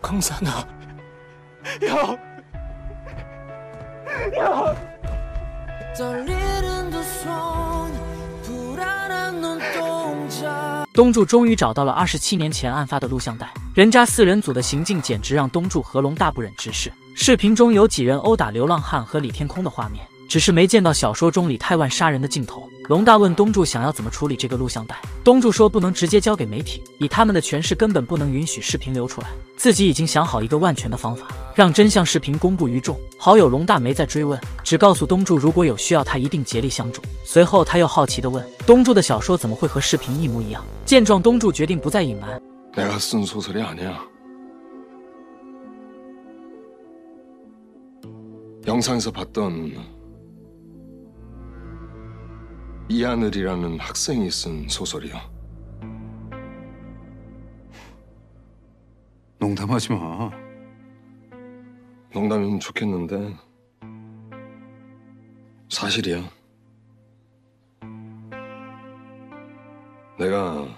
康山娜，娘，娘！东柱终于找到了二十七年前案发的录像带，人渣四人组的行径简直让东柱和龙大不忍直视。视频中有几人殴打流浪汉和李天空的画面。只是没见到小说中李泰万杀人的镜头。龙大问东柱想要怎么处理这个录像带，东柱说不能直接交给媒体，以他们的权势根本不能允许视频流出来。自己已经想好一个万全的方法，让真相视频公布于众。好友龙大没再追问，只告诉东柱如果有需要，他一定竭力相助。随后他又好奇地问东柱的小说怎么会和视频一模一样？见状，东柱决定不再隐瞒。 내가 쓴 소설이 아니야. 영상에서 봤던 이하늘이라는 학생이 쓴 소설이요. 농담하지 마. 농담이면 좋겠는데 사실이야. 내가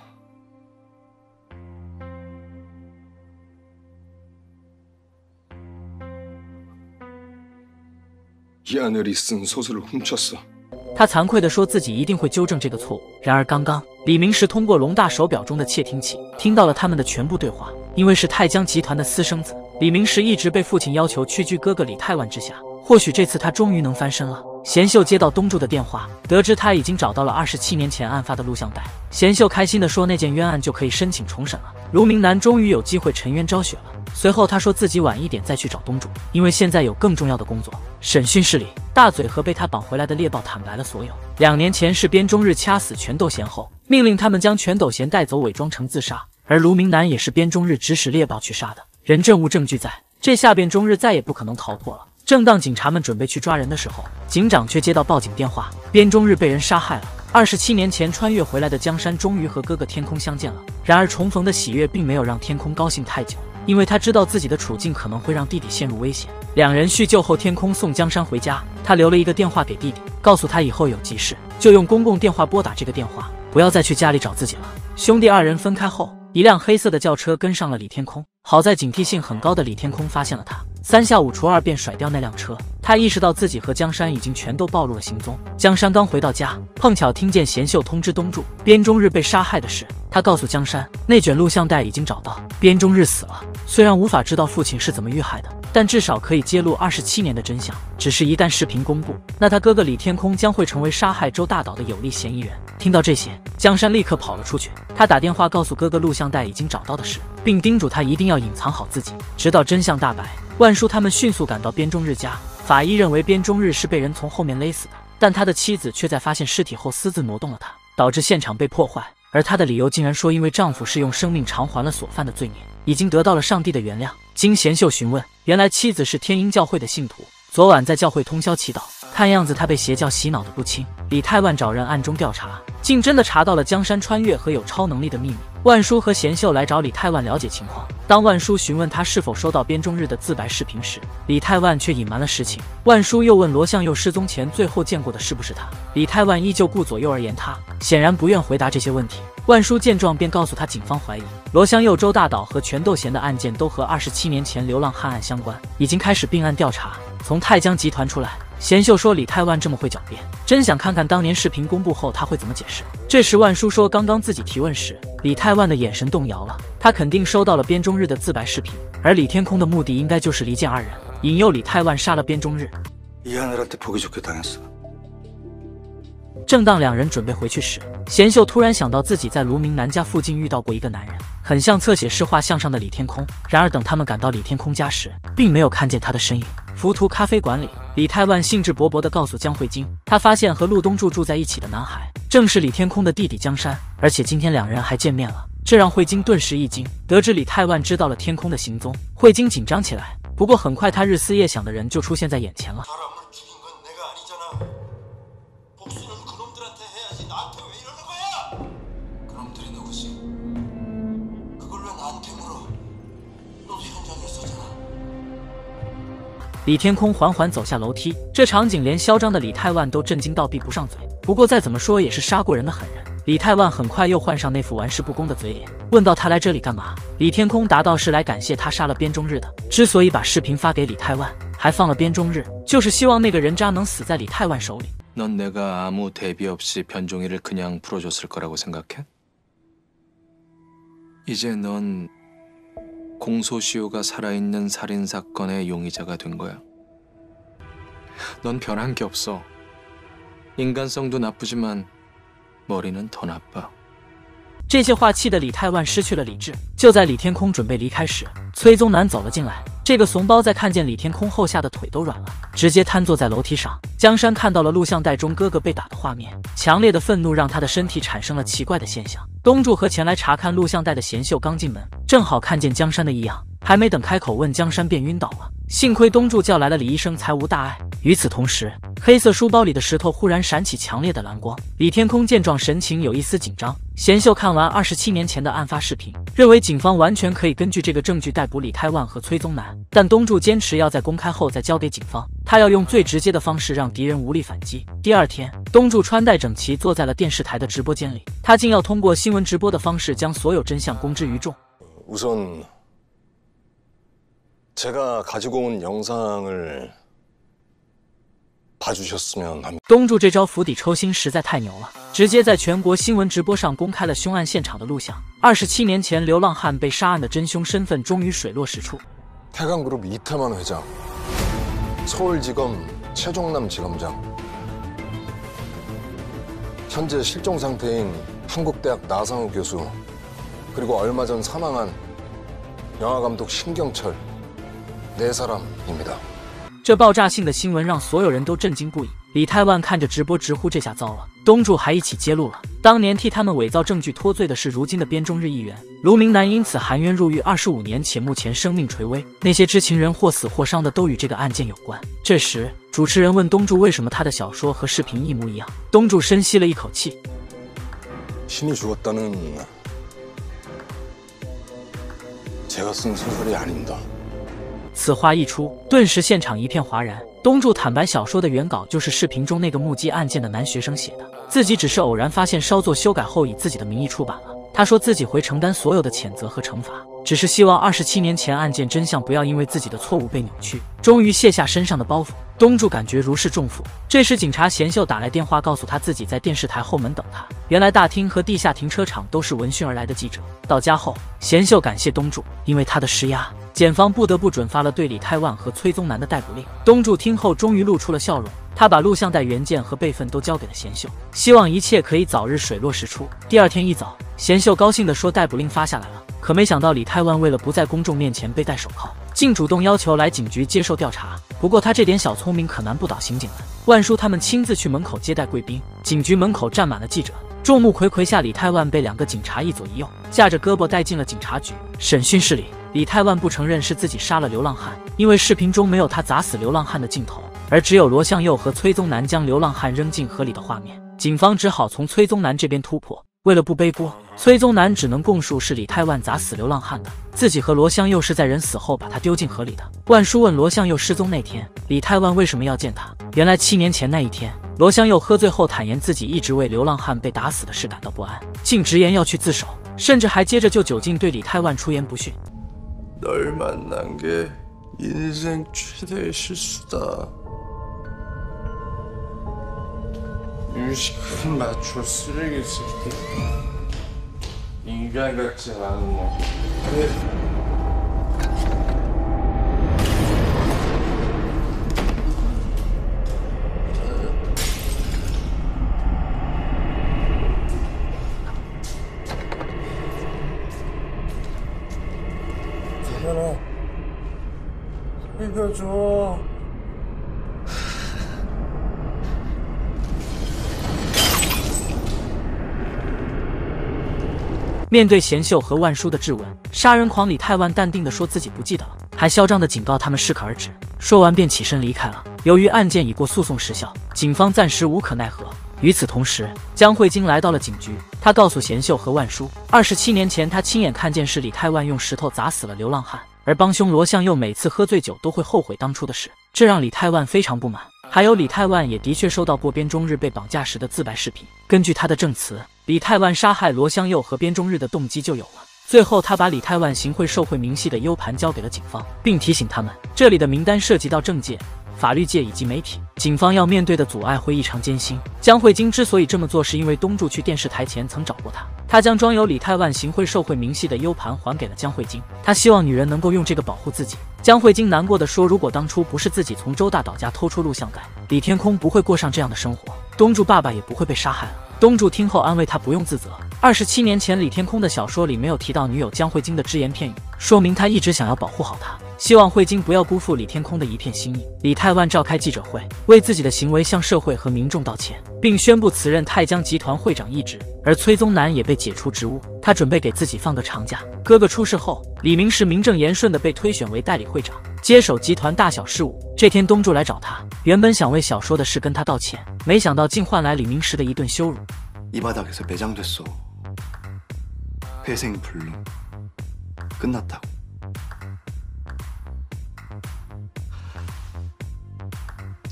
이하늘이 쓴 소설을 훔쳤어. 他惭愧地说自己一定会纠正这个错误。然而，刚刚李明石通过龙大手表中的窃听器听到了他们的全部对话。因为是泰江集团的私生子，李明石一直被父亲要求屈居哥哥李泰万之下。或许这次他终于能翻身了。贤秀接到东柱的电话，得知他已经找到了二十七年前案发的录像带。贤秀开心地说：“那件冤案就可以申请重审了，卢明南终于有机会沉冤昭雪了。”随后他说自己晚一点再去找东柱，因为现在有更重要的工作。审讯室里，大嘴和被他绑回来的猎豹坦白了所有。两年前是边中日掐死全斗贤后，命令他们将全斗贤带走，伪装成自杀。而卢明南也是边中日指使猎豹去杀的，人证物证俱在，这下边中日再也不可能逃脱了。正当警察们准备去抓人的时候，警长却接到报警电话，边中日被人杀害了。二十七年前穿越回来的江山终于和哥哥天空相见了。然而重逢的喜悦并没有让天空高兴太久，因为他知道自己的处境可能会让弟弟陷入危险。两人叙旧后，天空送江山回家，他留了一个电话给弟弟，告诉他以后有急事就用公共电话拨打这个电话，不要再去家里找自己了。兄弟二人分开后。一辆黑色的轿车跟上了李天空，好在警惕性很高的李天空发现了他，三下五除二便甩掉那辆车。他意识到自己和江山已经全都暴露了行踪。江山刚回到家，碰巧听见贤秀通知东柱边中日被杀害的事。他告诉江山，那卷录像带已经找到，边中日死了。虽然无法知道父亲是怎么遇害的，但至少可以揭露二十七年的真相。只是一旦视频公布，那他哥哥李天空将会成为杀害周大岛的有力嫌疑人。听到这些，江山立刻跑了出去。他打电话告诉哥哥录像带已经找到的事，并叮嘱他一定要隐藏好自己，直到真相大白。万叔他们迅速赶到边中日家，法医认为边中日是被人从后面勒死的，但他的妻子却在发现尸体后私自挪动了他，导致现场被破坏。而她的理由竟然说因为丈夫是用生命偿还了所犯的罪孽，已经得到了上帝的原谅。经贤秀询问，原来妻子是天鹰教会的信徒，昨晚在教会通宵祈祷。看样子她被邪教洗脑的不轻。李泰万找人暗中调查，竟真的查到了江山穿越和有超能力的秘密。万叔和贤秀来找李太万了解情况。当万叔询问他是否收到边中日的自白视频时，李太万却隐瞒了实情。万叔又问罗向佑失踪前最后见过的是不是他？李太万依旧顾左右而言他，显然不愿回答这些问题。万叔见状便告诉他，警方怀疑罗向佑、周大岛和全斗贤的案件都和二十七年前流浪汉案相关，已经开始并案调查。从泰江集团出来。贤秀说：“李太万这么会狡辩，真想看看当年视频公布后他会怎么解释。”这时万叔说：“刚刚自己提问时，李泰万的眼神动摇了，他肯定收到了边中日的自白视频，而李天空的目的应该就是离间二人，引诱李泰万杀了边中日。”正当两人准备回去时，贤秀突然想到自己在卢明南家附近遇到过一个男人，很像侧写师画像上的李天空。然而等他们赶到李天空家时，并没有看见他的身影。浮屠咖啡馆里，李泰万兴致勃勃地告诉江慧晶，他发现和陆东柱住在一起的男孩正是李天空的弟弟江山，而且今天两人还见面了。这让慧晶顿时一惊。得知李泰万知道了天空的行踪，慧晶紧张起来。不过很快，他日思夜想的人就出现在眼前了。李天空缓缓走下楼梯，这场景连嚣张的李太万都震惊到闭不上嘴。不过再怎么说也是杀过人的狠人。李太万很快又换上那副玩世不恭的嘴脸，问到他来这里干嘛？李天空答道是来感谢他杀了边中日的。之所以把视频发给李太万，还放了边中日，就是希望那个人渣能死在李太万手里。넌내가아무대비없이변종일을그냥풀어줬을거라고생각해이제넌 공소시효가 살아있는 살인사건의 용의자가 된 거야. 넌 변한 게 없어. 인간성도 나쁘지만 머리는 더 나빠. 这些话气得李太万失去了理智。就在李天空准备离开时，崔宗南走了进来。 这个怂包在看见李天空后，吓得腿都软了，直接瘫坐在楼梯上。江山看到了录像带中哥哥被打的画面，强烈的愤怒让他的身体产生了奇怪的现象。 东柱和前来查看录像带的贤秀刚进门，正好看见江山的异样，还没等开口问江山，便晕倒了。幸亏东柱叫来了李医生，才无大碍。与此同时，黑色书包里的石头忽然闪起强烈的蓝光。李天空见状，神情有一丝紧张。贤秀看完二十七年前的案发视频，认为警方完全可以根据这个证据逮捕李泰万和崔宗南，但东柱坚持要在公开后再交给警方。他要用最直接的方式让敌人无力反击。第二天，东柱穿戴整齐，坐在了电视台的直播间里，他竟要通过新闻直播的方式将所有真相公之于众。우선 제가가지고온영상을东柱这招釜底抽薪实在太牛了，直接在全国新闻直播上公开了凶案现场的录像。二十七年前流浪汉被杀案的真凶身份终于水落石出。태강그룹이태만회장서울지검최종남지검장현재실종상태인한국대학나상우교수그리고얼마전사망한영화감독신경철네사람입니다 这爆炸性的新闻让所有人都震惊不已。李泰万看着直播直呼：“这下糟了！”东柱还一起揭露了，当年替他们伪造证据脱罪的是如今的编中日议员卢明南，因此含冤入狱二十五年，且目前生命垂危。那些知情人或死或伤的都与这个案件有关。这时，主持人问东柱：“为什么他的小说和视频一模一样？”东柱深吸了一口气：“此话一出，顿时现场一片哗然。东柱坦白，小说的原稿就是视频中那个目击案件的男学生写的，自己只是偶然发现，稍作修改后以自己的名义出版了。他说自己会承担所有的谴责和惩罚，只是希望二十七年前案件真相不要因为自己的错误被扭曲。终于卸下身上的包袱，东柱感觉如释重负。这时，警察贤秀打来电话，告诉他自己在电视台后门等他。原来大厅和地下停车场都是闻讯而来的记者。到家后，贤秀感谢东柱，因为他的施压。检方不得不准发了对李泰万和崔宗南的逮捕令。东柱听后终于露出了笑容，他把录像带原件和备份都交给了贤秀，希望一切可以早日水落石出。第二天一早，贤秀高兴地说逮捕令发下来了，可没想到李泰万为了不在公众面前被戴手铐，竟主动要求来警局接受调查。不过他这点小聪明可难不倒刑警们，万叔他们亲自去门口接待贵宾，警局门口站满了记者。众目睽睽下，李泰万被两个警察一左一右架着胳膊带进了警察局。审讯室里。李泰万不承认是自己杀了流浪汉，因为视频中没有他砸死流浪汉的镜头，而只有罗向佑和崔宗南将流浪汉扔进河里的画面。警方只好从崔宗南这边突破。为了不背锅，崔宗南只能供述是李泰万砸死流浪汉的，自己和罗向佑是在人死后把他丢进河里的。万叔问罗向佑失踪那天，李泰万为什么要见他？原来七年前那一天，罗向佑喝醉后坦言自己一直为流浪汉被打死的事感到不安，竟直言要去自首，甚至还接着就酒劲对李泰万出言不逊。 널 만난 게 인생 최대의 실수다. 유식은 마초 쓰레기 새끼. 인간 같지 않은 놈. 살아 살려줘 面对贤秀和万叔的质问，杀人狂李泰万淡定地说自己不记得了，还嚣张地警告他们适可而止。说完便起身离开了。由于案件已过诉讼时效，警方暂时无可奈何。与此同时，江慧晶来到了警局。他告诉贤秀和万叔，二十七年前他亲眼看见是李泰万用石头砸死了流浪汉，而帮凶罗向佑每次喝醉酒都会后悔当初的事，这让李泰万非常不满。还有李泰万也的确收到过边中日被绑架时的自白视频，根据他的证词，李泰万杀害罗香佑和边中日的动机就有了。最后，他把李泰万行贿受贿明细的 U 盘交给了警方，并提醒他们，这里的名单涉及到政界。法律界以及媒体，警方要面对的阻碍会异常艰辛。江慧晶之所以这么做，是因为东柱去电视台前曾找过他，他将装有李泰万行贿受贿明细的 U 盘还给了江慧晶，他希望女人能够用这个保护自己。江慧晶难过的说：“如果当初不是自己从周大岛家偷出录像带，李天空不会过上这样的生活，东柱爸爸也不会被杀害了。”东柱听后安慰他不用自责。二十七年前，李天空的小说里没有提到女友江慧晶的只言片语，说明他一直想要保护好她。希望慧晶不要辜负李天空的一片心意。李泰万召开记者会，为自己的行为向社会和民众道歉，并宣布辞任泰江集团会长一职。而崔宗南也被解除职务，他准备给自己放个长假。哥哥出事后，李明石名正言顺的被推选为代理会长，接手集团大小事务。这天，东柱来找他，原本想为小说的事跟他道歉，没想到竟换来李明石的一顿羞辱。이바닥에서매장됐어회생불능 끝났다고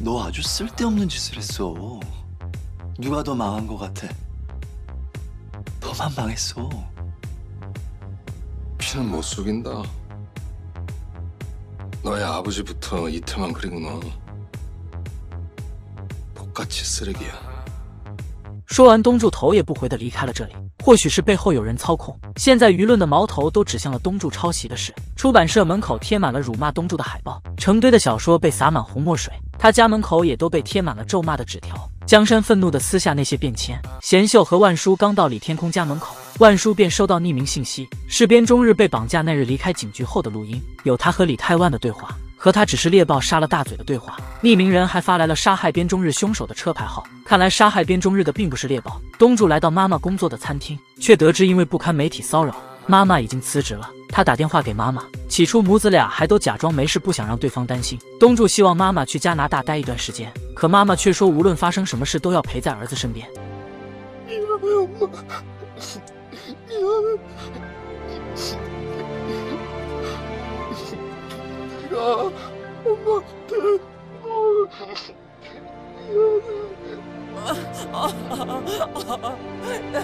너 아주 쓸데없는 짓을 했어. 누가 더 망한 것 같아? 너만 망했어. 피는 못 속인다. 너의 아버지부터 이태만 그리고 너 똑같이 쓰레기야. 说完，东柱头也不回的离开了这里。 或许是背后有人操控，现在舆论的矛头都指向了东柱抄袭的事。出版社门口贴满了辱骂东柱的海报，成堆的小说被洒满红墨水，他家门口也都被贴满了咒骂的纸条。江山愤怒的撕下那些便签。贤秀和万叔刚到李天空家门口，万叔便收到匿名信息，是边中日被绑架那日离开警局后的录音，有他和李泰万的对话。和他只是猎豹杀了大嘴的对话，匿名人还发来了杀害边中日凶手的车牌号。看来杀害边中日的并不是猎豹。东柱来到妈妈工作的餐厅，却得知因为不堪媒体骚扰，妈妈已经辞职了。他打电话给妈妈，起初母子俩还都假装没事，不想让对方担心。东柱希望妈妈去加拿大待一段时间，可妈妈却说无论发生什么事都要陪在儿子身边。啊啊啊啊啊啊啊啊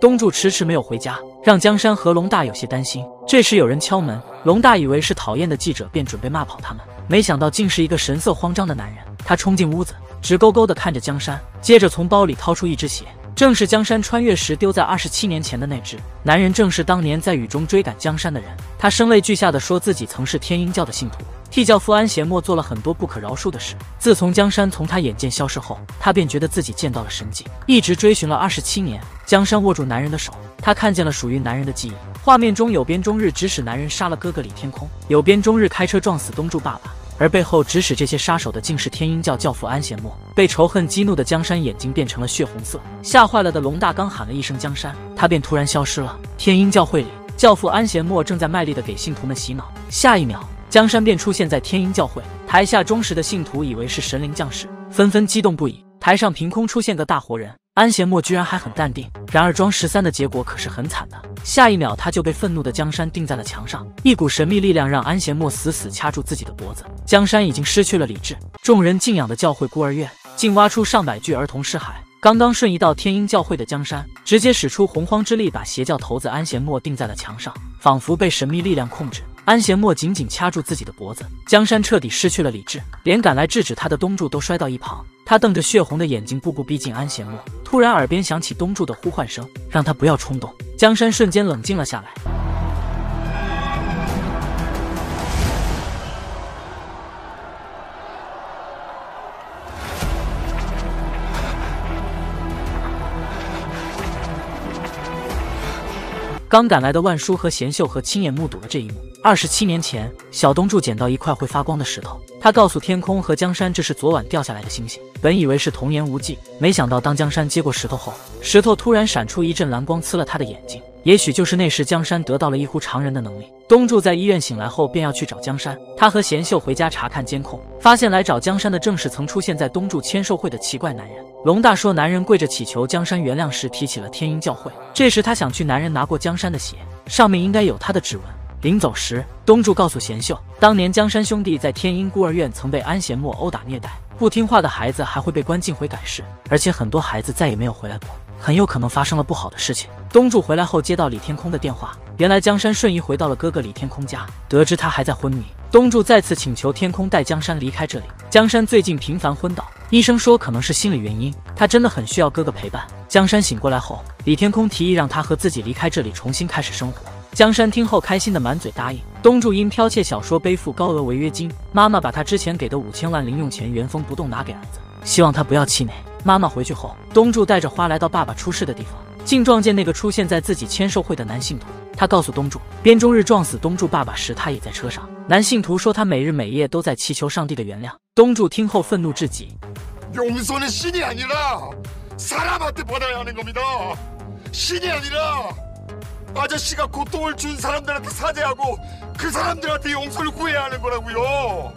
东柱迟迟没有回家让江山和龙大有些担心。这时有人敲门龙大以为是讨厌的记者便准备骂跑他们。没想到竟是一个神色慌张的男人他冲进屋子直勾勾的看着江山接着从包里掏出一只鞋正是江山穿越时丢在二十七年前的那只。男人正是当年在雨中追赶江山的人。他声泪俱下的说自己曾是天鹰教的信徒，替教父安贤莫做了很多不可饶恕的事。自从江山从他眼见消失后，他便觉得自己见到了神迹，一直追寻了二十七年。江山握住男人的手，他看见了属于男人的记忆。画面中有边中日指使男人杀了哥哥李天空，有边中日开车撞死东柱爸爸。而背后指使这些杀手的，竟是天鹰教教父安贤墨。被仇恨激怒的江山眼睛变成了血红色，吓坏了的龙大刚喊了一声“江山”，他便突然消失了。天鹰教会里，教父安贤墨正在卖力的给信徒们洗脑。下一秒，江山便出现在天鹰教会台下，忠实的信徒以为是神灵降世，纷纷激动不已。台上凭空出现个大活人。安贤墨居然还很淡定，然而装十三的结果可是很惨的。下一秒，他就被愤怒的江山钉在了墙上，一股神秘力量让安贤墨死死掐住自己的脖子。江山已经失去了理智，众人敬仰的教会孤儿院竟挖出上百具儿童尸骸。刚刚瞬移到天鹰教会的江山，直接使出洪荒之力，把邪教头子安贤墨钉在了墙上，仿佛被神秘力量控制。安贤墨紧紧掐住自己的脖子，江山彻底失去了理智，连赶来制止他的东柱都摔到一旁。他瞪着血红的眼睛，步步逼近安贤墨。突然，耳边响起东柱的呼唤声，让他不要冲动。江山瞬间冷静了下来。刚赶来的万叔和贤秀和亲眼目睹了这一幕。二十七年前，小东柱捡到一块会发光的石头，他告诉天空和江山，这是昨晚掉下来的星星。本以为是童言无忌，没想到当江山接过石头后，石头突然闪出一阵蓝光，刺了他的眼睛。也许就是那时，江山得到了异乎常人的能力。东柱在医院醒来后，便要去找江山。他和贤秀回家查看监控，发现来找江山的正是曾出现在东柱签售会的奇怪男人。龙大说，男人跪着祈求江山原谅时，提起了天鹰教会。这时他想去，男人拿过江山的血，上面应该有他的指纹。临走时，东柱告诉贤秀，当年江山兄弟在天鹰孤儿院曾被安贤墨殴打虐待，不听话的孩子还会被关进回改室，而且很多孩子再也没有回来过，很有可能发生了不好的事情。东柱回来后接到李天空的电话，原来江山瞬移回到了哥哥李天空家，得知他还在昏迷，东柱再次请求天空带江山离开这里。江山最近频繁昏倒，医生说可能是心理原因，他真的很需要哥哥陪伴。江山醒过来后，李天空提议让他和自己离开这里，重新开始生活。江山听后开心的满嘴答应。东柱因剽窃小说背负高额违约金，妈妈把他之前给的五千万零用钱原封不动拿给儿子，希望他不要气馁。妈妈回去后，东柱带着花来到爸爸出事的地方。竟撞见那个出现在自己签售会的男信徒。他告诉东柱，边中日撞死东柱爸爸时，他也在车上。男信徒说他每日每夜都在祈求上帝的原谅。东柱听后愤怒至极。용서는 신이 아니라 사람한테 받아야 하는 겁니다. 신이 아니라 아저씨가 고통을 준 사람들한테 사죄하고 그 사람들한테 용서를 구해야 하는 거라고요.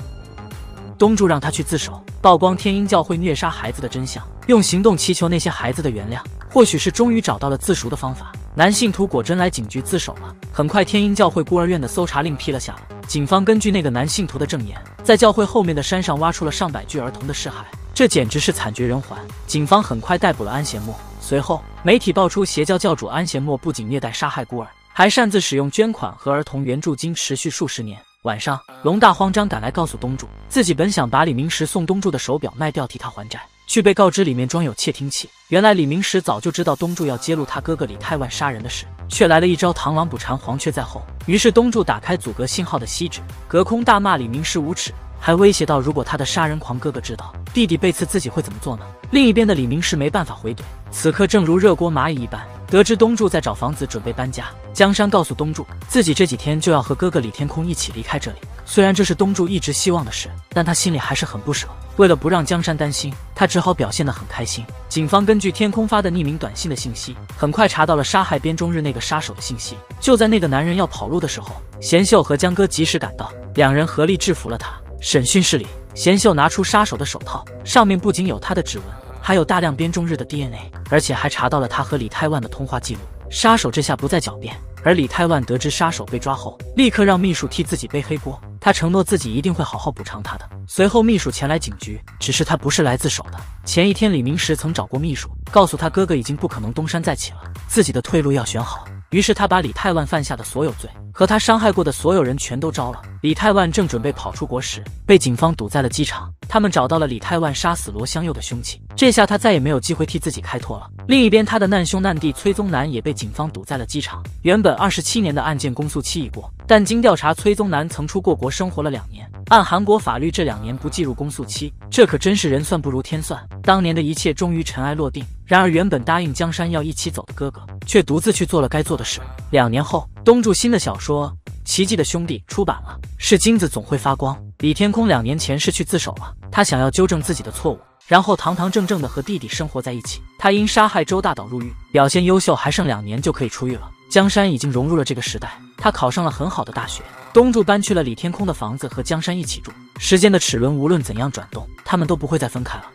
东柱让他去自首，曝光天鹰教会虐杀孩子的真相，用行动祈求那些孩子的原谅。或许是终于找到了自赎的方法，男信徒果真来警局自首了。很快，天鹰教会孤儿院的搜查令批了下来。警方根据那个男信徒的证言，在教会后面的山上挖出了上百具儿童的尸骸，这简直是惨绝人寰。警方很快逮捕了安贤莫。 随后，媒体爆出邪教教主安贤莫不仅虐待杀害孤儿，还擅自使用捐款和儿童援助金，持续数十年。晚上，龙大慌张赶来告诉东柱，自己本想把李明石送东柱的手表卖掉替他还债，却被告知里面装有窃听器。原来李明石早就知道东柱要揭露他哥哥李太万杀人的事，却来了一招螳螂捕蝉，黄雀在后。于是东柱打开阻隔信号的锡纸，隔空大骂李明石无耻，还威胁到如果他的杀人狂哥哥知道弟弟被刺，自己会怎么做呢？另一边的李明是没办法回怼，此刻正如热锅蚂蚁一般。得知东柱在找房子准备搬家，江山告诉东柱，自己这几天就要和哥哥李天空一起离开这里。虽然这是东柱一直希望的事，但他心里还是很不舍。为了不让江山担心，他只好表现得很开心。警方根据天空发的匿名短信的信息，很快查到了杀害边中日那个杀手的信息。就在那个男人要跑路的时候，贤秀和江哥及时赶到，两人合力制服了他。审讯室里，贤秀拿出杀手的手套，上面不仅有他的指纹。还有大量编中日的 DNA，而且还查到了他和李泰万的通话记录。杀手这下不再狡辩，而李泰万得知杀手被抓后，立刻让秘书替自己背黑锅。他承诺自己一定会好好补偿他的。随后，秘书前来警局，只是他不是来自首的。前一天，李明石曾找过秘书，告诉他哥哥已经不可能东山再起了，自己的退路要选好。于是他把李泰万犯下的所有罪和他伤害过的所有人全都招了。李泰万正准备跑出国时，被警方堵在了机场。他们找到了李泰万杀死罗香佑的凶器，这下他再也没有机会替自己开脱了。另一边，他的难兄难弟崔宗南也被警方堵在了机场。原本二十七年的案件公诉期已过，但经调查，崔宗南曾出过国生活了两年。按韩国法律，这两年不计入公诉期，这可真是人算不如天算。当年的一切终于尘埃落定。然而，原本答应江山要一起走的哥哥，却独自去做了该做的事。两年后，东柱新的小说《奇迹的兄弟》出版了，是金子总会发光。李天空两年前是去自首了，他想要纠正自己的错误，然后堂堂正正的和弟弟生活在一起。他因杀害周大岛入狱，表现优秀，还剩两年就可以出狱了。江山已经融入了这个时代，他考上了很好的大学。东柱搬去了李天空的房子，和江山一起住。时间的齿轮无论怎样转动，他们都不会再分开了。